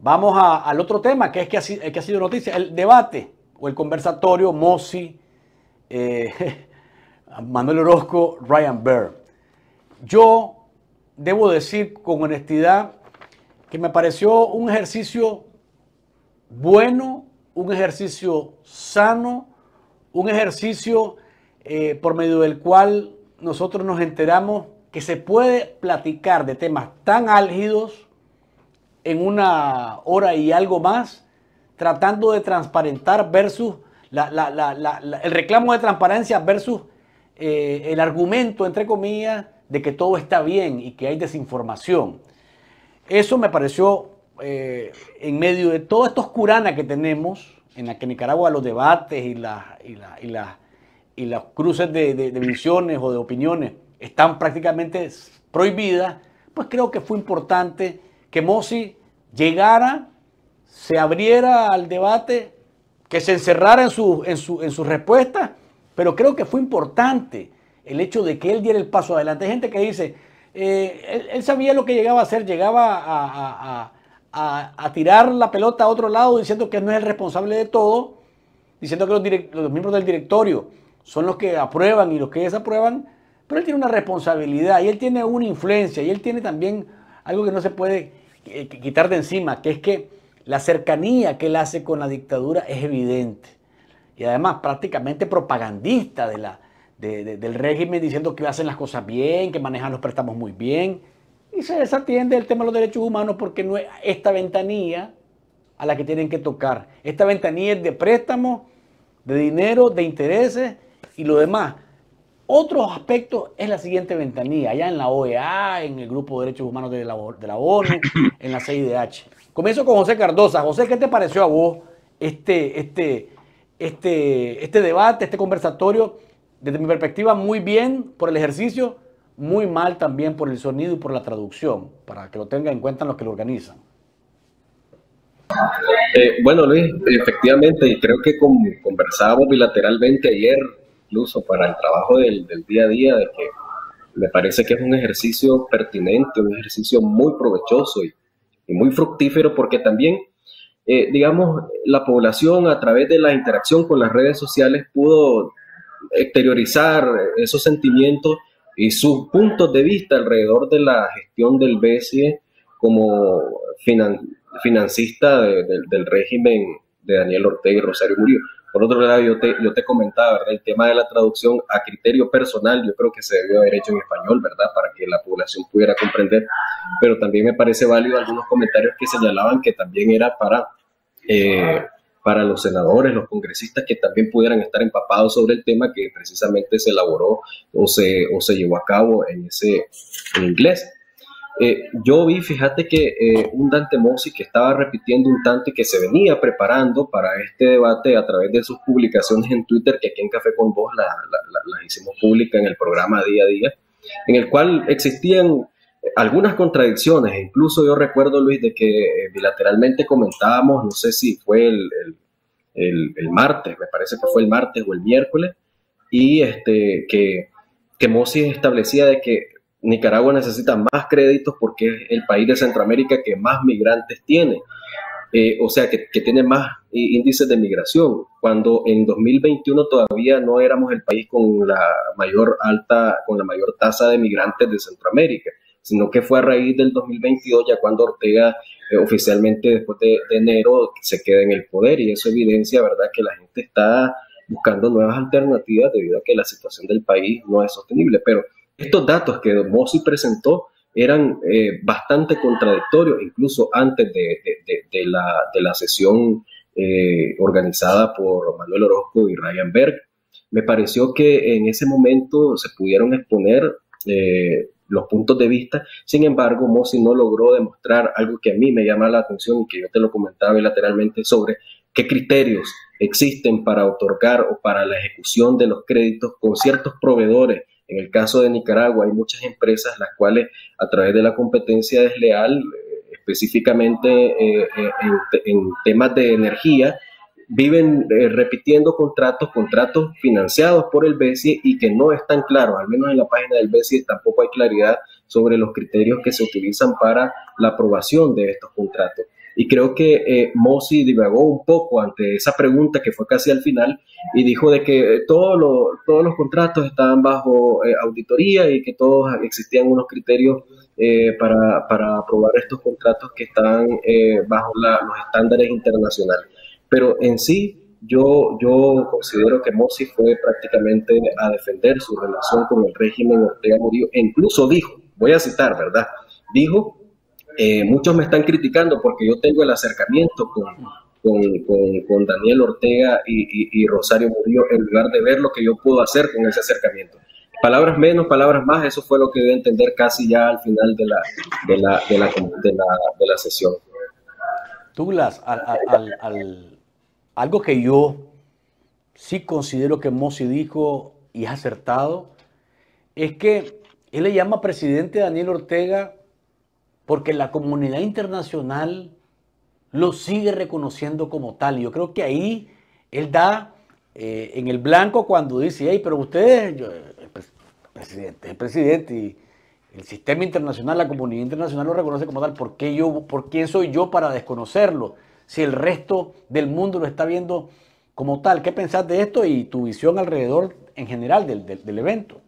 Vamos a- al otro tema que es que ha, si- que ha sido noticia, el debate o el conversatorio Mossi, eh, Manuel Orozco, Ryan Bear. Yo debo decir con honestidad que me pareció un ejercicio bueno, un ejercicio sano, un ejercicio eh, por medio del cual nosotros nos enteramos que se puede platicar de temas tan álgidos en una hora y algo más, tratando de transparentar versus el reclamo de transparencia versus eh, el argumento, entre comillas, de que todo está bien y que hay desinformación. Eso me pareció, eh, en medio de toda esta oscurana que tenemos, en la que Nicaragua los debates y, y, y la- y los cruces de, de- visiones o de opiniones están prácticamente prohibidas, pues creo que fue importante que Mossi llegara, se abriera al debate, que se encerrara en su, en su, en su respuesta, pero creo que fue importante el hecho de que él diera el paso adelante. Hay gente que dice, eh, él, sabía lo que llegaba a hacer, llegaba a, a, tirar la pelota a otro lado diciendo que no es el responsable de todo, diciendo que los miembros del directorio son los que aprueban y los que desaprueban, pero él tiene una responsabilidad y él tiene una influencia y él tiene también algo que no se puede eh, quitar de encima, que es que la cercanía que él hace con la dictadura es evidente. Y además prácticamente propagandista del régimen diciendo que hacen las cosas bien, que manejan los préstamos muy bien. Y se desatiende el tema de los derechos humanos porque no es esta ventanilla a la que tienen que tocar. Esta ventanilla es de préstamos, de dinero, de intereses y lo demás. Otro aspecto es la siguiente ventanilla, allá en la OEA, en el Grupo de Derechos Humanos de la, de la ONU, en la CIDH. Comienzo con José Cardosa. José, ¿qué te pareció a vos este, este, este, este debate, este conversatorio? Desde mi perspectiva, muy bien por el ejercicio, muy mal también por el sonido y por la traducción, para que lo tengan en cuenta los que lo organizan. Eh, bueno, Luis, efectivamente, y creo que conversábamos bilateralmente ayer incluso para el trabajo del, día a día, de que me parece que es un ejercicio pertinente, un ejercicio muy provechoso y, muy fructífero porque también, eh, digamos, la población a través de la interacción con las redes sociales pudo exteriorizar esos sentimientos y sus puntos de vista alrededor de la gestión del BCE como financista del régimen de Daniel Ortega y Rosario Murillo. Por otro lado, yo te, yo te comentaba, ¿verdad? El tema de la traducción a criterio personal, yo creo que se debió haber hecho en español, ¿verdad? Para que la población pudiera comprender. Pero también me parece válido algunos comentarios que señalaban que también era para, eh, para los senadores, los congresistas, que también pudieran estar empapados sobre el tema que precisamente se elaboró o se, o se llevó a cabo en ese en inglés. Eh, yo vi, fíjate que eh, un Dante Mossi que estaba repitiendo un tanto y que se venía preparando para este debate a través de sus publicaciones en Twitter, que aquí en Café con Vos las la, hicimos públicas en el programa día a día, en el cual existían algunas contradicciones. Incluso yo recuerdo, Luis, de que eh, bilateralmente comentábamos, no sé si fue el, el, el, martes, me parece que fue el martes o el miércoles, y este, que, que Mossi establecía de que Nicaragua necesita más créditos porque es el país de Centroamérica que más migrantes tiene. Eh, o sea, que, tiene más índices de migración, cuando en 2021 todavía no éramos el país con la mayor alta, con la mayor tasa de migrantes de Centroamérica, sino que fue a raíz del 2022, ya cuando Ortega eh, oficialmente después de, de, enero se queda en el poder, y eso evidencia, ¿verdad?, que la gente está buscando nuevas alternativas debido a que la situación del país no es sostenible, pero estos datos que Mossi presentó eran eh, bastante contradictorios, incluso antes de, la, sesión eh, organizada por Manuel Orozco y Ryan Berg. Me pareció que en ese momento se pudieron exponer eh, los puntos de vista, sin embargo, Mossi no logró demostrar algo que a mí me llama la atención y que yo te lo comentaba bilateralmente sobre qué criterios existen para otorgar o para la ejecución de los créditos con ciertos proveedores en el caso de Nicaragua hay muchas empresas las cuales a través de la competencia desleal, eh, específicamente eh, eh, en, temas de energía, viven repitiendo contratos, contratos financiados por el BCE y que no están claros, al menos en la página del BCE tampoco hay claridad sobre los criterios que se utilizan para la aprobación de estos contratos. Y creo que eh, Mossi divagó un poco ante esa pregunta que fue casi al final y dijo de que todos los contratos estaban bajo eh, auditoría y que todos existían unos criterios eh, para, para, aprobar estos contratos que están eh, bajo los estándares internacionales. Pero en sí, yo, yo considero que Mossi fue prácticamente a defender su relación con el régimen Ortega Murillo e incluso dijo, voy a citar, ¿verdad? Dijo eh, muchos me están criticando porque yo tengo el acercamiento con, con, Daniel Ortega y, Rosario Murillo en lugar de ver lo que yo puedo hacer con ese acercamiento. Palabras menos, palabras más, eso fue lo que debe entender casi ya al final de la, de la, de la, de la, sesión. Douglas, algo que yo sí considero que Mossi dijo y es acertado, es que él le llama presidente Daniel Ortega porque la comunidad internacional lo sigue reconociendo como tal. Yo creo que ahí él da eh, en el blanco cuando dice, hey, pero ustedes, el presidente, el presidente y el sistema internacional, la comunidad internacional lo reconoce como tal. ¿Por, qué yo, ¿Por quién soy yo para desconocerlo? Si el resto del mundo lo está viendo como tal. ¿Qué pensás de esto y tu visión alrededor en general del, del evento?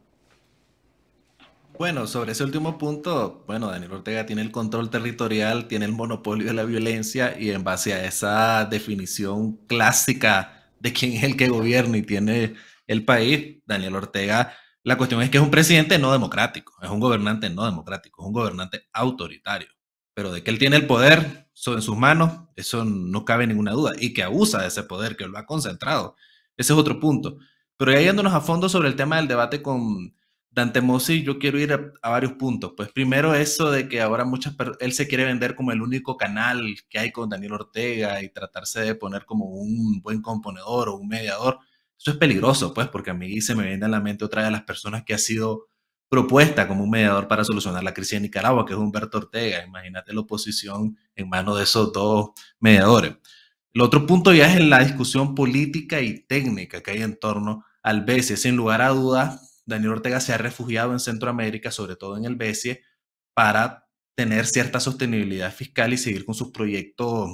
Bueno, sobre ese último punto, bueno, Daniel Ortega tiene el control territorial, tiene el monopolio de la violencia y en base a esa definición clásica de quién es el que gobierna y tiene el país, Daniel Ortega, la cuestión es que es un presidente no democrático, es un gobernante no democrático, es un gobernante autoritario, pero de que él tiene el poder en sus manos, eso no cabe ninguna duda, y que abusa de ese poder, que lo ha concentrado, ese es otro punto. Pero ya yéndonos a fondo sobre el tema del debate con Dante Mossi, yo quiero ir a, varios puntos. Pues primero eso de que ahora muchas él se quiere vender como el único canal que hay con Daniel Ortega y tratarse de poner como un buen componedor o un mediador. Eso es peligroso, pues, porque a mí se me viene a la mente otra de las personas que ha sido propuesta como un mediador para solucionar la crisis en Nicaragua, que es Humberto Ortega. Imagínate la oposición en manos de esos dos mediadores. El otro punto ya es en la discusión política y técnica que hay en torno al BESE. Sin lugar a dudas, Daniel Ortega se ha refugiado en Centroamérica, sobre todo en el BESIE, para tener cierta sostenibilidad fiscal y seguir con sus proyectos,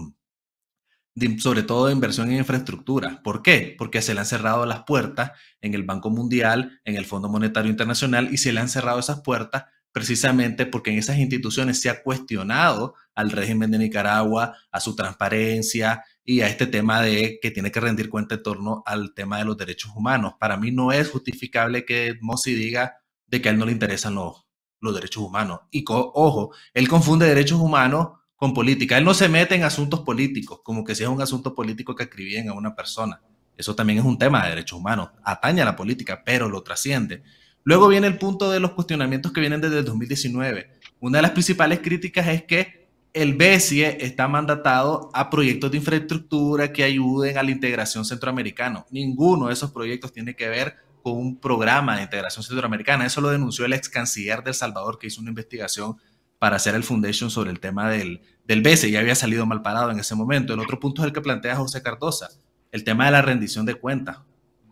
sobre todo de inversión en infraestructura. ¿Por qué? Porque se le han cerrado las puertas en el Banco Mundial, en el Fondo Monetario Internacional, y se le han cerrado esas puertas precisamente porque en esas instituciones se ha cuestionado al régimen de Nicaragua, a su transparencia y a este tema de que tiene que rendir cuenta en torno al tema de los derechos humanos. Para mí no es justificable que Mossi diga de que a él no le interesan los, los derechos humanos. Y ojo, él confunde derechos humanos con política. Él no se mete en asuntos políticos, como que si es un asunto político que acribían a una persona. Eso también es un tema de derechos humanos. Atañe a la política, pero lo trasciende. Luego viene el punto de los cuestionamientos que vienen desde 2019. Una de las principales críticas es que el BESIE está mandatado a proyectos de infraestructura que ayuden a la integración centroamericana. Ninguno de esos proyectos tiene que ver con un programa de integración centroamericana. Eso lo denunció el ex canciller de El Salvador, que hizo una investigación para hacer el foundation sobre el tema del, del BESIE. Ya había salido mal parado en ese momento. El otro punto es el que plantea José Cardosa, el tema de la rendición de cuentas.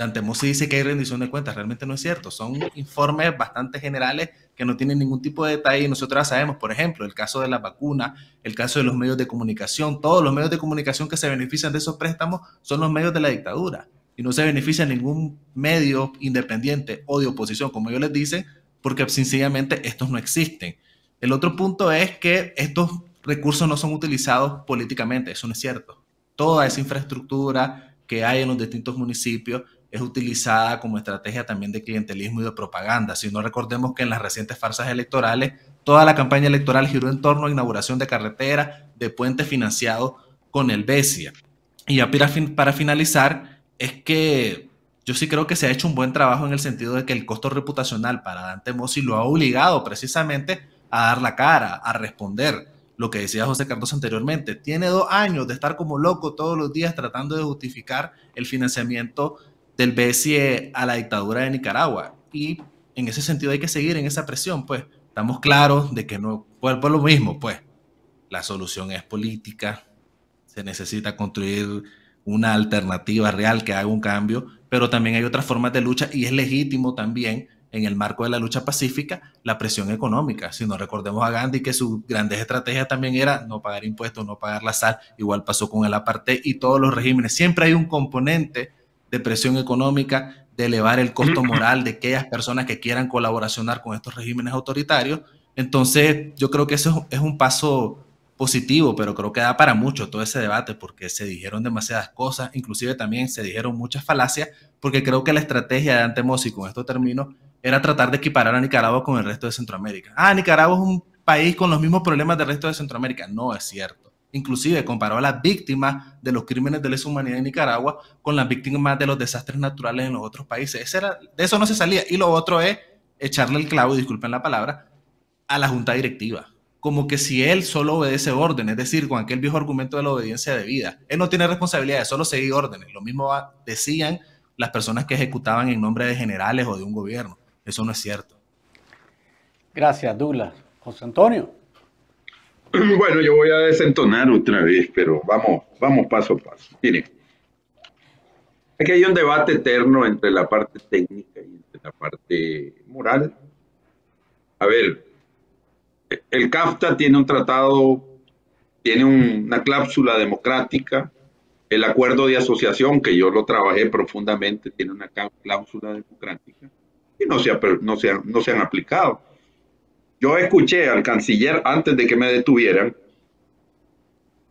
Dante Mossi dice que hay rendición de cuentas, realmente no es cierto. Son informes bastante generales que no tienen ningún tipo de detalle y nosotros sabemos, por ejemplo, el caso de la vacuna, el caso de los medios de comunicación, todos los medios de comunicación que se benefician de esos préstamos son los medios de la dictadura y no se beneficia ningún medio independiente o de oposición, como ellos les dicen, porque sencillamente estos no existen. El otro punto es que estos recursos no son utilizados políticamente, eso no es cierto. Toda esa infraestructura que hay en los distintos municipios es utilizada como estrategia también de clientelismo y de propaganda. Si no recordemos que en las recientes farsas electorales, toda la campaña electoral giró en torno a inauguración de carreteras, de puentes financiados con el BESIA. Y ya para, para finalizar, es que yo sí creo que se ha hecho un buen trabajo en el sentido de que el costo reputacional para Dante Mossi lo ha obligado precisamente a dar la cara, a responder. Lo que decía José Cardoso anteriormente, tiene dos años de estar como loco todos los días tratando de justificar el financiamiento del BSIE a la dictadura de Nicaragua. Y en ese sentido hay que seguir en esa presión, pues estamos claros de que no, pues, por lo mismo, pues la solución es política, se necesita construir una alternativa real que haga un cambio, pero también hay otras formas de lucha y es legítimo también en el marco de la lucha pacífica la presión económica. Si no recordemos a Gandhi que su grandes estrategia también era no pagar impuestos, no pagar la sal, igual pasó con el apartheid y todos los regímenes. Siempre hay un componente de presión económica, de elevar el costo moral de aquellas personas que quieran colaboracionar con estos regímenes autoritarios. Entonces, yo creo que eso es un paso positivo, pero creo que da para mucho todo ese debate porque se dijeron demasiadas cosas, inclusive también se dijeron muchas falacias, porque creo que la estrategia de Antemosi con estos términos era tratar de equiparar a Nicaragua con el resto de Centroamérica. Ah, Nicaragua es un país con los mismos problemas del resto de Centroamérica. No es cierto. Inclusive comparó a las víctimas de los crímenes de lesa humanidad en Nicaragua con las víctimas de los desastres naturales en los otros países. era, de eso no se salía. Y lo otro es echarle el clavo, disculpen la palabra, a la junta directiva. Como que si él solo obedece órdenes, es decir, con aquel viejo argumento de la obediencia debida, él no tiene responsabilidad de solo seguir órdenes. Lo mismo decían las personas que ejecutaban en nombre de generales o de un gobierno. Eso no es cierto. Gracias, Douglas. José Antonio. Bueno, yo voy a desentonar otra vez, pero vamos, vamos paso a paso. Miren, aquí hay un debate eterno entre la parte técnica y entre la parte moral. A ver, el CAFTA tiene un tratado, tiene una cláusula democrática, el acuerdo de asociación, que yo lo trabajé profundamente, tiene una cláusula democrática y no se, no no se han aplicado. Yo escuché al canciller antes de que me detuvieran,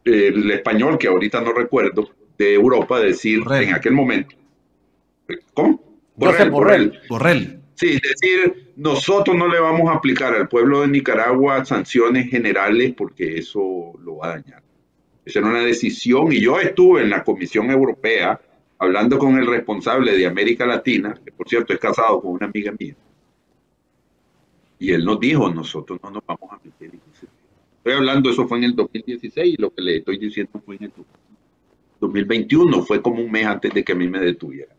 el español, que ahorita no recuerdo, de Europa, decir en aquel momento. ¿Cómo? Borrell, Borrell. Borrell. Sí, decir, nosotros no le vamos a aplicar al pueblo de Nicaragua sanciones generales porque eso lo va a dañar. Esa era una decisión y yo estuve en la Comisión Europea hablando con el responsable de América Latina, que por cierto es casado con una amiga mía, y él nos dijo, nosotros no nos vamos a meter en ese Estoy hablando, eso fue en el 2016 y lo que le estoy diciendo fue en el 2021, fue como un mes antes de que a mí me detuviera.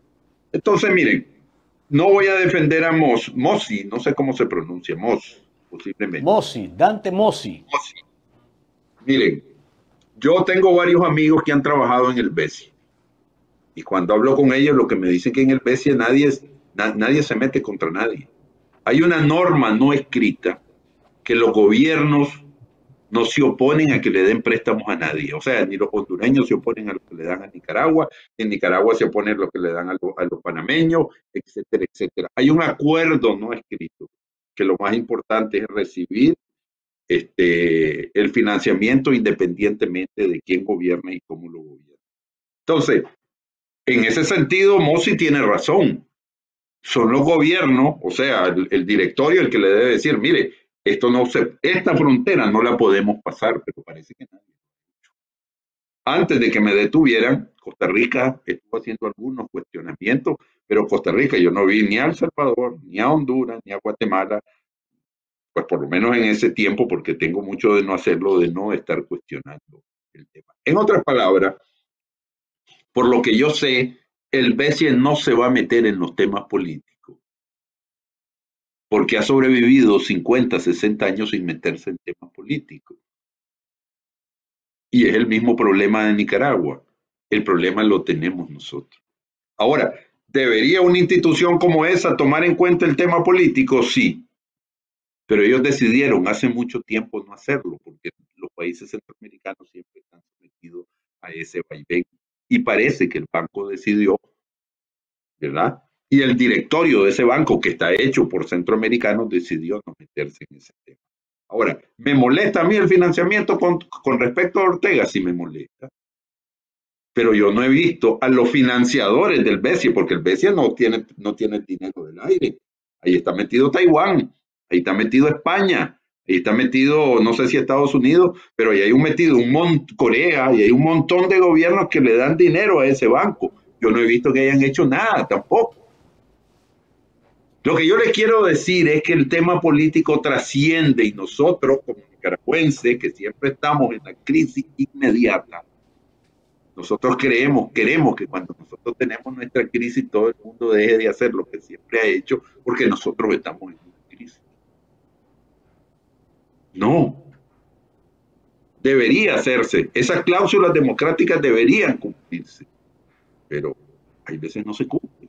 Entonces, miren, no voy a defender a Mos, Mossi, no sé cómo se pronuncia, Mos, posiblemente. Mossi, Dante Mossi. Mossi. Miren, yo tengo varios amigos que han trabajado en el BESI. Y cuando hablo con ellos, lo que me dicen que en el BESI nadie, nadie se mete contra nadie. Hay una norma no escrita que los gobiernos no se oponen a que le den préstamos a nadie. O sea, ni los hondureños se oponen a lo que le dan a Nicaragua, ni en Nicaragua se oponen a lo que le dan a, los panameños, etcétera, etcétera. Hay un acuerdo no escrito que lo más importante es recibir este, el financiamiento independientemente de quién gobierna y cómo lo gobierna. Entonces, en ese sentido, Mossi tiene razón son los gobiernos, o sea, el, directorio el que le debe decir, mire, esto no se, esta frontera no la podemos pasar, pero parece que nadie. Antes de que me detuvieran, Costa Rica estuvo haciendo algunos cuestionamientos, pero Costa Rica yo no vi ni a El Salvador, ni a Honduras, ni a Guatemala, pues por lo menos en ese tiempo, porque tengo mucho de no hacerlo, de no estar cuestionando el tema. En otras palabras, por lo que yo sé, el BCE no se va a meter en los temas políticos, porque ha sobrevivido 50, 60 años sin meterse en temas políticos. Y es el mismo problema de Nicaragua. El problema lo tenemos nosotros. Ahora, ¿debería una institución como esa tomar en cuenta el tema político? Sí. Pero ellos decidieron hace mucho tiempo no hacerlo, porque los países centroamericanos siempre están sometidos a ese vaivén y parece que el banco decidió, ¿verdad? Y el directorio de ese banco, que está hecho por centroamericanos, decidió no meterse en ese tema. Ahora, ¿me molesta a mí el financiamiento con, respecto a Ortega? Sí me molesta. Pero yo no he visto a los financiadores del BESIE, porque el BESIE no tiene, no tiene dinero del aire. Ahí está metido Taiwán, ahí está metido España, y está metido, no sé si Estados Unidos, pero ahí hay un metido, un Corea, y hay un montón de gobiernos que le dan dinero a ese banco. Yo no he visto que hayan hecho nada tampoco. Lo que yo les quiero decir es que el tema político trasciende y nosotros como nicaragüenses, que siempre estamos en la crisis inmediata, nosotros creemos, queremos que cuando nosotros tenemos nuestra crisis todo el mundo deje de hacer lo que siempre ha hecho porque nosotros estamos en no. Debería hacerse. Esas cláusulas democráticas deberían cumplirse. Pero hay veces no se cumplen.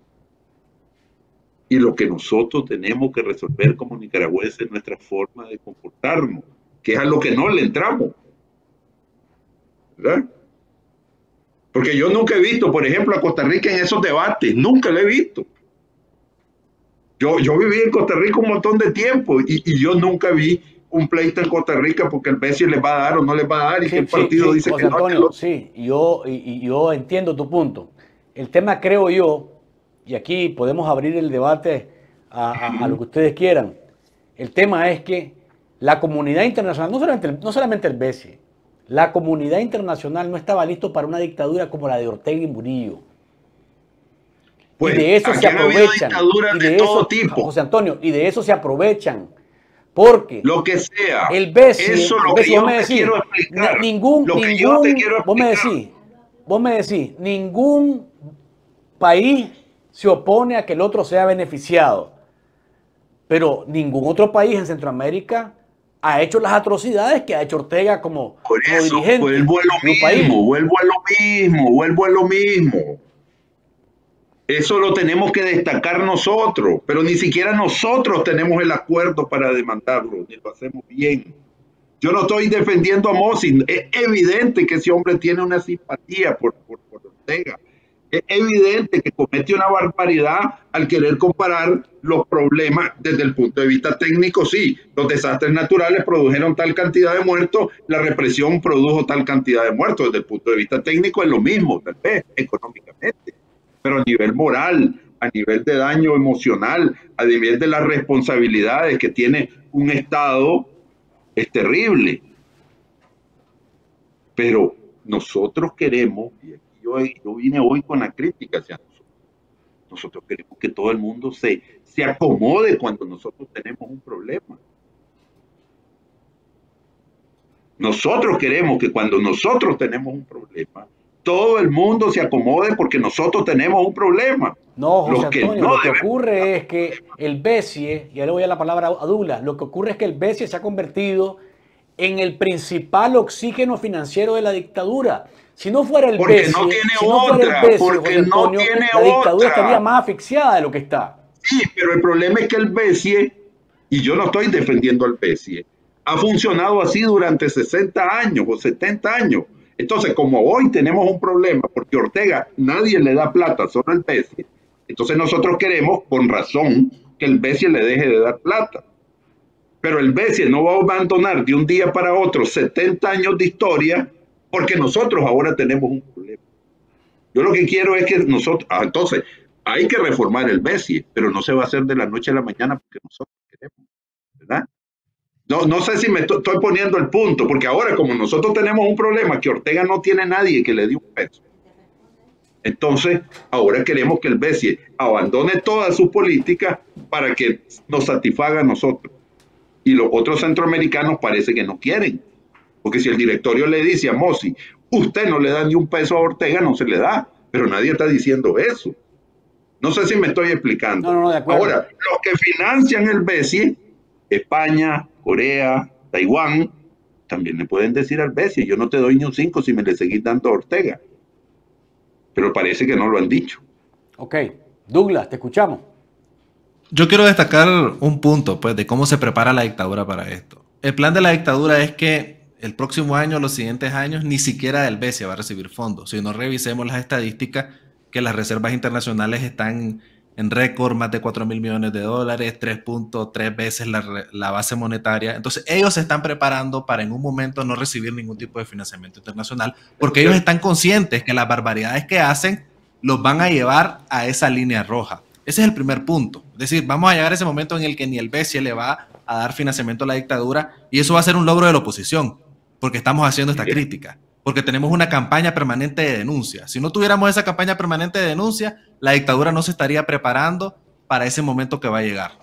Y lo que nosotros tenemos que resolver como nicaragüenses es nuestra forma de comportarnos, que es a lo que no le entramos. ¿Verdad? Porque yo nunca he visto, por ejemplo, a Costa Rica en esos debates, nunca lo he visto. Yo, yo viví en Costa Rica un montón de tiempo y, y yo nunca vi un pleito en Costa Rica porque el BCE les va a dar o no les va a dar y que el partido dice que no. Sí, yo, y, yo entiendo tu punto. El tema creo yo, y aquí podemos abrir el debate a, lo que ustedes quieran, el tema es que la comunidad internacional, no solamente, no solamente el BCE, la comunidad internacional no estaba listo para una dictadura como la de Ortega y Murillo. Pues, y de eso se aprovechan. Y de, todo tipo. José Antonio, y de eso se aprovechan porque lo que sea, el BESI, eso lo que yo me quiero explicar, ningún, ningún, vos me decís, vos me decís, ningún país se opone a que el otro sea beneficiado, pero ningún otro país en Centroamérica ha hecho las atrocidades que ha hecho Ortega como, Por como eso, dirigente. vuelvo a lo país. mismo, vuelvo a lo mismo, vuelvo a lo mismo. Eso lo tenemos que destacar nosotros, pero ni siquiera nosotros tenemos el acuerdo para demandarlo, ni lo hacemos bien. Yo no estoy defendiendo a Mosin, es evidente que ese hombre tiene una simpatía por, por, por Ortega. Es evidente que comete una barbaridad al querer comparar los problemas desde el punto de vista técnico. Sí, los desastres naturales produjeron tal cantidad de muertos, la represión produjo tal cantidad de muertos. Desde el punto de vista técnico es lo mismo, tal vez, económicamente. Pero a nivel moral, a nivel de daño emocional, a nivel de las responsabilidades que tiene un Estado, es terrible. Pero nosotros queremos, y aquí yo, yo vine hoy con la crítica hacia nosotros, nosotros queremos que todo el mundo se, se acomode cuando nosotros tenemos un problema. Nosotros queremos que cuando nosotros tenemos un problema, todo el mundo se acomode porque nosotros tenemos un problema. No, José Los que Antonio, no lo que ocurre es que el BESIE, ya le voy a la palabra a Douglas, lo que ocurre es que el BESIE se ha convertido en el principal oxígeno financiero de la dictadura. Si no fuera el Porque BESIE, no tiene si no fuera otra, el BESIE, porque José no Antonio, tiene la dictadura otra. estaría más asfixiada de lo que está. Sí, pero el problema es que el BESIE, y yo no estoy defendiendo al BESIE, ha funcionado así durante 60 años o 70 años. Entonces, como hoy tenemos un problema, porque Ortega nadie le da plata, solo el BESIE, entonces nosotros queremos, con razón, que el BESIE le deje de dar plata. Pero el BESIE no va a abandonar de un día para otro 70 años de historia porque nosotros ahora tenemos un problema. Yo lo que quiero es que nosotros, ah, entonces, hay que reformar el BESIE, pero no se va a hacer de la noche a la mañana porque nosotros queremos, ¿verdad? No, no sé si me estoy, poniendo el punto, porque ahora como nosotros tenemos un problema que Ortega no tiene nadie que le dé un peso, entonces ahora queremos que el BESIE abandone toda su política para que nos satisfaga a nosotros. Y los otros centroamericanos parece que no quieren, porque si el directorio le dice a Mosi, usted no le da ni un peso a Ortega, no se le da, pero nadie está diciendo eso. No sé si me estoy explicando. No, no, no, de acuerdo. Ahora, los que financian el BESIE, España, Corea, Taiwán, también le pueden decir al BESIE, yo no te doy ni un 5 si me le seguís dando a Ortega. Pero parece que no lo han dicho. Ok, Douglas, te escuchamos. Yo quiero destacar un punto, pues, de cómo se prepara la dictadura para esto. El plan de la dictadura es que el próximo año, los siguientes años, ni siquiera del BESIA va a recibir fondos. Si no revisemos las estadísticas, que las reservas internacionales están en récord, más de 4 mil millones de dólares, 3.3 veces la, base monetaria. Entonces, ellos se están preparando para en un momento no recibir ningún tipo de financiamiento internacional, porque ellos están conscientes que las barbaridades que hacen los van a llevar a esa línea roja. Ese es el primer punto. Es decir, vamos a llegar a ese momento en el que ni el BCE le va a dar financiamiento a la dictadura y eso va a ser un logro de la oposición, porque estamos haciendo esta crítica, porque tenemos una campaña permanente de denuncia. Si no tuviéramos esa campaña permanente de denuncia, la dictadura no se estaría preparando para ese momento que va a llegar.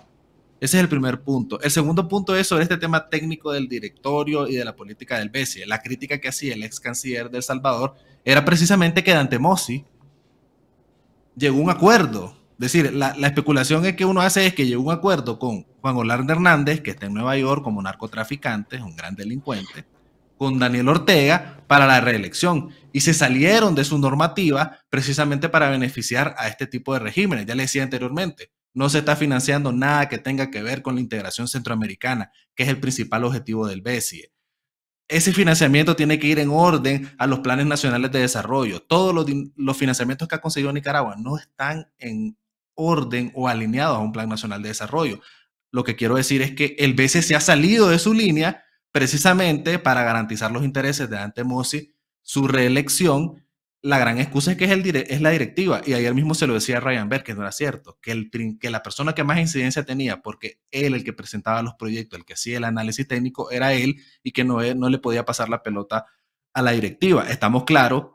Ese es el primer punto. El segundo punto es sobre este tema técnico del directorio y de la política del BCE. La crítica que hacía el ex canciller de El Salvador era precisamente que Dante Mossi llegó a un acuerdo. Es decir, la, la especulación es que uno hace es que llegó a un acuerdo con Juan Orlando Hernández, que está en Nueva York como narcotraficante, un gran delincuente, con Daniel Ortega para la reelección y se salieron de su normativa precisamente para beneficiar a este tipo de regímenes. Ya le decía anteriormente, no se está financiando nada que tenga que ver con la integración centroamericana, que es el principal objetivo del BCE. Ese financiamiento tiene que ir en orden a los planes nacionales de desarrollo. Todos los, los financiamientos que ha conseguido Nicaragua no están en orden o alineados a un plan nacional de desarrollo. Lo que quiero decir es que el BCE se ha salido de su línea precisamente para garantizar los intereses de Dante Mossi, su reelección. La gran excusa es que es, el dire- es la directiva. Y ayer mismo se lo decía Ryan Berg, que no era cierto, que, el, que la persona que más incidencia tenía, porque él el que presentaba los proyectos, el que hacía el análisis técnico, era él y que no, no le podía pasar la pelota a la directiva. Estamos claros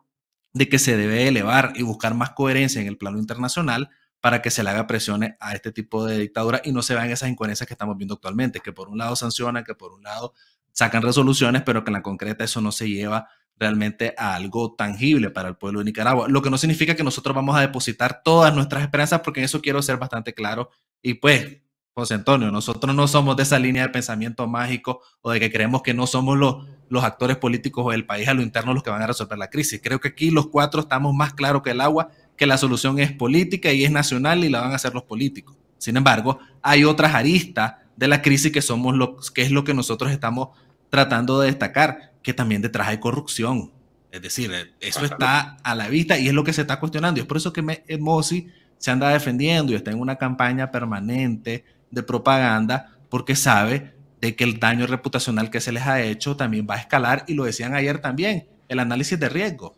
de que se debe elevar y buscar más coherencia en el plano internacional para que se le haga presiones a este tipo de dictadura y no se vean esas incoherencias que estamos viendo actualmente, que por un lado sancionan, que por un lado sacan resoluciones, pero que en la concreta eso no se lleva realmente a algo tangible para el pueblo de Nicaragua. Lo que no significa que nosotros vamos a depositar todas nuestras esperanzas, porque en eso quiero ser bastante claro. Y pues José Antonio, nosotros no somos de esa línea de pensamiento mágico o de que creemos que no somos los, los actores políticos o del país a lo interno los que van a resolver la crisis. Creo que aquí los cuatro estamos más claros que el agua, que la solución es política y es nacional y la van a hacer los políticos. Sin embargo, hay otras aristas de la crisis que somos los, que es lo que nosotros estamos tratando de destacar, que también detrás hay corrupción. Es decir, eso está a la vista y es lo que se está cuestionando. Y es por eso que me, Mosi se anda defendiendo y está en una campaña permanente de propaganda porque sabe de que el daño reputacional que se les ha hecho también va a escalar y lo decían ayer también, el análisis de riesgo.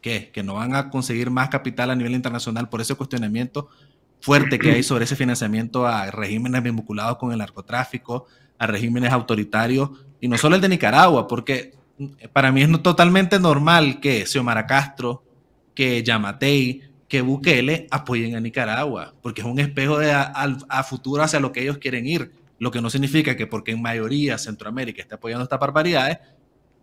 ¿Qué? Que no van a conseguir más capital a nivel internacional por ese cuestionamiento fuerte que hay sobre ese financiamiento a regímenes vinculados con el narcotráfico, a regímenes autoritarios, y no solo el de Nicaragua, porque para mí es totalmente normal que Xiomara Castro, que Yamatei, que Bukele apoyen a Nicaragua, porque es un espejo de a, futuro hacia lo que ellos quieren ir. Lo que no significa que porque en mayoría Centroamérica esté apoyando estas barbaridades,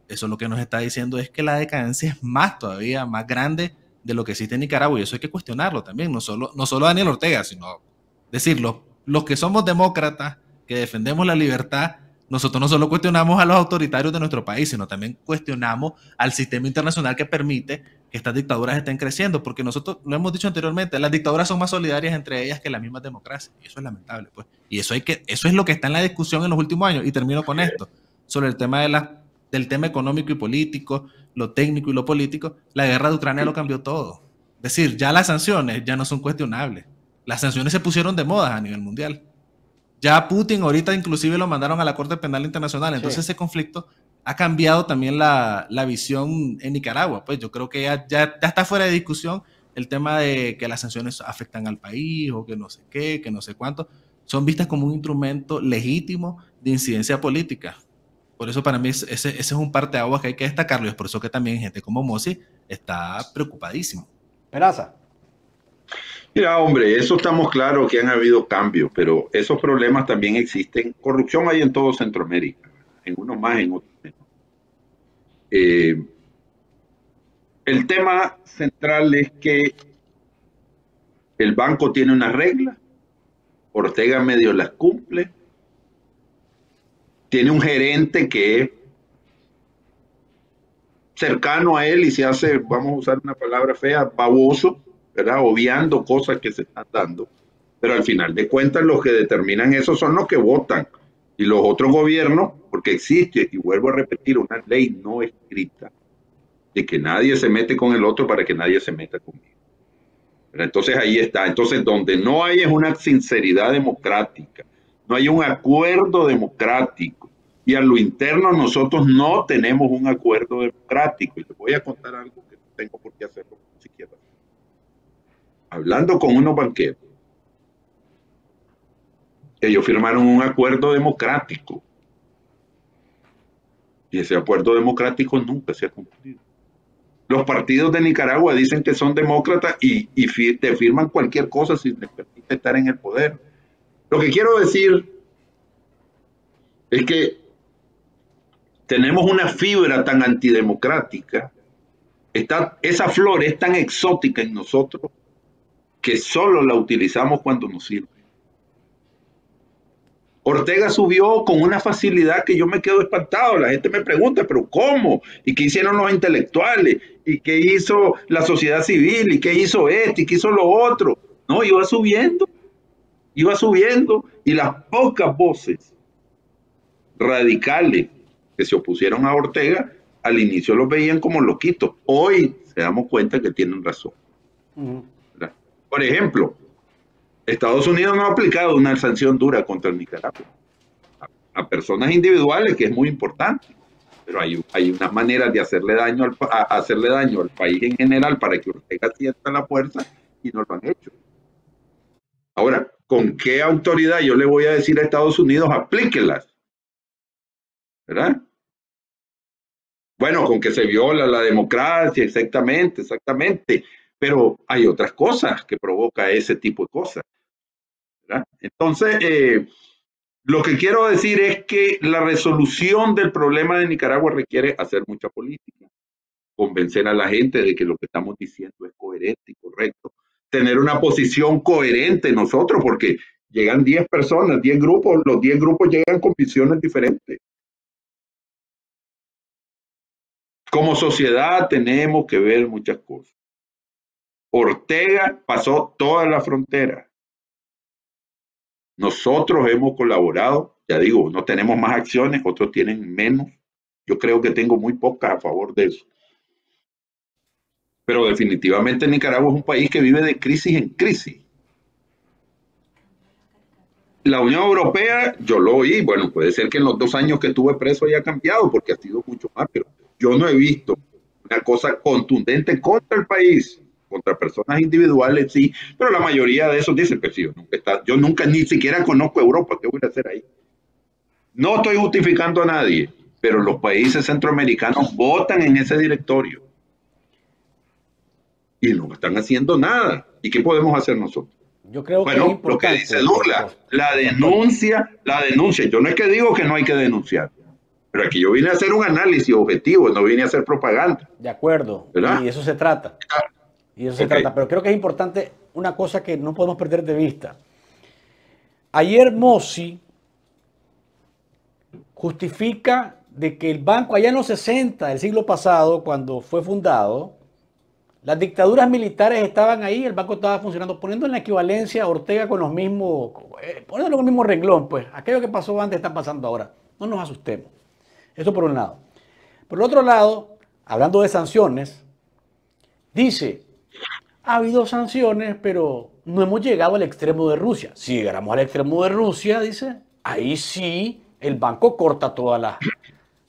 eso lo que nos está diciendo es que la decadencia es más todavía, más grande de lo que existe en Nicaragua. Y eso hay que cuestionarlo también, no solo, no solo Daniel Ortega, sino decirlo, los que somos demócratas, que defendemos la libertad, nosotros no solo cuestionamos a los autoritarios de nuestro país, sino también cuestionamos al sistema internacional que permite que estas dictaduras estén creciendo, porque nosotros lo hemos dicho anteriormente, las dictaduras son más solidarias entre ellas que las mismas democracias, y eso es lamentable, pues. Y eso hay que eso es lo que está en la discusión en los últimos años y termino con esto, sobre el tema de la, del tema económico y político, lo técnico y lo político, la guerra de Ucrania lo cambió todo. Es decir, ya las sanciones ya no son cuestionables. Las sanciones se pusieron de moda a nivel mundial. Ya Putin ahorita inclusive lo mandaron a la Corte Penal Internacional. Entonces ese conflicto ha cambiado también la, visión en Nicaragua. Pues yo creo que ya, ya, está fuera de discusión el tema de que las sanciones afectan al país o que no sé qué, que no sé cuánto. Son vistas como un instrumento legítimo de incidencia política. Por eso para mí ese, ese es un parte de agua que hay que destacarlo y es por eso que también gente como Mosi está preocupadísimo. Peraza. Mira, hombre, eso estamos claros que han habido cambios, pero esos problemas también existen. Corrupción hay en todo Centroamérica, en unos más, en otros menos. Eh, el tema central es que el banco tiene una regla, Ortega medio las cumple, tiene un gerente que es cercano a él y se hace, vamos a usar una palabra fea, baboso, ¿verdad? Obviando cosas que se están dando. Pero al final de cuentas, los que determinan eso son los que votan. Y los otros gobiernos, porque existe, y vuelvo a repetir, una ley no escrita de que nadie se mete con el otro para que nadie se meta conmigo. Pero entonces ahí está. Entonces, donde no hay es una sinceridad democrática, no hay un acuerdo democrático. Y a lo interno nosotros no tenemos un acuerdo democrático. Y les voy a contar algo que no tengo por qué hacerlo siquiera hablando con unos banqueros, ellos firmaron un acuerdo democrático. Y ese acuerdo democrático nunca se ha cumplido. Los partidos de Nicaragua dicen que son demócratas y, y te firman cualquier cosa si les permite estar en el poder. Lo que quiero decir es que tenemos una fibra tan antidemocrática, está, esa flor es tan exótica en nosotros que solo la utilizamos cuando nos sirve. Ortega subió con una facilidad que yo me quedo espantado. La gente me pregunta, pero ¿cómo? ¿Y qué hicieron los intelectuales? ¿Y qué hizo la sociedad civil? ¿Y qué hizo este? ¿Y qué hizo lo otro? No, iba subiendo, iba subiendo y las pocas voces radicales que se opusieron a Ortega al inicio los veían como loquitos. Hoy se damos cuenta que tienen razón. Por ejemplo, Estados Unidos no ha aplicado una sanción dura contra Nicaragua a, personas individuales, que es muy importante, pero hay, hay unas maneras de hacerle daño, al, hacerle daño al país en general para que Ortega sienta la fuerza y no lo han hecho. Ahora, ¿con qué autoridad yo le voy a decir a Estados Unidos aplíquelas? ¿Verdad? Bueno, con que se viola la democracia, exactamente, exactamente pero hay otras cosas que provoca ese tipo de cosas. Entonces, eh, lo que quiero decir es que la resolución del problema de Nicaragua requiere hacer mucha política, convencer a la gente de que lo que estamos diciendo es coherente y correcto, tener una posición coherente nosotros, porque Llegan 10 personas, 10 grupos, los 10 grupos llegan con visiones diferentes. Como sociedad tenemos que ver muchas cosas. Ortega pasó toda la frontera. Nosotros hemos colaborado, ya digo, no tenemos más acciones, otros tienen menos. Yo creo que tengo muy pocas a favor de eso. Pero definitivamente Nicaragua es un país que vive de crisis en crisis. La Unión Europea, yo lo oí, bueno, puede ser que en los dos años que estuve preso haya cambiado, porque ha sido mucho más, pero yo no he visto una cosa contundente contra el país, contra personas individuales, sí, pero la mayoría de esos dicen que sí, yo nunca, yo nunca ni siquiera conozco Europa, ¿qué voy a hacer ahí? No estoy justificando a nadie, pero los países centroamericanos votan en ese directorio y no están haciendo nada. ¿Y qué podemos hacer nosotros? Yo creo bueno, lo que dice Douglas, la denuncia, la denuncia. Yo no es que digo que no hay que denunciar, pero aquí yo vine a hacer un análisis objetivo, no vine a hacer propaganda. De acuerdo, y eso se trata. Y eso se trata, pero creo que es importante una cosa que no podemos perder de vista. Ayer Mossi justifica de que el banco allá en los 60 del siglo pasado, cuando fue fundado, las dictaduras militares estaban ahí, el banco estaba funcionando, poniendo en la equivalencia a Ortega con los mismos, eh, poniendo el mismo renglón, pues aquello que pasó antes está pasando ahora. No nos asustemos. Eso por un lado. Por el otro lado, hablando de sanciones, dice, ha habido sanciones, pero no hemos llegado al extremo de Rusia. Si llegáramos al extremo de Rusia, dice, ahí sí el banco corta todas las,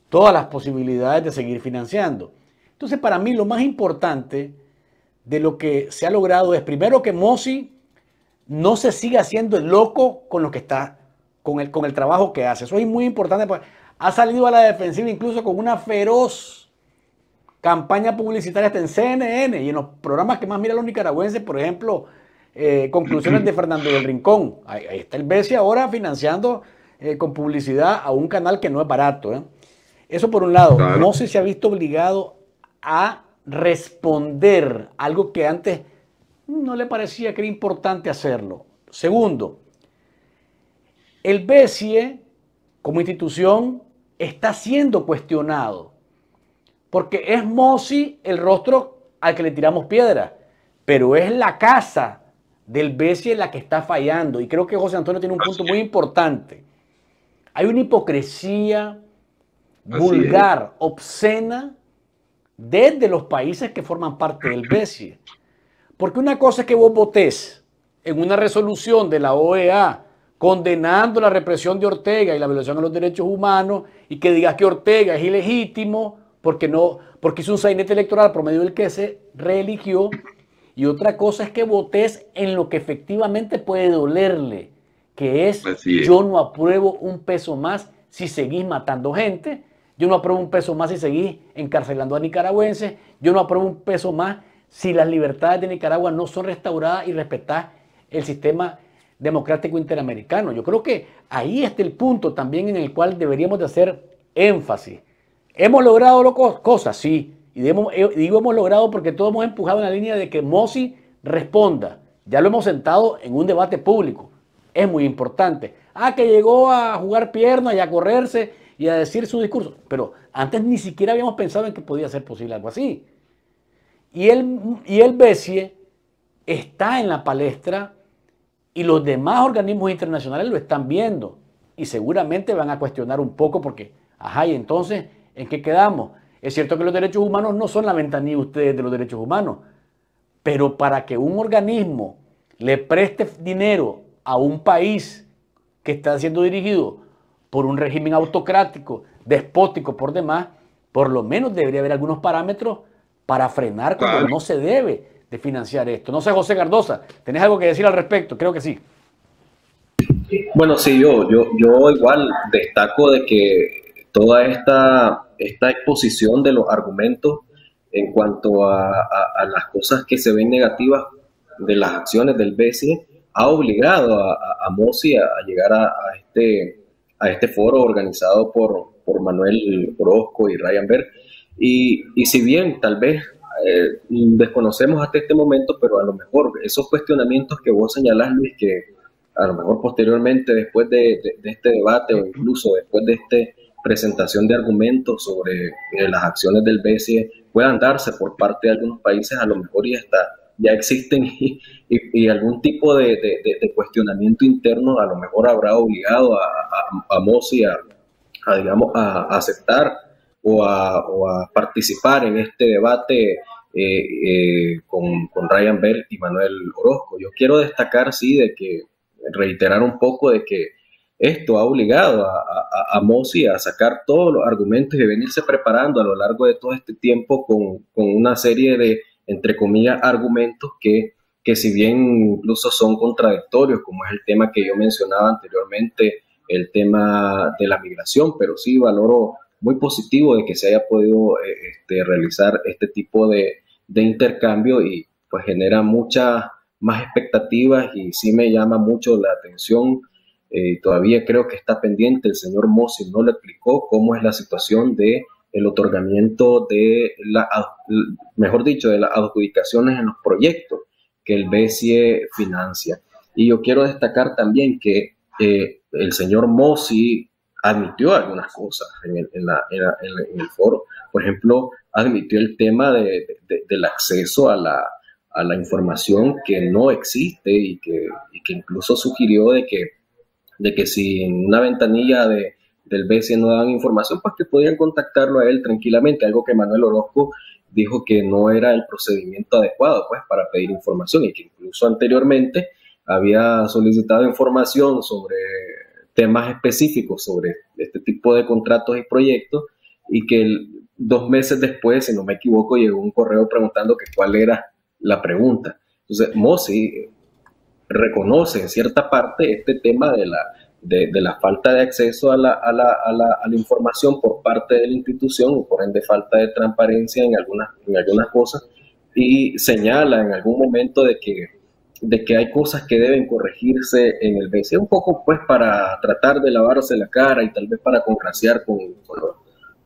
todas las posibilidades de seguir financiando. Entonces, para mí lo más importante de lo que se ha logrado es primero que Mossi no se siga haciendo el loco con lo que está, con el, con el trabajo que hace. Eso es muy importante. Porque ha salido a la defensiva incluso con una feroz campaña publicitaria hasta en CNN y en los programas que más miran los nicaragüenses, por ejemplo, eh, conclusiones de Fernando del Rincón. Ahí, está el BESI ahora financiando eh, con publicidad a un canal que no es barato. ¿eh? Eso por un lado. No sé si se ha visto obligado a responder algo que antes no le parecía que era importante hacerlo. Segundo, el BESIE como institución está siendo cuestionado porque es Mosi el rostro al que le tiramos piedra, pero es la casa del BESIE la que está fallando y creo que José Antonio tiene un punto muy importante. Hay una hipocresía vulgar, obscena, desde los países que forman parte del BESIE. Porque una cosa es que vos votés en una resolución de la OEA condenando la represión de Ortega y la violación de los derechos humanos y que digas que Ortega es ilegítimo porque, no, porque hizo un sainete electoral por medio del que se reeligió. Y otra cosa es que votés en lo que efectivamente puede dolerle, que es, yo no apruebo un peso más si seguís matando gente yo no apruebo un peso más si seguís encarcelando a nicaragüenses. Yo no apruebo un peso más si las libertades de Nicaragua no son restauradas y respetás el sistema democrático interamericano. Yo creo que ahí está el punto también en el cual deberíamos de hacer énfasis. ¿Hemos logrado cosas? Sí. Y digo hemos logrado porque todos hemos empujado en la línea de que Mosi responda. Ya lo hemos sentado en un debate público. Es muy importante. Ah, que llegó a jugar piernas y a correrse y a decir su discurso. Pero antes ni siquiera habíamos pensado en que podía ser posible algo así. Y el, y el BESIE está en la palestra y los demás organismos internacionales lo están viendo. Y seguramente van a cuestionar un poco porque, ajá, y entonces, ¿en qué quedamos? Es cierto que los derechos humanos no son la ventanilla ustedes de los derechos humanos, pero para que un organismo le preste dinero a un país que está siendo dirigido por un régimen autocrático, despótico por demás, por lo menos debería haber algunos parámetros para frenar cuando no se debe de financiar esto. No sé, José Cardosa, ¿tenés algo que decir al respecto? Creo que sí. Bueno, sí, yo, yo, yo igual destaco de que toda esta, esta exposición de los argumentos en cuanto a, las cosas que se ven negativas de las acciones del BCE ha obligado a, a, Mossi a, llegar a, este a este foro organizado por, por Manuel Orozco y Ryan Berg. Y, y si bien tal vez eh, desconocemos hasta este momento, pero a lo mejor esos cuestionamientos que vos señalás, Luis, que a lo mejor posteriormente, después de, este debate o incluso después de esta presentación de argumentos sobre eh, las acciones del BCE, puedan darse por parte de algunos países, a lo mejor y hasta ya existen y, algún tipo de, cuestionamiento interno a lo mejor habrá obligado a, a, a, digamos, a, aceptar o, a, participar en este debate eh, eh, con, con, Ryan Bell y Manuel Orozco. Yo quiero destacar, sí, de que reiterar un poco de que esto ha obligado a, a, a a sacar todos los argumentos y venirse preparando a lo largo de todo este tiempo con, con una serie de entre comillas, argumentos que, que si bien incluso son contradictorios, como es el tema que yo mencionaba anteriormente, el tema de la migración, pero sí valoro muy positivo de que se haya podido eh, este, realizar este tipo de, de, intercambio y pues genera muchas más expectativas y sí me llama mucho la atención. Eh, todavía creo que está pendiente, el señor Mossi no le explicó cómo es la situación de el otorgamiento de la, mejor dicho, de las adjudicaciones en los proyectos que el BCE financia. Y yo quiero destacar también que eh, el señor Mossi admitió algunas cosas en el, en, el, foro. Por ejemplo, admitió el tema de, del acceso a la, a la, información que no existe y que, y que incluso sugirió de que, de que si una ventanilla de, del BCE no daban información, pues que podían contactarlo a él tranquilamente, algo que Manuel Orozco dijo que no era el procedimiento adecuado pues para pedir información y que incluso anteriormente había solicitado información sobre temas específicos sobre este tipo de contratos y proyectos y que dos meses después, si no me equivoco, llegó un correo preguntando que cuál era la pregunta. Entonces, Mossi reconoce en cierta parte este tema de la de, la falta de acceso a la, a, la, a, a la, información por parte de la institución o por ende falta de transparencia en algunas, en algunas cosas y señala en algún momento de que, de que hay cosas que deben corregirse en el BCE, un poco pues para tratar de lavarse la cara y tal vez para congraciar con,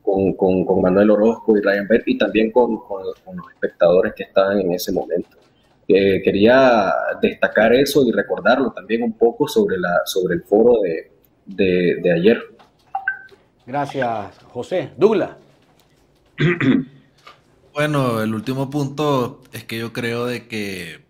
con, con, con Manuel Orozco y Ryan Berg y también con, los espectadores que estaban en ese momento quería destacar eso y recordarlo también un poco sobre, la, sobre el foro de, de, ayer. Gracias, José. Douglas. Bueno, el último punto es que yo creo de que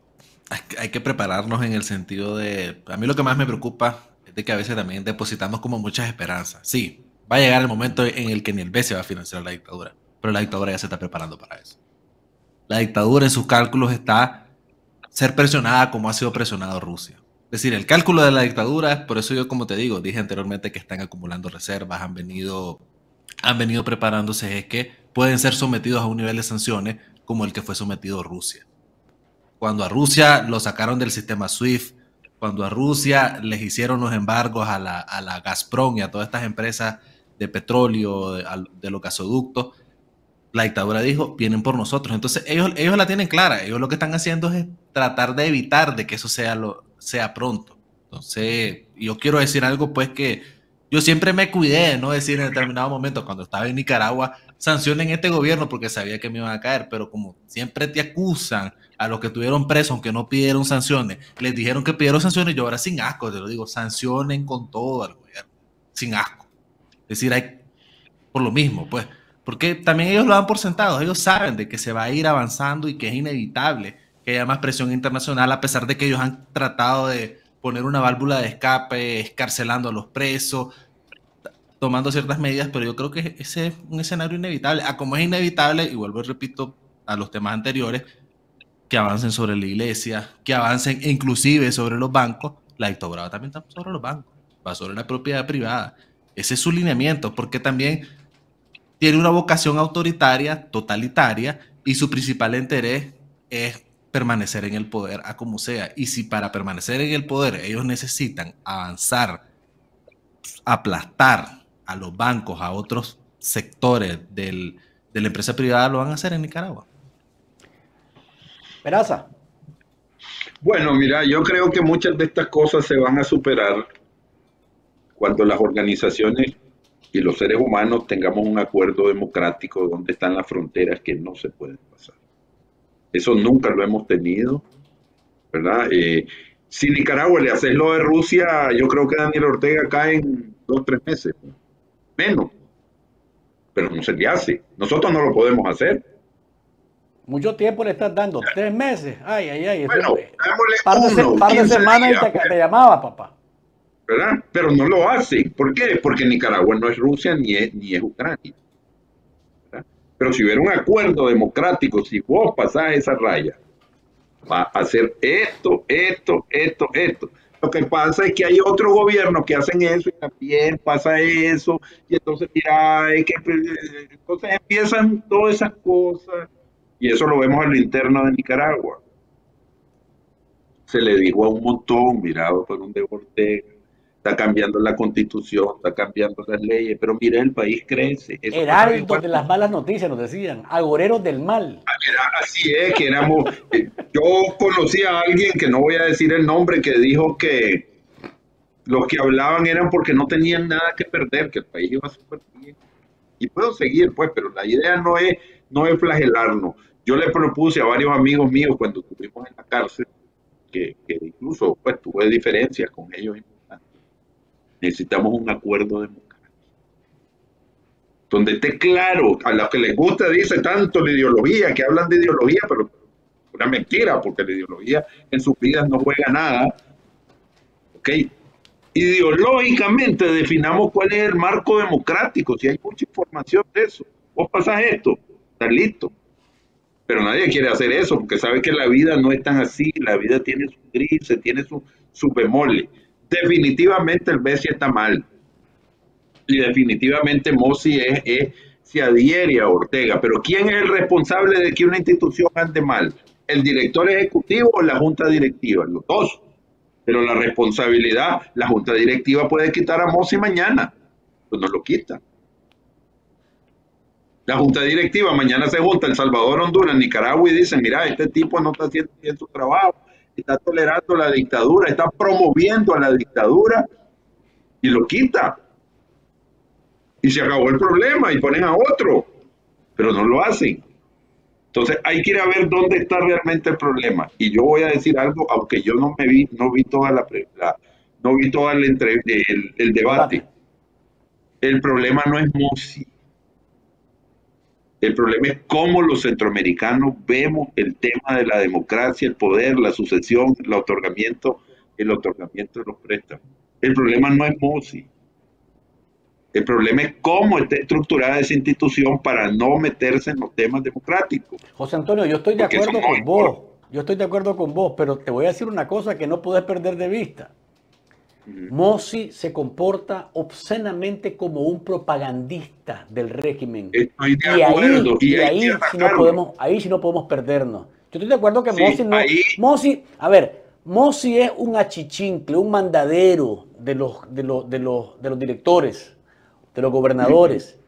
hay que prepararnos en el sentido de... A mí lo que más me preocupa es de que a veces también depositamos como muchas esperanzas. Sí, va a llegar el momento en el que ni el BCE va a financiar la dictadura, pero la dictadura ya se está preparando para eso. La dictadura en sus cálculos está ser presionada como ha sido presionado Rusia. Es decir, el cálculo de la dictadura, por eso yo como te digo, dije anteriormente que están acumulando reservas, han venido, han venido preparándose, es que pueden ser sometidos a un nivel de sanciones como el que fue sometido Rusia. Cuando a Rusia lo sacaron del sistema SWIFT, cuando a Rusia les hicieron los embargos a la, a la Gazprom y a todas estas empresas de petróleo, de, de los gasoductos, la dictadura dijo, vienen por nosotros. Entonces ellos, ellos la tienen clara, ellos lo que están haciendo es tratar de evitar de que eso sea, lo, sea pronto. Entonces, yo quiero decir algo pues que yo siempre me cuidé de no decir en determinado momento, cuando estaba en Nicaragua, sancionen este gobierno porque sabía que me iban a caer, pero como siempre te acusan a los que tuvieron presos, aunque no pidieron sanciones, les dijeron que pidieron sanciones, yo ahora sin asco, te lo digo, sancionen con todo al gobierno, sin asco. Es decir, hay por lo mismo, pues. Porque también ellos lo dan por sentado, ellos saben de que se va a ir avanzando y que es inevitable que haya más presión internacional, a pesar de que ellos han tratado de poner una válvula de escape, escarcelando a los presos, tomando ciertas medidas, pero yo creo que ese es un escenario inevitable. A como es inevitable, y vuelvo y repito a los temas anteriores, que avancen sobre la iglesia, que avancen inclusive sobre los bancos, la dictadura también está sobre los bancos, va sobre la propiedad privada. Ese es su lineamiento, porque también tiene una vocación autoritaria, totalitaria, y su principal interés es permanecer en el poder a como sea. Y si para permanecer en el poder ellos necesitan avanzar, aplastar a los bancos, a otros sectores de la empresa privada, lo van a hacer en Nicaragua. Peraza. Bueno, mira, yo creo que muchas de estas cosas se van a superar cuando las organizaciones y los seres humanos tengamos un acuerdo democrático donde están las fronteras que no se pueden pasar. Eso nunca lo hemos tenido, ¿verdad? Eh, si Nicaragua le hace lo de Rusia, yo creo que Daniel Ortega cae en dos o tres meses, menos. Pero no se le hace. Nosotros no lo podemos hacer. Mucho tiempo le estás dando, tres meses. Ay, ay, ay. Bueno, par de, par de semanas y te, te, llamaba, papá. ¿Verdad? Pero no lo hace. ¿Por qué? Porque Nicaragua no es Rusia ni es, ni es Ucrania. Pero si hubiera un acuerdo democrático, si vos pasás esa raya, va a hacer esto, esto, esto, esto. Lo que pasa es que hay otros gobiernos que hacen eso y también pasa eso, y entonces mira, que, entonces empiezan todas esas cosas, y eso lo vemos en lo interno de Nicaragua. Se le dijo a un montón, mirado por un de está cambiando la constitución, está cambiando las leyes, pero mire, el país crece. Heraldo de las malas noticias, nos decían, agoreros del mal. Así es, que éramos, eh, yo conocí a alguien, que no voy a decir el nombre, que dijo que los que hablaban eran porque no tenían nada que perder, que el país iba súper bien. Y puedo seguir, pues, pero la idea no es, no es flagelarnos. Yo le propuse a varios amigos míos cuando estuvimos en la cárcel, que, que incluso pues tuve diferencias con ellos necesitamos un acuerdo democrático. Donde esté claro, a los que les gusta, dice tanto la ideología, que hablan de ideología, pero una mentira, porque la ideología en sus vidas no juega nada. ¿Ok? Ideológicamente definamos cuál es el marco democrático, si hay mucha información de eso. Vos pasas esto, estás listo. Pero nadie quiere hacer eso porque sabe que la vida no es tan así, la vida tiene su grises, tiene su, su bemoles definitivamente el Bessi está mal. Y definitivamente Mossi es, se adhiere a Ortega. Pero ¿quién es el responsable de que una institución ande mal? ¿El director ejecutivo o la junta directiva? Los dos. Pero la responsabilidad, la junta directiva puede quitar a Mossi mañana. Pues no lo quita. La junta directiva mañana se junta El Salvador, Honduras, Nicaragua y dicen, mira, este tipo no está haciendo bien su trabajo está tolerando la dictadura, está promoviendo a la dictadura y lo quita. Y se acabó el problema y ponen a otro, pero no lo hacen. Entonces hay que ir a ver dónde está realmente el problema. Y yo voy a decir algo, aunque yo no me vi, no vi toda la, no vi toda el, el, debate. El problema no es Mosi. El problema es cómo los centroamericanos vemos el tema de la democracia, el poder, la sucesión, el otorgamiento, el otorgamiento de los préstamos. El problema no es MOSI. El problema es cómo está estructurada esa institución para no meterse en los temas democráticos. José Antonio, yo estoy de acuerdo con vos. Yo estoy de acuerdo con vos, pero te voy a decir una cosa que no puedes perder de vista. Mossi se comporta obscenamente como un propagandista del régimen. Estoy de acuerdo. Y ahí, y ahí, si no podemos, ahí sí no podemos perdernos. Yo estoy de acuerdo que sí, no. Mossi, a ver, Mossi es un achichincle, un mandadero de los, de los, de los, de los directores, de los gobernadores.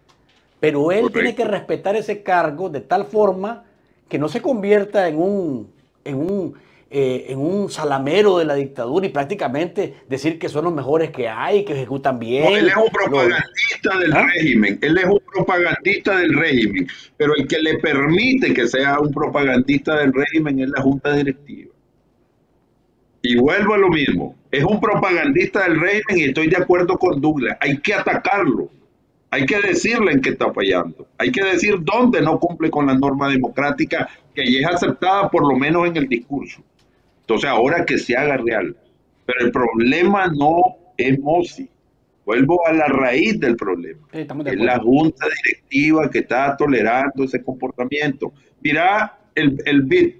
Pero él tiene que respetar ese cargo de tal forma que no se convierta en un, en un eh, en un salamero de la dictadura y prácticamente decir que son los mejores que hay, que ejecutan bien. él es un propagandista del ¿Ah? régimen, él es un propagandista del régimen, pero el que le permite que sea un propagandista del régimen es la junta directiva. Y vuelvo a lo mismo, es un propagandista del régimen y estoy de acuerdo con Douglas, hay que atacarlo. Hay que decirle en qué está fallando. Hay que decir dónde no cumple con la norma democrática que ya es aceptada por lo menos en el discurso. Entonces ahora que se haga real. Pero el problema no es MOSI. Vuelvo a la raíz del problema. es la junta directiva que está tolerando ese comportamiento. Mira el, el BID.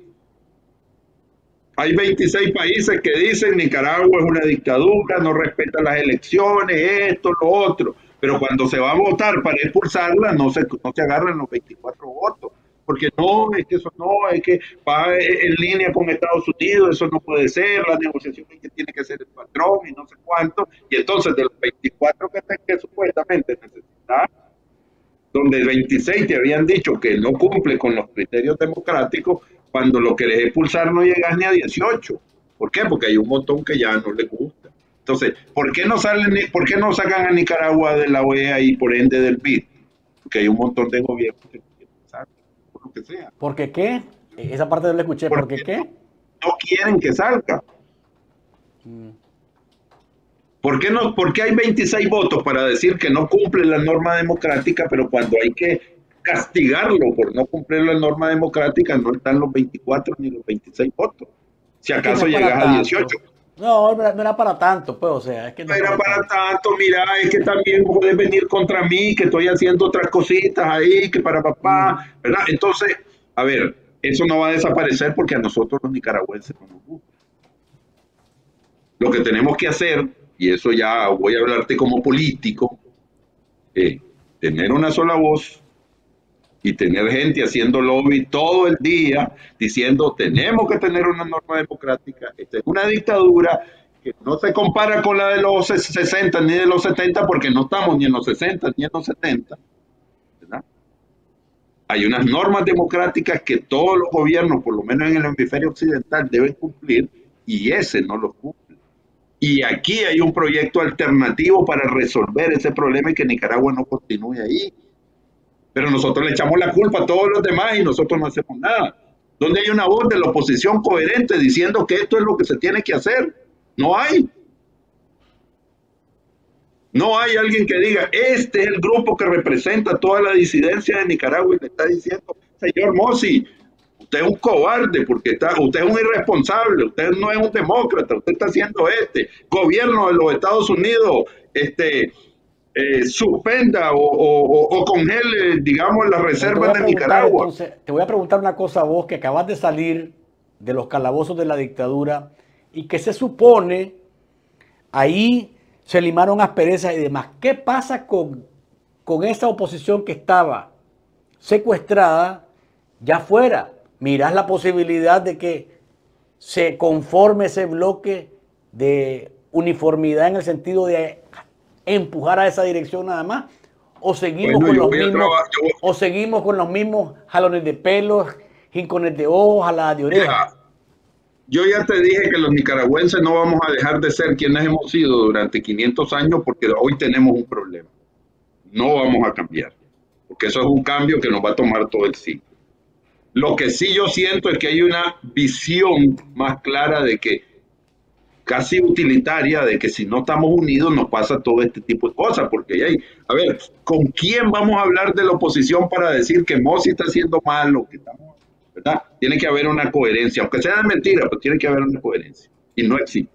Hay 26 países que dicen Nicaragua es una dictadura, no respeta las elecciones, esto, lo otro. Pero cuando se va a votar para expulsarla, no se, no se agarran los 24 votos porque no, es que eso no, es que va en línea con Estados Unidos, eso no puede ser, la negociación es que tiene que ser el patrón y no sé cuánto, y entonces de los 24 que, que supuestamente necesitas, donde 26 te habían dicho que no cumple con los criterios democráticos, cuando lo querés expulsar no llegas ni a 18. ¿Por qué? Porque hay un montón que ya no les gusta. Entonces, ¿por qué no salen, por qué no sacan a Nicaragua de la OEA y por ende del BID? Porque hay un montón de gobiernos que que sea. ¿Por qué qué? Esa parte no la escuché. ¿Por, qué qué? No quieren que salga. ¿Por qué, no, ¿Por qué hay 26 votos para decir que no cumple la norma democrática, pero cuando hay que castigarlo por no cumplir la norma democrática no están los 24 ni los 26 votos? Si acaso llegas a 18. No, no era para tanto, pues, o sea, es que no, era para tanto. mira, es que también puedes venir contra mí, que estoy haciendo otras cositas ahí, que para papá, ¿verdad? Entonces, a ver, eso no va a desaparecer porque a nosotros los nicaragüenses no nos gusta. Lo que tenemos que hacer y eso ya voy a hablarte como político, eh, tener una sola voz y tener gente haciendo lobby todo el día diciendo tenemos que tener una norma democrática, esta es una dictadura que no se compara con la de los 60 ni de los 70 porque no estamos ni en los 60 ni en los 70. Hay unas normas democráticas que todos los gobiernos, por lo menos en el hemisferio occidental, deben cumplir y ese no lo cumple. Y aquí hay un proyecto alternativo para resolver ese problema y que Nicaragua no continúe ahí. Pero nosotros le echamos la culpa a todos los demás y nosotros no hacemos nada. Donde hay una voz de la oposición coherente diciendo que esto es lo que se tiene que hacer. No hay. No hay alguien que diga, este es el grupo que representa toda la disidencia de Nicaragua y le está diciendo, señor Mossi, Usted es un cobarde porque está, usted es un irresponsable, usted no es un demócrata, usted está haciendo este. Gobierno de los Estados Unidos, este, eh, suspenda o, congele, digamos, las reservas de Nicaragua. te voy a preguntar una cosa a vos que acabas de salir de los calabozos de la dictadura y que se supone ahí se limaron asperezas y demás. ¿Qué pasa con, con esa oposición que estaba secuestrada ya fuera? mirás la posibilidad de que se conforme ese bloque de uniformidad en el sentido de empujar a esa dirección nada más o seguimos con los mismos o seguimos con los mismos jalones de pelos, jincones de ojos, jaladas de oreja. Yo ya te dije que los nicaragüenses no vamos a dejar de ser quienes hemos sido durante 500 años porque hoy tenemos un problema. No vamos a cambiar, porque eso es un cambio que nos va a tomar todo el siglo. Lo que sí yo siento es que hay una visión más clara de que casi utilitaria de que si no estamos unidos nos pasa todo este tipo de cosas, porque hay, a ver, ¿con quién vamos a hablar de la oposición para decir que Mossi está haciendo mal o que estamos, ¿verdad? Tiene que haber una coherencia, aunque sea mentira, pero tiene que haber una coherencia y no existe.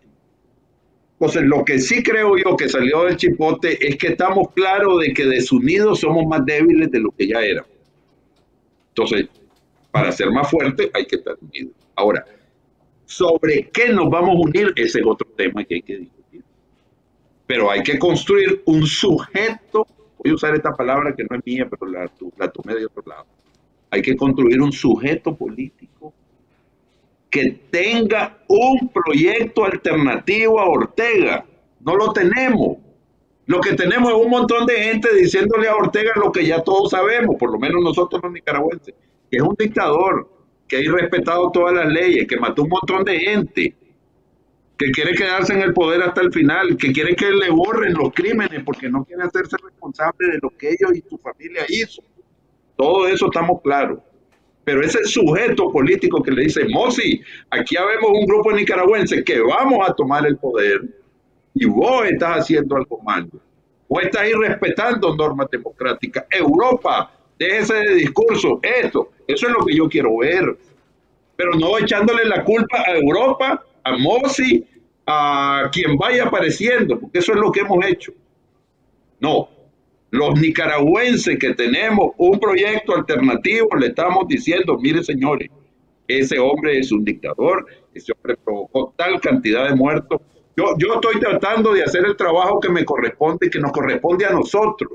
Entonces, lo que sí creo yo que salió del chipote es que estamos claros de que desunidos somos más débiles de lo que ya éramos. Entonces, para ser más fuerte hay que estar unidos. Ahora, sobre qué nos vamos a unir, ese es otro tema que hay que discutir. Pero hay que construir un sujeto, voy a usar esta palabra que no es mía, pero la, la tomé de otro lado. Hay que construir un sujeto político que tenga un proyecto alternativo a Ortega. No lo tenemos. Lo que tenemos es un montón de gente diciéndole a Ortega lo que ya todos sabemos, por lo menos nosotros los nicaragüenses que es un dictador, que ha irrespetado todas las leyes, que mató un montón de gente, que quiere quedarse en el poder hasta el final, que quiere que le borren los crímenes porque no quiere hacerse responsable de lo que ellos y su familia hizo. Todo eso estamos claros. Pero ese sujeto político que le dice, Mosi, aquí habemos un grupo nicaragüense que vamos a tomar el poder y vos estás haciendo algo comando. Vos estás irrespetando normas democráticas. Europa déjese de discurso, esto, eso es lo que yo quiero ver. Pero no echándole la culpa a Europa, a Mossi, a quien vaya apareciendo, porque eso es lo que hemos hecho. No, los nicaragüenses que tenemos un proyecto alternativo, le estamos diciendo, mire señores, ese hombre es un dictador, ese hombre provocó tal cantidad de muertos. Yo, yo estoy tratando de hacer el trabajo que me corresponde que nos corresponde a nosotros.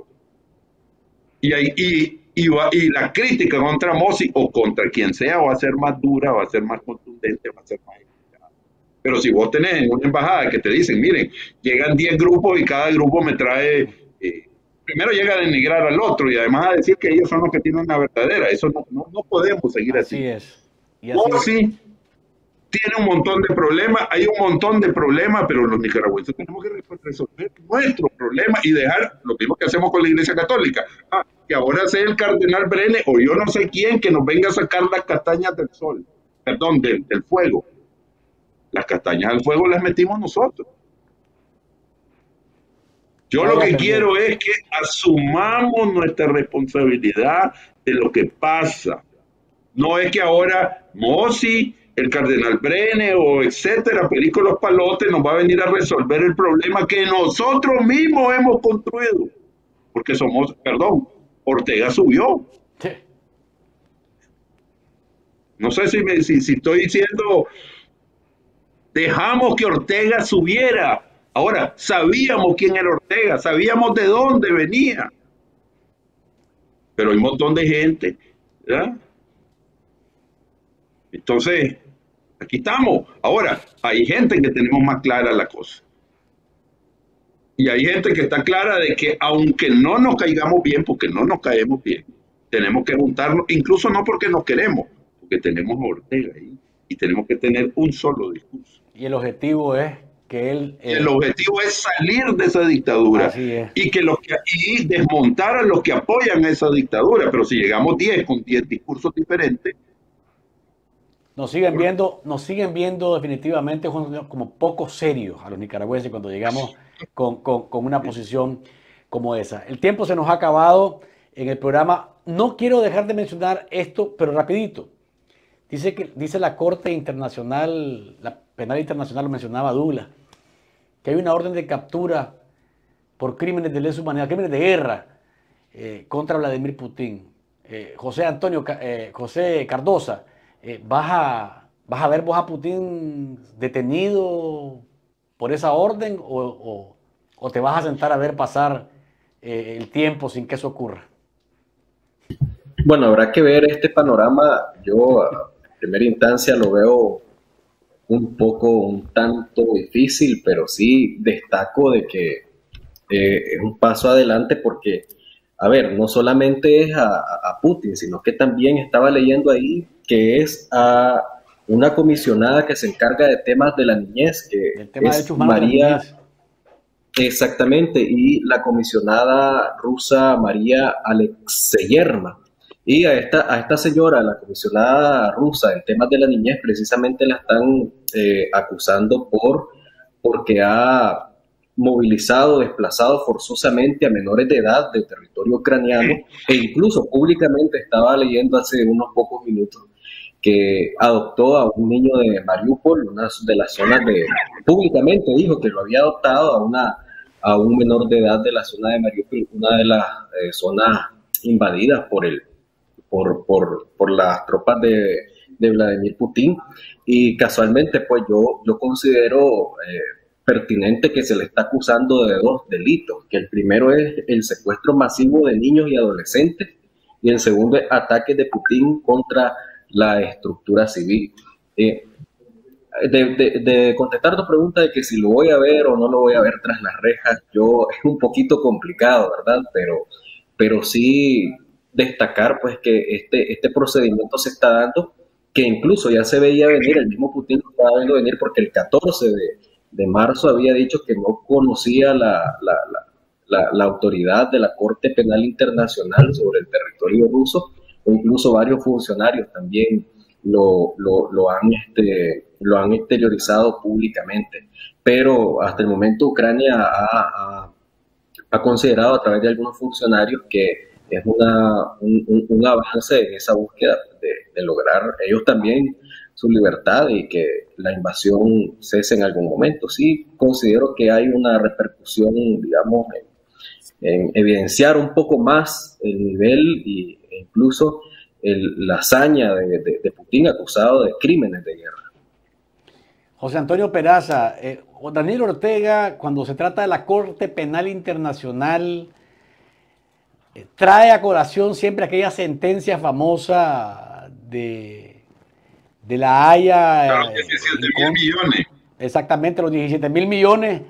Y, y, y, la crítica contra Mossi o contra quien sea va a ser más dura, va a ser más contundente, va a ser más Pero si vos tenés una embajada que te dicen, miren, llegan 10 grupos y cada grupo me trae, eh, primero llega a denigrar al otro y además a decir que ellos son los que tienen una verdadera, eso no, no, podemos seguir así. Así es. Y así tiene un montón de problemas, hay un montón de problemas, pero los nicaragüenses tenemos que resolver nuestro problema y dejar lo mismo que hacemos con la Iglesia Católica. Ah, que ahora sea el cardenal Brene o yo no sé quién que nos venga a sacar las castañas del sol, perdón, del, fuego. las castañas al fuego las metimos nosotros. Yo lo que quiero es que asumamos nuestra responsabilidad de lo que pasa. No es que ahora Mosi, el cardenal Brene o etcétera, Perico Los Palotes nos va a venir a resolver el problema que nosotros mismos hemos construido. Porque somos, perdón, Ortega subió. No sé si, me, si, si estoy diciendo, dejamos que Ortega subiera Ahora, sabíamos quién era Ortega, sabíamos de dónde venía. Pero hay un montón de gente. ¿ya? Entonces, aquí estamos. Ahora, hay gente que tenemos más clara la cosa. Y hay gente que está clara de que aunque no nos caigamos bien, porque no nos caemos bien, tenemos que juntarnos, incluso no porque nos queremos, porque tenemos a Ortega ahí y tenemos que tener un solo discurso. Y el objetivo es que él... el eh, objetivo es salir de esa dictadura y que los que y desmontar a los que apoyan esa dictadura. Pero si llegamos 10 con 10 discursos diferentes, nos siguen viendo, nos siguen viendo definitivamente como poco serios a los nicaragüenses cuando llegamos con, con, una posición como esa. El tiempo se nos ha acabado en el programa. No quiero dejar de mencionar esto, pero rapidito. Dice que dice la Corte Internacional, la Penal Internacional lo mencionaba Douglas, que hay una orden de captura por crímenes de lesa humanidad, crímenes de guerra eh, contra Vladimir Putin. Eh, José Antonio, eh, José Cardosa, ¿vas, a, ¿vas a ver a Putin detenido por esa orden o, o te vas a sentar a ver pasar el tiempo sin que eso ocurra? Bueno, habrá que ver este panorama. Yo a primera instancia lo veo un poco, un tanto difícil, pero sí destaco de que eh, es un paso adelante porque, a ver, no solamente es a, Putin, sino que también estaba leyendo ahí que es a una comisionada que se encarga de temas de la niñez, que es María. Exactamente, y la comisionada rusa María Alexeyerma y a esta, a esta señora, la comisionada rusa en temas de la niñez, precisamente la están eh, acusando por porque ha movilizado, desplazado forzosamente a menores de edad del territorio ucraniano e incluso públicamente estaba leyendo hace unos pocos minutos que adoptó a un niño de Mariupol, una de las zonas de, públicamente dijo que lo había adoptado a, una, a un menor de edad de la zona de Mariupol, una de las eh, zonas invadidas por el, por, por, por las tropas de, de, Vladimir Putin. Y casualmente, pues yo, yo considero eh, pertinente que se le está acusando de dos delitos, que el primero es el secuestro masivo de niños y adolescentes y el segundo es ataques de Putin contra la estructura civil. Eh, de, de, contestar tu pregunta de que si lo voy a ver o no lo voy a ver tras las rejas, yo es un poquito complicado, ¿verdad? Pero, pero sí destacar pues que este, este procedimiento se está dando, que incluso ya se veía venir, el mismo Putin lo estaba viendo venir porque el 14 de, marzo había dicho que no conocía la, la, autoridad de la Corte Penal Internacional sobre el territorio ruso, incluso varios funcionarios también lo, lo, han, este, lo han exteriorizado públicamente. Pero hasta el momento Ucrania ha, ha considerado a través de algunos funcionarios que es una, un, avance en esa búsqueda de, lograr ellos también su libertad y que la invasión cese en algún momento. Sí, considero que hay una repercusión, digamos, en, evidenciar un poco más el nivel e incluso la hazaña de, Putin acusado de crímenes de guerra. José Antonio Peraza, eh, Daniel Ortega, cuando se trata de la Corte Penal Internacional, trae a colación siempre aquella sentencia famosa de, de la Haya. 17 mil millones. Exactamente, los 17 mil millones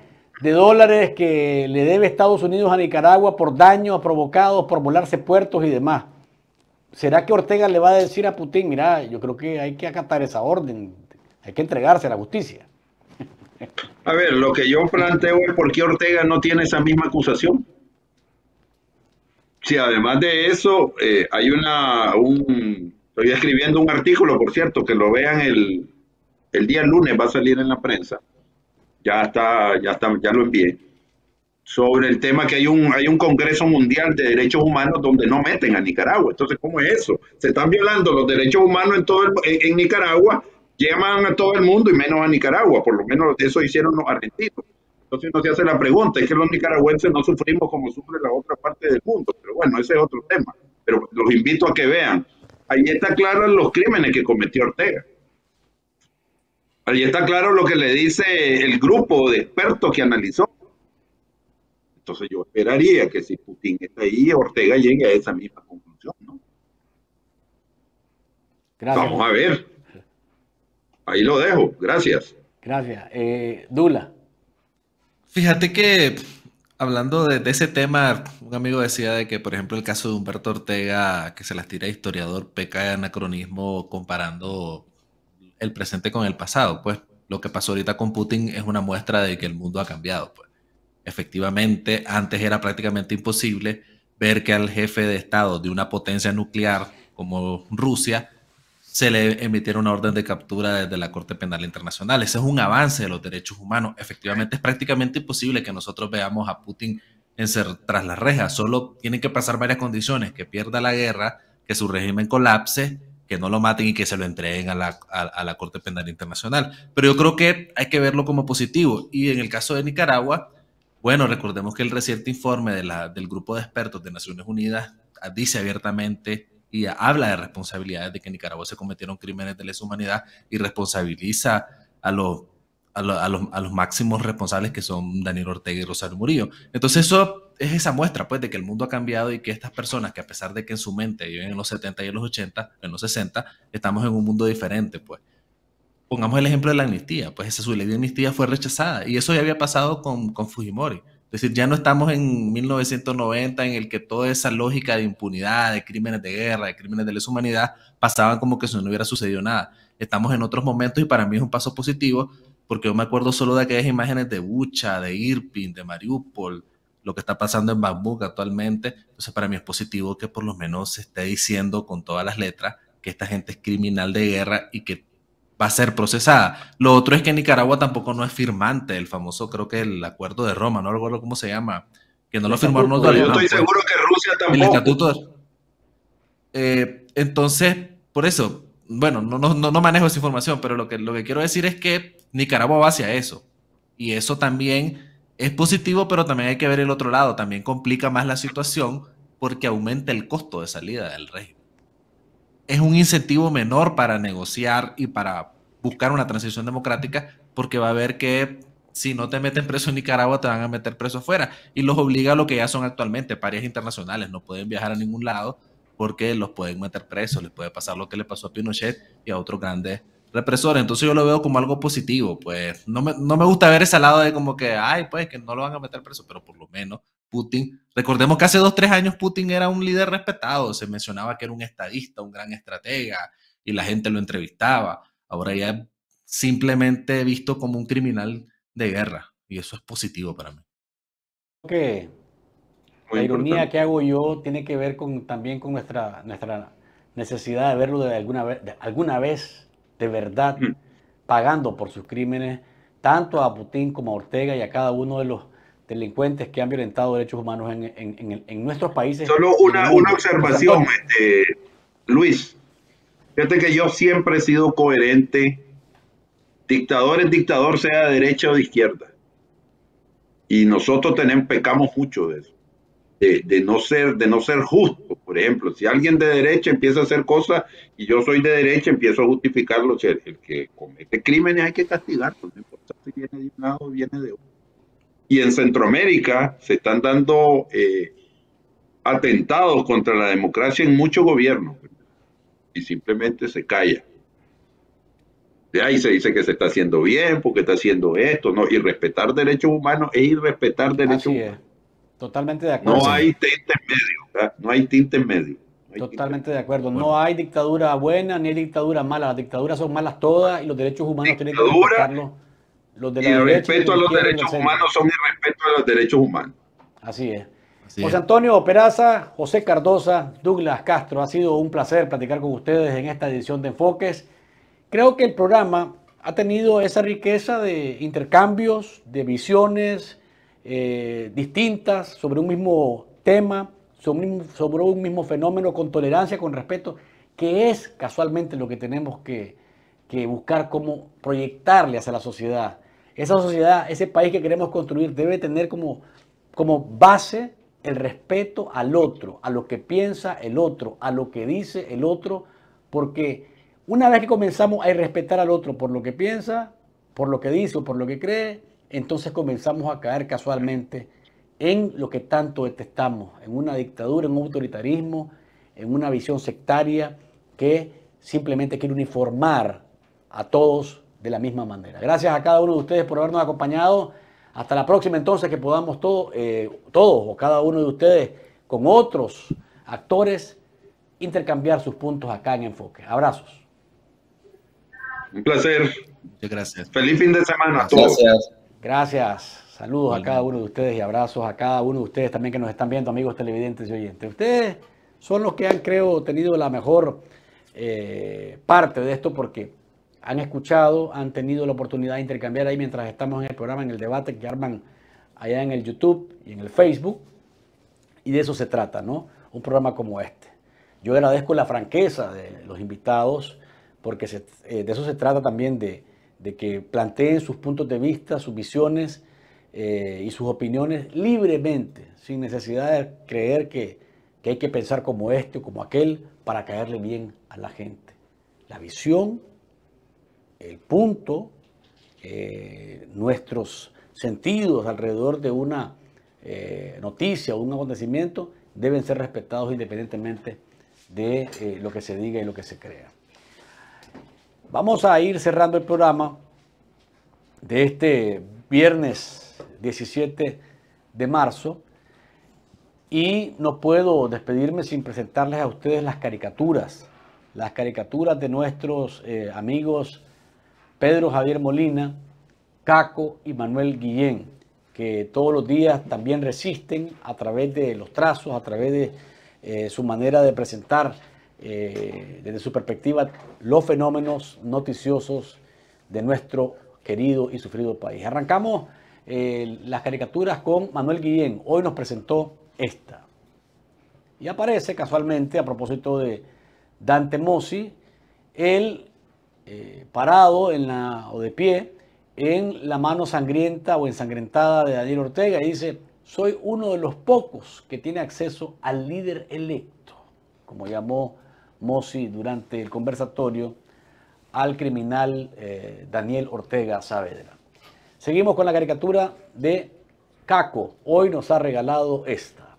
de dólares que le debe Estados Unidos a Nicaragua por daños provocados por volarse puertos y demás. ¿Será que Ortega le va a decir a Putin, mira, yo creo que hay que acatar esa orden, hay que entregarse a la justicia? A ver, lo que yo planteo es por qué Ortega no tiene esa misma acusación. Sí, además de eso, eh, hay una, un, estoy escribiendo un artículo, por cierto, que lo vean el, el día lunes va a salir en la prensa, ya está, ya está, ya lo envié, sobre el tema que hay un, hay un Congreso Mundial de Derechos Humanos donde no meten a Nicaragua. Entonces, ¿cómo es eso? Se están violando los derechos humanos en todo el, en, Nicaragua, llaman a todo el mundo y menos a Nicaragua, por lo menos eso hicieron los argentinos. Entonces no se hace la pregunta, es que los nicaragüenses no sufrimos como sufre la otra parte del mundo, pero bueno, ese es otro tema. Pero los invito a que vean, ahí está claro los crímenes que cometió Ortega. Ahí está claro lo que le dice el grupo de expertos que analizó. Entonces yo esperaría que si Putin está ahí, Ortega llegue a esa misma conclusión, ¿no? Gracias. Vamos a ver. Ahí lo dejo. Gracias. Gracias. Eh, Dula. Fíjate que hablando de, ese tema, un amigo decía de que, por ejemplo, el caso de Humberto Ortega, que se las tira historiador, peca de anacronismo comparando el presente con el pasado. Pues lo que pasó ahorita con Putin es una muestra de que el mundo ha cambiado. Pues efectivamente, antes era prácticamente imposible ver que al jefe de Estado de una potencia nuclear como Rusia se le emitiera una orden de captura desde la Corte Penal Internacional. Ese es un avance de los derechos humanos. Efectivamente, es prácticamente imposible que nosotros veamos a Putin en ser tras las rejas. Solo tienen que pasar varias condiciones, que pierda la guerra, que su régimen colapse que no lo maten y que se lo entreguen a la, a, la, Corte Penal Internacional. Pero yo creo que hay que verlo como positivo. Y en el caso de Nicaragua, bueno, recordemos que el reciente informe del grupo de expertos de Naciones Unidas dice abiertamente y habla de responsabilidades de que en Nicaragua se cometieron crímenes de lesa humanidad y responsabiliza a los a, los, a, los, máximos responsables que son Daniel Ortega y Rosario Murillo. Entonces eso es esa muestra pues de que el mundo ha cambiado y que estas personas que a pesar de que en su mente viven en los 70 y en los 80, en los 60, estamos en un mundo diferente pues. Pongamos el ejemplo de la amnistía, pues esa su de amnistía fue rechazada y eso ya había pasado con, con Fujimori. Es decir, ya no estamos en 1990 en el que toda esa lógica de impunidad, de crímenes de guerra, de crímenes de lesa humanidad pasaban como que si no hubiera sucedido nada. Estamos en otros momentos y para mí es un paso positivo porque yo me acuerdo solo de aquellas imágenes de Bucha, de Irpin, de Mariupol, lo que está pasando en Bambuk actualmente. Entonces, para mí es positivo que por lo menos se esté diciendo con todas las letras que esta gente es criminal de guerra y que va a ser procesada. Lo otro es que Nicaragua tampoco no es firmante, el famoso, creo que el acuerdo de Roma, no recuerdo cómo se llama, que no lo firmó Arnoldo Yo estoy seguro que Rusia tampoco. El estatuto. Eh, entonces, por eso, bueno, no, no, no, manejo esa información, pero lo que, lo que quiero decir es que Nicaragua va hacia eso. Y eso también es positivo, pero también hay que ver el otro lado. También complica más la situación porque aumenta el costo de salida del régimen. Es un incentivo menor para negociar y para buscar una transición democrática porque va a ver que si no te meten preso en Nicaragua te van a meter preso afuera. Y los obliga a lo que ya son actualmente, parias internacionales, no pueden viajar a ningún lado porque los pueden meter presos, les puede pasar lo que le pasó a Pinochet y a otros grandes represores. Entonces yo lo veo como algo positivo, pues. No me, no me gusta ver ese lado de como que, ay, pues que no lo van a meter preso, pero por lo menos Putin, recordemos que hace dos, tres años Putin era un líder respetado, se mencionaba que era un estadista, un gran estratega y la gente lo entrevistaba. Ahora ya simplemente visto como un criminal de guerra y eso es positivo para mí. Ok, la ironía que hago yo tiene que ver con, también con nuestra, nuestra necesidad de verlo de alguna vez, de, alguna vez de verdad mm. pagando por sus crímenes, tanto a Putin como a Ortega y a cada uno de los delincuentes que han violentado derechos humanos en, en, en, nuestros países. Solo una, una observación, este, Luis. Fíjate que yo siempre he sido coherente. Dictador es dictador, sea de derecha o de izquierda. Y nosotros tenemos, pecamos mucho de eso de, no ser, de no ser justo. Por ejemplo, si alguien de derecha empieza a hacer cosas y yo soy de derecha, empiezo a justificarlo. el, el que comete crímenes hay que castigarlo, no importa si viene de un lado o viene de otro. Y en Centroamérica se están dando eh, atentados contra la democracia en muchos gobiernos y simplemente se calla. De ahí se dice que se está haciendo bien porque está haciendo esto, ¿no? Y respetar derechos humanos es irrespetar derechos humanos. Totalmente de acuerdo. No hay tinte en medio, no hay tinte en medio. Totalmente de acuerdo. No hay dictadura buena ni hay dictadura mala. Las dictaduras son malas todas y los derechos humanos tienen que respetarlos. Los de y el respeto a los derechos humanos son el respeto a los derechos humanos. Así es. José Antonio Peraza, José Cardosa, Douglas Castro, ha sido un placer platicar con ustedes en esta edición de Enfoques. Creo que el programa ha tenido esa riqueza de intercambios, de visiones eh, distintas sobre un mismo tema, sobre un, sobre un mismo fenómeno, con tolerancia, con respeto, que es casualmente lo que tenemos que, que buscar cómo proyectarle hacia la sociedad. Esa sociedad, ese país que queremos construir debe tener como, como base el respeto al otro, a lo que piensa el otro, a lo que dice el otro, porque una vez que comenzamos a respetar al otro por lo que piensa, por lo que dice o por lo que cree, entonces comenzamos a caer casualmente en lo que tanto detestamos, en una dictadura, en un autoritarismo, en una visión sectaria que simplemente quiere uniformar a todos de la misma manera. Gracias a cada uno de ustedes por habernos acompañado. Hasta la próxima entonces que podamos todo, eh, todos o cada uno de ustedes con otros actores intercambiar sus puntos acá en Enfoque. Abrazos. Un placer. Muchas gracias. Feliz fin de semana a todos. Gracias. Gracias. Saludos a cada uno de ustedes y abrazos a cada uno de ustedes también que nos están viendo, amigos televidentes y oyentes. Ustedes son los que han, creo, tenido la mejor eh, parte de esto porque han escuchado, han tenido la oportunidad de intercambiar ahí mientras estamos en el programa, en el debate que arman allá en el YouTube y en el Facebook. Y de eso se trata, ¿no? Un programa como este. Yo agradezco la franqueza de los invitados porque eh, de eso se trata también de, que planteen sus puntos de vista, sus visiones eh, y sus opiniones libremente, sin necesidad de creer que, hay que pensar como este o como aquel para caerle bien a la gente. La visión, el punto, eh, nuestros sentidos alrededor de una noticia o un acontecimiento deben ser respetados independientemente de lo que se diga y lo que se crea. Vamos a ir cerrando el programa de este viernes 17 de marzo y no puedo despedirme sin presentarles a ustedes las caricaturas, las caricaturas de nuestros eh, amigos Pedro Javier Molina, Caco y Manuel Guillén, que todos los días también resisten a través de los trazos, a través de eh, su manera de presentar eh, desde su perspectiva, los fenómenos noticiosos de nuestro querido y sufrido país. Arrancamos eh, las caricaturas con Manuel Guillén. Hoy nos presentó esta. Y aparece casualmente, a propósito de Dante Mossi, él eh, parado en la, o de pie en la mano sangrienta o ensangrentada de Daniel Ortega y dice, soy uno de los pocos que tiene acceso al líder electo, como llamó Mossi durante el conversatorio al criminal eh, Daniel Ortega Saavedra. Seguimos con la caricatura de Caco. Hoy nos ha regalado esta.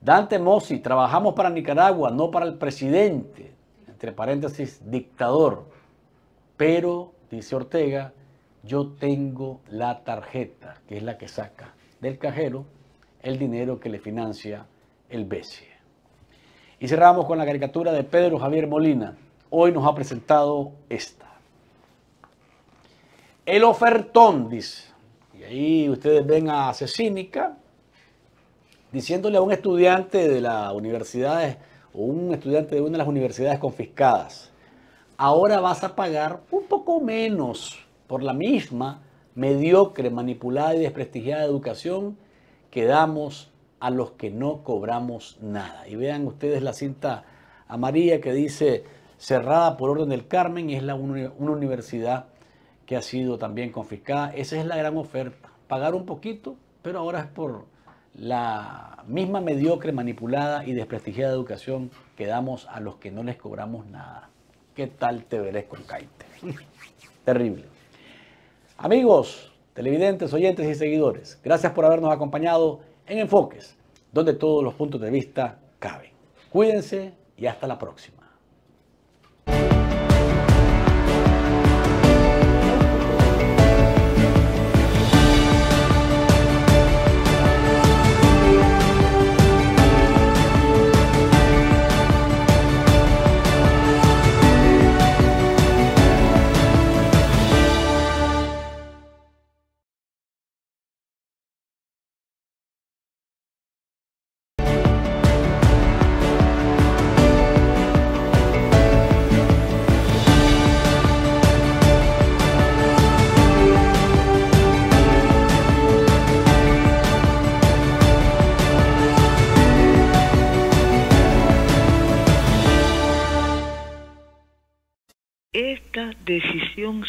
Dante Mossi, trabajamos para Nicaragua, no para el presidente, entre paréntesis, dictador. Pero, dice Ortega, yo tengo la tarjeta, que es la que saca del cajero el dinero que le financia el BCE. Y cerramos con la caricatura de Pedro Javier Molina. Hoy nos ha presentado esta. El ofertón, dice. Y ahí ustedes ven a Cecínica diciéndole a un estudiante de la universidad un estudiante de una de las universidades confiscadas, ahora vas a pagar un poco menos por la misma mediocre, manipulada y desprestigiada educación que damos a los que no cobramos nada. Y vean ustedes la cinta amarilla que dice cerrada por orden del Carmen y es la, una universidad que ha sido también confiscada. Esa es la gran oferta. Pagar un poquito, pero ahora es por la misma mediocre, manipulada y desprestigiada educación que damos a los que no les cobramos nada. ¿Qué tal te veré con Caite? Terrible. Amigos, televidentes, oyentes y seguidores, gracias por habernos acompañado en Enfoques, donde todos los puntos de vista caben. Cuídense y hasta la próxima.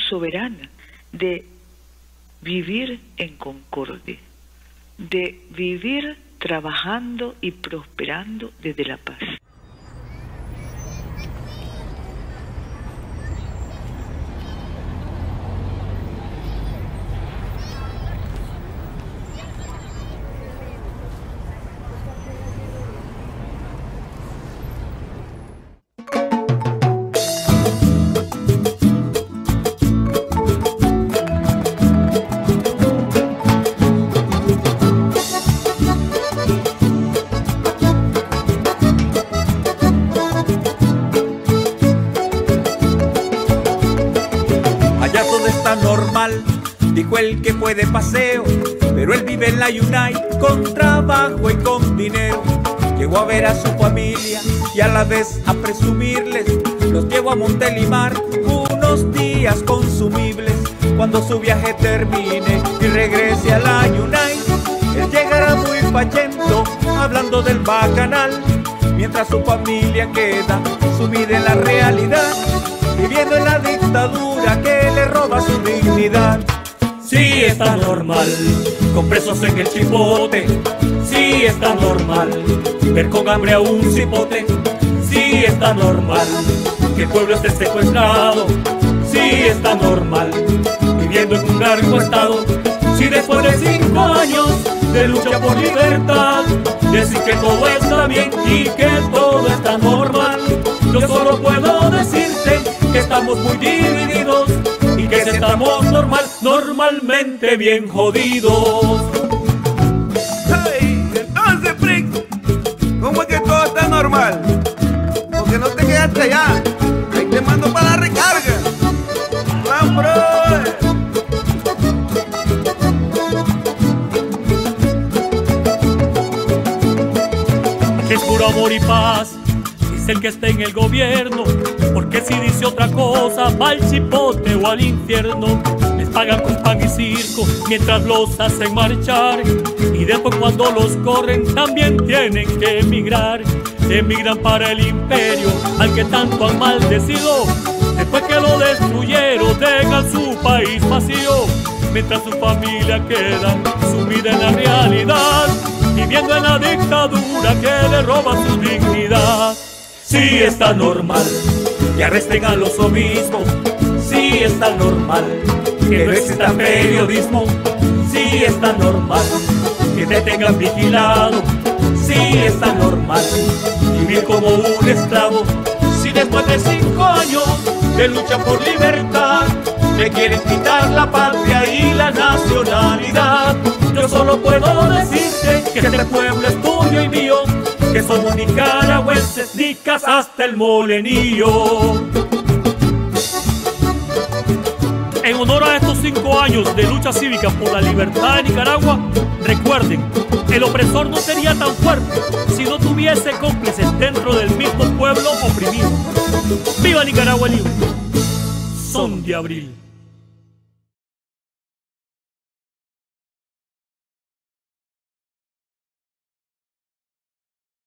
Soberana de vivir en concordia, de vivir trabajando y prosperando desde la paz. El que puede paseo, pero él vive en la Unai con trabajo y con dinero. Llegó a ver a su familia y a la vez a presumirles. Los llevo a Montelimar unos días consumibles. Cuando su viaje termine y regrese a la Unai, él llegará muy pachento hablando del bacanal. Mientras su familia queda sumida en la realidad, viviendo en la dictadura que le roba su dignidad. Sí está normal, con presos en el chipote. Sí está normal, ver con hambre a un cipote. Sí está normal, que el pueblo esté secuestrado. Sí está normal, viviendo en un largo estado. Si después de cinco años de lucha por libertad, decir que todo está bien y que todo está normal, yo solo puedo decirte que estamos muy divididos que estamos normal, normalmente bien jodidos. Hey, entonces, Frick, ¿cómo es que todo está normal? Porque no te quedaste allá. Ahí te mando para la recarga. ¡Vamos, Es puro amor y paz, el que está en el gobierno porque si dice otra cosa, va al chipote o al infierno. Les pagan con pan y circo mientras los hacen marchar. Y después cuando los corren también tienen que emigrar. Emigran para el imperio al que tanto han maldecido. Después que lo destruyeron, dejan su país vacío. Mientras su familia queda sumida en la realidad, viviendo en la dictadura que le roba su dignidad. Sí está normal que arresten a los obispos. Sí está normal que no exista periodismo. Sí está normal que te tengan vigilado. Sí está normal vivir como un esclavo. Si después de cinco años de lucha por libertad te quieren quitar la patria y la nacionalidad, yo solo puedo decirte que este pueblo es tuyo y mío que somos nicaragüenses, nicas hasta el molenillo. En honor a estos cinco años de lucha cívica por la libertad de Nicaragua, recuerden, el opresor no sería tan fuerte si no tuviese cómplices dentro del mismo pueblo oprimido. ¡Viva Nicaragua libre! Son de abril.